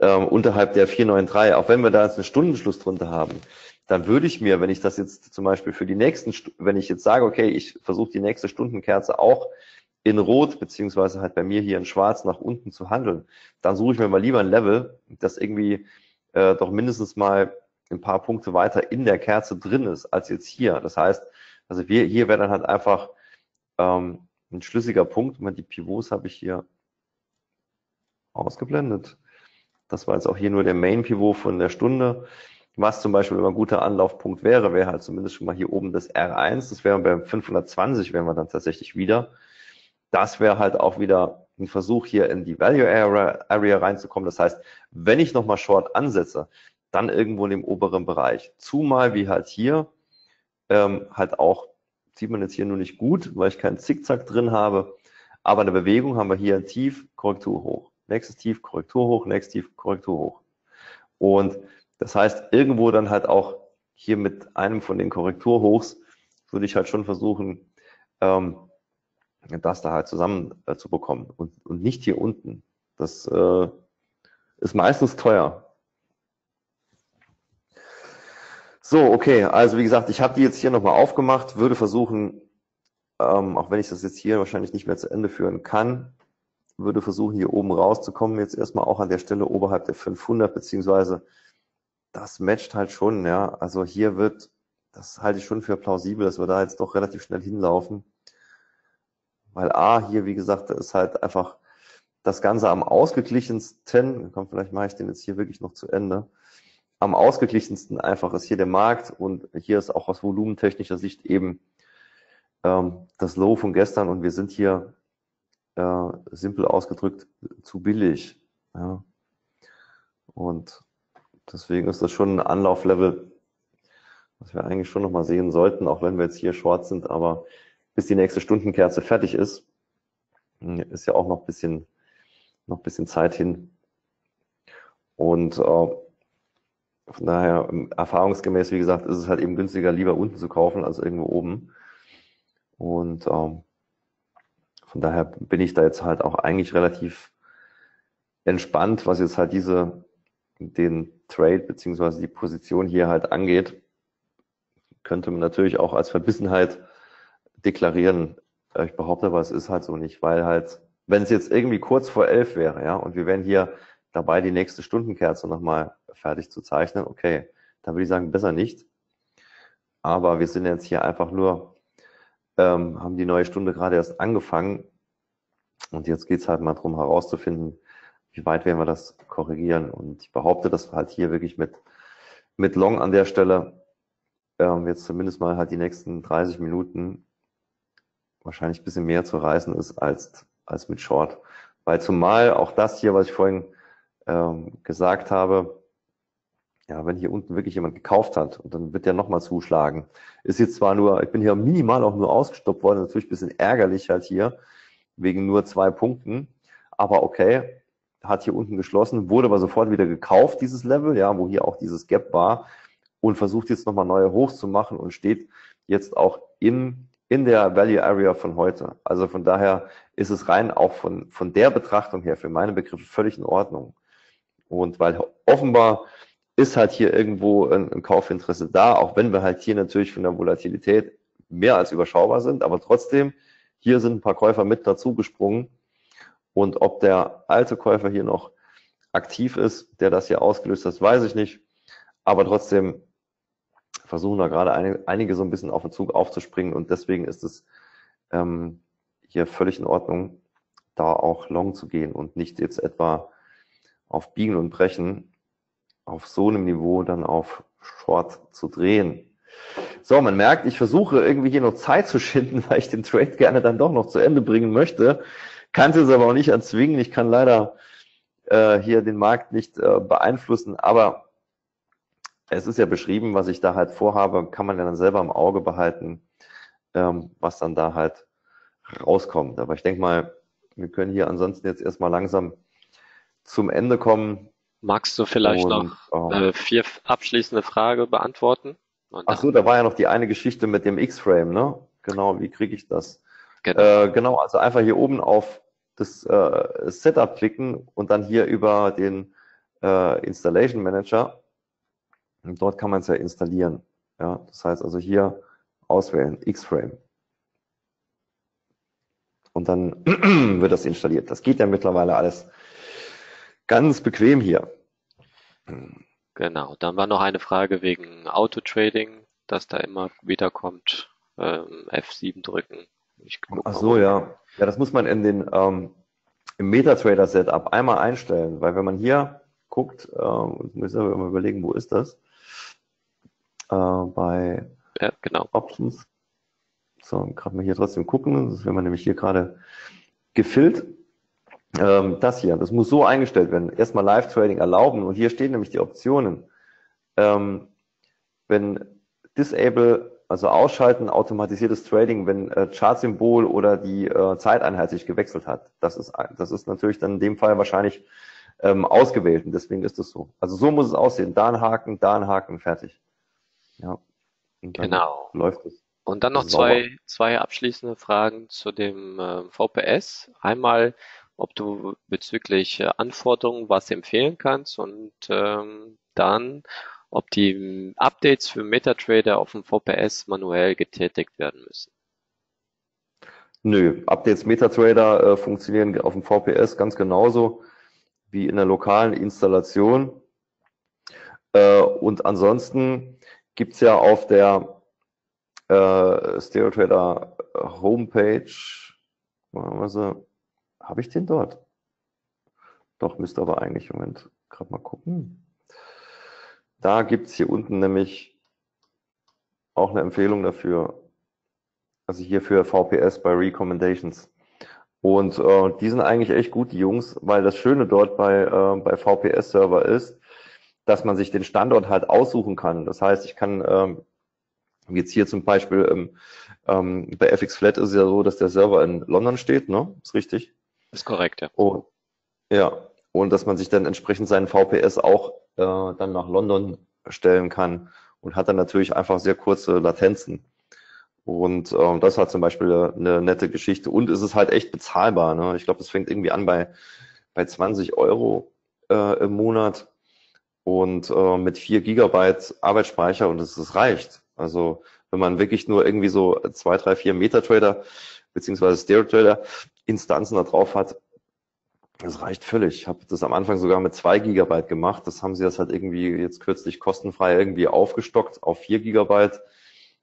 Ähm, unterhalb der 493, auch wenn wir da jetzt einen Stundenschluss drunter haben, dann würde ich mir, wenn ich das jetzt zum Beispiel für die nächsten, wenn ich jetzt sage, okay, ich versuche die nächste Stundenkerze auch in Rot, beziehungsweise halt bei mir hier in Schwarz nach unten zu handeln, dann suche ich mir mal lieber ein Level, das irgendwie äh, doch mindestens mal ein paar Punkte weiter in der Kerze drin ist, als jetzt hier. Das heißt, also wir, hier wäre dann halt einfach ähm, ein schlüssiger Punkt. Die Pivots habe ich hier ausgeblendet. Das war jetzt auch hier nur der Main Pivot von der Stunde. Was zum Beispiel immer ein guter Anlaufpunkt wäre, wäre halt zumindest schon mal hier oben das R1. Das wäre bei 520, wären wir dann tatsächlich wieder. Das wäre halt auch wieder ein Versuch, hier in die Value Area, Area reinzukommen. Das heißt, wenn ich nochmal Short ansetze, dann irgendwo in dem oberen Bereich. Zumal wie halt hier, ähm, halt auch, sieht man jetzt hier nur nicht gut, weil ich keinen Zickzack drin habe. Aber eine Bewegung haben wir hier ein Tief, Korrektur hoch. Nächstes Tief, Korrektur hoch, nächstes Tief, Korrektur hoch. Und das heißt, irgendwo dann halt auch hier mit einem von den Korrekturhochs würde ich halt schon versuchen, ähm, das da halt zusammen äh, zu bekommen und, und nicht hier unten. Das äh, ist meistens teuer. So, okay, also wie gesagt, ich habe die jetzt hier nochmal aufgemacht, würde versuchen, ähm, auch wenn ich das jetzt hier wahrscheinlich nicht mehr zu Ende führen kann, würde versuchen, hier oben rauszukommen, jetzt erstmal auch an der Stelle oberhalb der 500, beziehungsweise das matcht halt schon, ja. Also hier wird, das halte ich schon für plausibel, dass wir da jetzt doch relativ schnell hinlaufen. Weil A, hier, wie gesagt, ist halt einfach das Ganze am ausgeglichensten, komm, vielleicht mache ich den jetzt hier wirklich noch zu Ende. Am ausgeglichensten einfach ist hier der Markt und hier ist auch aus volumentechnischer Sicht eben ähm, das Low von gestern und wir sind hier äh, simpel ausgedrückt zu billig. Ja. Und deswegen ist das schon ein Anlauflevel, was wir eigentlich schon nochmal sehen sollten, auch wenn wir jetzt hier short sind, aber bis die nächste Stundenkerze fertig ist, ist ja auch noch ein bisschen, noch ein bisschen Zeit hin. Und äh, von daher, erfahrungsgemäß, wie gesagt, ist es halt eben günstiger, lieber unten zu kaufen als irgendwo oben. Und ähm, von daher bin ich da jetzt halt auch eigentlich relativ entspannt, was jetzt halt diese, den Trade beziehungsweise die Position hier halt angeht. Könnte man natürlich auch als Verbissenheit deklarieren. Ich behaupte aber, es ist halt so nicht, weil halt, wenn es jetzt irgendwie kurz vor elf wäre, ja, und wir wären hier dabei, die nächste Stundenkerze nochmal fertig zu zeichnen, okay, dann würde ich sagen, besser nicht. Aber wir sind jetzt hier einfach nur ähm, haben die neue Stunde gerade erst angefangen. Und jetzt geht's halt mal drum herauszufinden, wie weit werden wir das korrigieren. Und ich behaupte, dass wir halt hier wirklich mit, mit Long an der Stelle ähm, jetzt zumindest mal halt die nächsten 30 Minuten wahrscheinlich ein bisschen mehr zu reißen ist als, als mit Short. Weil zumal auch das hier, was ich vorhin ähm, gesagt habe, ja, wenn hier unten wirklich jemand gekauft hat und dann wird der nochmal zuschlagen. Ist jetzt zwar nur, ich bin hier minimal auch nur ausgestoppt worden, natürlich ein bisschen ärgerlich halt hier, wegen nur zwei Punkten, aber okay, hat hier unten geschlossen, wurde aber sofort wieder gekauft, dieses Level, ja, wo hier auch dieses Gap war und versucht jetzt nochmal neue Hochs zu machen und steht jetzt auch in, in der Value Area von heute. Also von daher ist es rein auch von, von der Betrachtung her für meine Begriffe völlig in Ordnung. Und weil offenbar ist halt hier irgendwo ein, ein Kaufinteresse da, auch wenn wir halt hier natürlich von der Volatilität mehr als überschaubar sind, aber trotzdem, hier sind ein paar Käufer mit dazu gesprungen. Und ob der alte Käufer hier noch aktiv ist, der das hier ausgelöst hat, weiß ich nicht. Aber trotzdem versuchen da gerade einige, so ein bisschen auf den Zug aufzuspringen und deswegen ist es ähm, hier völlig in Ordnung, da auch long zu gehen und nicht jetzt etwa auf Biegen und Brechen auf so einem Niveau dann auf Short zu drehen. So, man merkt, ich versuche irgendwie hier noch Zeit zu schinden, weil ich den Trade gerne dann doch noch zu Ende bringen möchte. Kann es aber auch nicht erzwingen. Ich kann leider äh, hier den Markt nicht äh, beeinflussen, aber es ist ja beschrieben, was ich da halt vorhabe, kann man ja dann selber im Auge behalten, ähm, was dann da halt rauskommt. Aber ich denke mal, wir können hier ansonsten jetzt erstmal langsam zum Ende kommen. Magst du vielleicht und, noch oh. äh, vier abschließende Frage beantworten? Ach so, da war ja noch die eine Geschichte mit dem X-Frame, ne? genau, wie kriege ich das? Genau. Äh, genau, also einfach hier oben auf das äh, Setup klicken und dann hier über den äh, Installation Manager. Und dort kann man es ja installieren. Ja, das heißt also hier auswählen, X-Frame. Und dann wird das installiert. Das geht ja mittlerweile alles ganz bequem hier. Genau, dann war noch eine Frage wegen Auto-Trading, dass da immer wieder kommt, ähm, F7 drücken. Ach so, ja. Ja, das muss man in den, ähm, im MetaTrader-Setup einmal einstellen, weil wenn man hier guckt, ähm, muss ich mal überlegen, wo ist das? Äh, bei ja, genau. Options. So, gerade mal hier trotzdem gucken. Das werden wir nämlich hier gerade gefiltert. Ähm, das hier, das muss so eingestellt werden. Erstmal Live-Trading erlauben und hier stehen nämlich die Optionen. Ähm, wenn Disable, also ausschalten, automatisiertes Trading, wenn äh, Chartsymbol oder die äh, Zeiteinheit sich gewechselt hat. Das ist, das ist natürlich dann in dem Fall wahrscheinlich ähm, ausgewählt und deswegen ist es so. Also so muss es aussehen. Da ein Haken, da ein Haken, fertig. Ja. genau. Läuft es. Und dann noch zwei, zwei abschließende Fragen zu dem äh, VPS. Einmal, ob du bezüglich äh, Anforderungen was empfehlen kannst und ähm, dann, ob die Updates für MetaTrader auf dem VPS manuell getätigt werden müssen. Nö, Updates MetaTrader äh, funktionieren auf dem VPS ganz genauso wie in der lokalen Installation. Äh, und ansonsten gibt's ja auf der äh, StereoTrader Homepage, also habe ich den dort? Doch, müsste aber eigentlich, Moment, gerade mal gucken. Da gibt es hier unten nämlich auch eine Empfehlung dafür. Also hier für VPS bei Recommendations. Und äh, die sind eigentlich echt gut, die Jungs, weil das Schöne dort bei, äh, bei VPS-Server ist, dass man sich den Standort halt aussuchen kann. Das heißt, ich kann ähm, jetzt hier zum Beispiel ähm, ähm, bei FX Flat ist es ja so, dass der Server in London steht, ne? Ist richtig? Ist korrekt, ja. Und, ja, und dass man sich dann entsprechend seinen VPS auch äh, dann nach London stellen kann und hat dann natürlich einfach sehr kurze Latenzen. Und äh, das hat zum Beispiel eine nette Geschichte. Und es ist halt echt bezahlbar. Ne? Ich glaube, es fängt irgendwie an bei, bei 20 Euro äh, im Monat und äh, mit 4 Gigabyte Arbeitsspeicher und es reicht. Also wenn man wirklich nur irgendwie so zwei, drei, vier Meter-Trader beziehungsweise Stereo-Trader Instanzen da drauf hat, das reicht völlig. Ich habe das am Anfang sogar mit zwei Gigabyte gemacht. Das haben sie das halt irgendwie jetzt kürzlich kostenfrei irgendwie aufgestockt auf vier Gigabyte.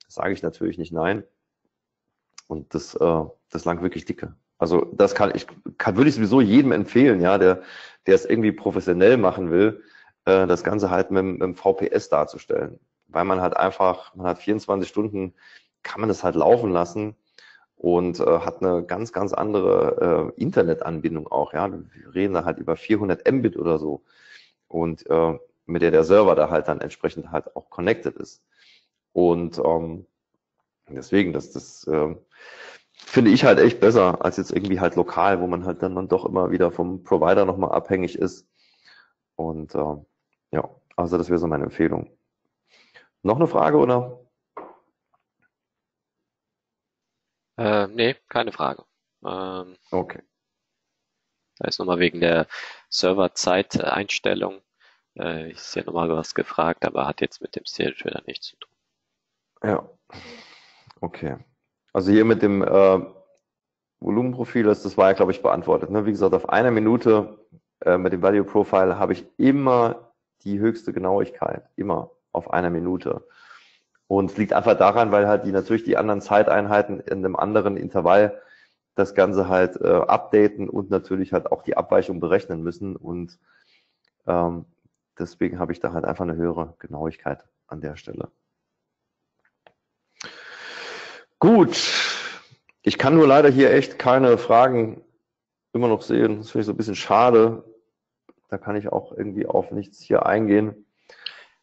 Das sage ich natürlich nicht nein. Und das, äh, das lang wirklich dicke. Also das kann ich, kann, würde ich sowieso jedem empfehlen, ja, der, der es irgendwie professionell machen will, äh, das Ganze halt mit, mit dem VPS darzustellen. Weil man halt einfach, man hat 24 Stunden, kann man das halt laufen lassen und äh, hat eine ganz, ganz andere äh, Internetanbindung auch. Ja, wir reden da halt über 400 Mbit oder so und äh, mit der der Server da halt dann entsprechend halt auch connected ist. Und ähm, deswegen, das, das äh, finde ich halt echt besser als jetzt irgendwie halt lokal, wo man halt dann, dann doch immer wieder vom Provider nochmal abhängig ist. Und äh, ja, also das wäre so meine Empfehlung. Noch eine Frage oder? Äh, nee, keine Frage. Ähm, okay. Da ist nochmal wegen der Serverzeiteinstellung. Äh, ist ja nochmal was gefragt, aber hat jetzt mit dem Serial Trader nichts zu tun. Ja. Okay. Also hier mit dem äh, Volumenprofil, das, das war ja, glaube ich, beantwortet. Ne? Wie gesagt, auf einer Minute äh, mit dem Value Profile habe ich immer die höchste Genauigkeit. Immer auf einer Minute. Und es liegt einfach daran, weil halt die natürlich die anderen Zeiteinheiten in einem anderen Intervall das Ganze halt äh, updaten und natürlich halt auch die Abweichung berechnen müssen. Und ähm, deswegen habe ich da halt einfach eine höhere Genauigkeit an der Stelle. Gut, ich kann nur leider hier echt keine Fragen immer noch sehen. Das finde ich so ein bisschen schade. Da kann ich auch irgendwie auf nichts hier eingehen.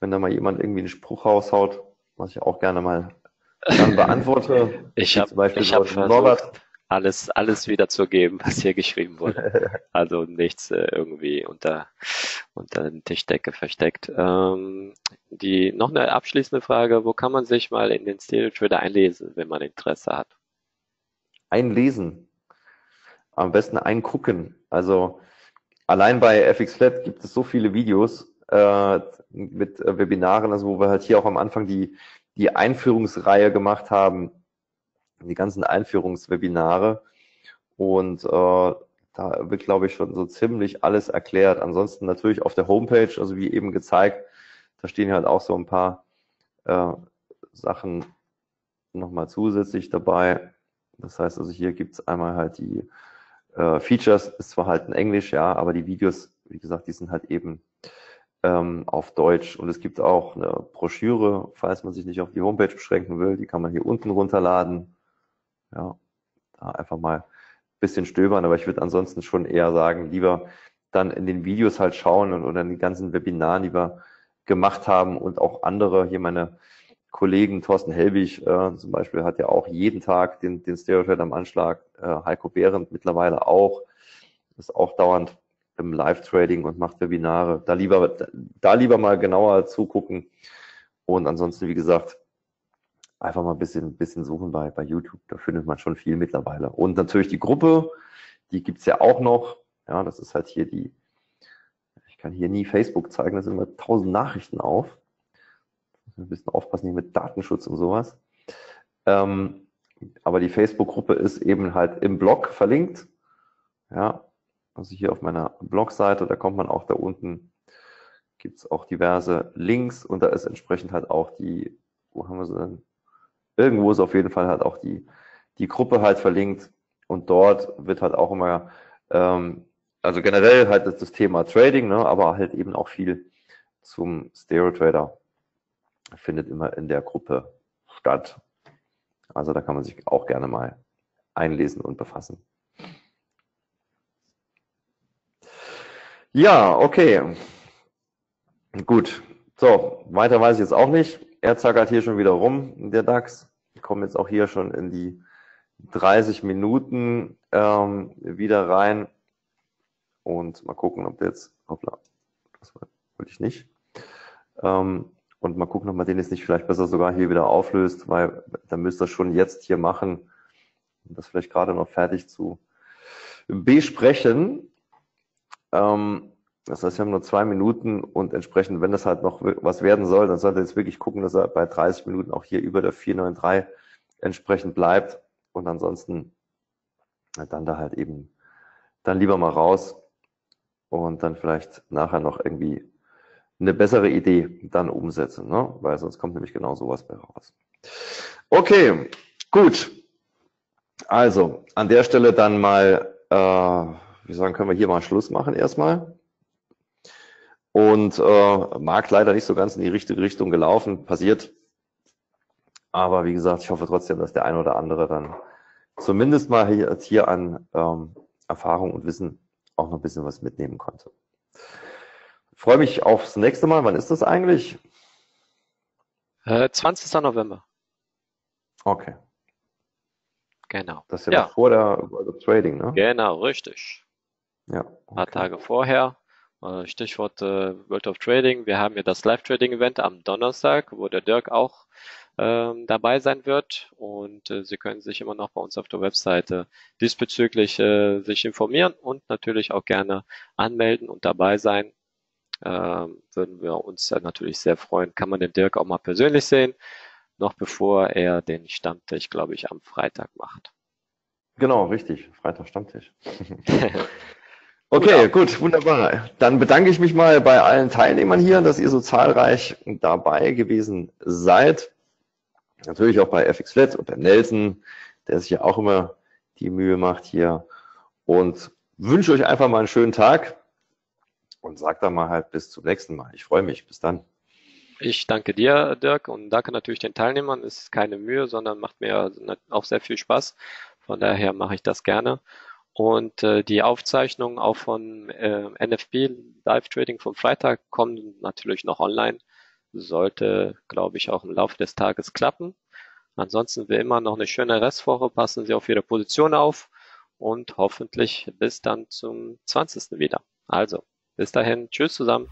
Wenn da mal jemand irgendwie einen Spruch raushaut, was ich auch gerne mal dann beantworte. ich habe ich hab versucht, alles, alles wieder zu geben, was hier geschrieben wurde. Also nichts äh, irgendwie unter, unter der Tischdecke versteckt. Ähm, die, noch eine abschließende Frage, wo kann man sich mal in den Stereo Trader einlesen, wenn man Interesse hat? Einlesen. Am besten eingucken. Also allein bei FX Flat gibt es so viele Videos äh, mit äh, Webinaren, also wo wir halt hier auch am Anfang die, die Einführungsreihe gemacht haben, die ganzen Einführungswebinare. Und äh, da wird, glaube ich, schon so ziemlich alles erklärt. Ansonsten natürlich auf der Homepage, also wie eben gezeigt, da stehen halt auch so ein paar äh, Sachen nochmal zusätzlich dabei. Das heißt also, hier gibt's einmal halt die äh, Features, ist zwar halt in Englisch, ja, aber die Videos, wie gesagt, die sind halt eben ähm, auf Deutsch. Und es gibt auch eine Broschüre, falls man sich nicht auf die Homepage beschränken will, die kann man hier unten runterladen. Ja, da einfach mal ein bisschen stöbern, aber ich würde ansonsten schon eher sagen, lieber dann in den Videos halt schauen und, oder in den ganzen Webinaren, die wir gemacht haben und auch andere, hier meine Kollegen, Thorsten Helbig äh, zum Beispiel, hat ja auch jeden Tag den, den Stereotype am Anschlag, äh, Heiko Behrendt mittlerweile auch, ist auch dauernd im Live-Trading und macht Webinare. Da lieber, da lieber mal genauer zugucken. Und ansonsten, wie gesagt, einfach mal ein bisschen, bisschen suchen bei, bei YouTube. Da findet man schon viel mittlerweile. Und natürlich die Gruppe, die gibt's ja auch noch. Ja, das ist halt hier die, ich kann hier nie Facebook zeigen, da sind immer tausend Nachrichten auf. Ein bisschen aufpassen hier mit Datenschutz und sowas. Ähm, aber die Facebook-Gruppe ist eben halt im Blog verlinkt. Ja, also hier auf meiner Blogseite, da kommt man auch da unten, gibt's auch diverse Links und da ist entsprechend halt auch die, wo haben wir sie denn? Irgendwo ist auf jeden Fall halt auch die, die Gruppe halt verlinkt und dort wird halt auch immer, ähm, also generell halt das, das Thema Trading, ne, aber halt eben auch viel zum Stereo Trader findet immer in der Gruppe statt. Also da kann man sich auch gerne mal einlesen und befassen. Ja, okay. Gut. So, weiter weiß ich jetzt auch nicht. Er zackert hier schon wieder rum, der DAX. Wir kommen jetzt auch hier schon in die 30 Minuten ähm, wieder rein. Und mal gucken, ob der jetzt, hoppla, das wollte ich nicht. Ähm, und mal gucken, ob man den jetzt nicht vielleicht besser sogar hier wieder auflöst, weil dann müsste er schon jetzt hier machen, um das vielleicht gerade noch fertig zu besprechen. Ähm, das heißt, wir haben nur zwei Minuten und entsprechend, wenn das halt noch was werden soll, dann sollte jetzt wirklich gucken, dass er bei 30 Minuten auch hier über der 493 entsprechend bleibt und ansonsten dann da halt eben dann lieber mal raus und dann vielleicht nachher noch irgendwie eine bessere Idee dann umsetzen, ne? weil sonst kommt nämlich genau sowas bei raus. Okay, gut. Also an der Stelle dann mal äh, wir sagen, können wir hier mal Schluss machen erstmal. Und äh, Markt leider nicht so ganz in die richtige Richtung gelaufen, passiert. Aber wie gesagt, ich hoffe trotzdem, dass der ein oder andere dann zumindest mal hier, hier an ähm, Erfahrung und Wissen auch noch ein bisschen was mitnehmen konnte. Ich freue mich aufs nächste Mal. Wann ist das eigentlich? Äh, 20. November. Okay. Genau. Das ist ja, ja. vor der World of Trading, ne? Genau, richtig. Ja. Okay. Ein paar Tage vorher. Äh, Stichwort äh, World of Trading. Wir haben ja das Live-Trading-Event am Donnerstag, wo der Dirk auch ähm, dabei sein wird. Und äh, Sie können sich immer noch bei uns auf der Webseite diesbezüglich äh, sich informieren und natürlich auch gerne anmelden und dabei sein. Ähm, würden wir uns natürlich sehr freuen. Kann man den Dirk auch mal persönlich sehen, noch bevor er den Stammtisch, glaube ich, am Freitag macht. Genau, richtig. Freitag Stammtisch. Okay, gut, wunderbar. Dann bedanke ich mich mal bei allen Teilnehmern hier, dass ihr so zahlreich dabei gewesen seid. Natürlich auch bei FX Flat und bei Nelson, der sich ja auch immer die Mühe macht hier. Und wünsche euch einfach mal einen schönen Tag und sagt dann mal halt bis zum nächsten Mal. Ich freue mich. Bis dann. Ich danke dir, Dirk, und danke natürlich den Teilnehmern. Es ist keine Mühe, sondern macht mir auch sehr viel Spaß. Von daher mache ich das gerne. Und äh, die Aufzeichnungen auch von äh, NFP Live Trading vom Freitag kommen natürlich noch online. Sollte, glaube ich, auch im Laufe des Tages klappen. Ansonsten wie immer noch eine schöne Restwoche. Passen Sie auf Ihre Position auf und hoffentlich bis dann zum 20. wieder. Also, bis dahin. Tschüss zusammen.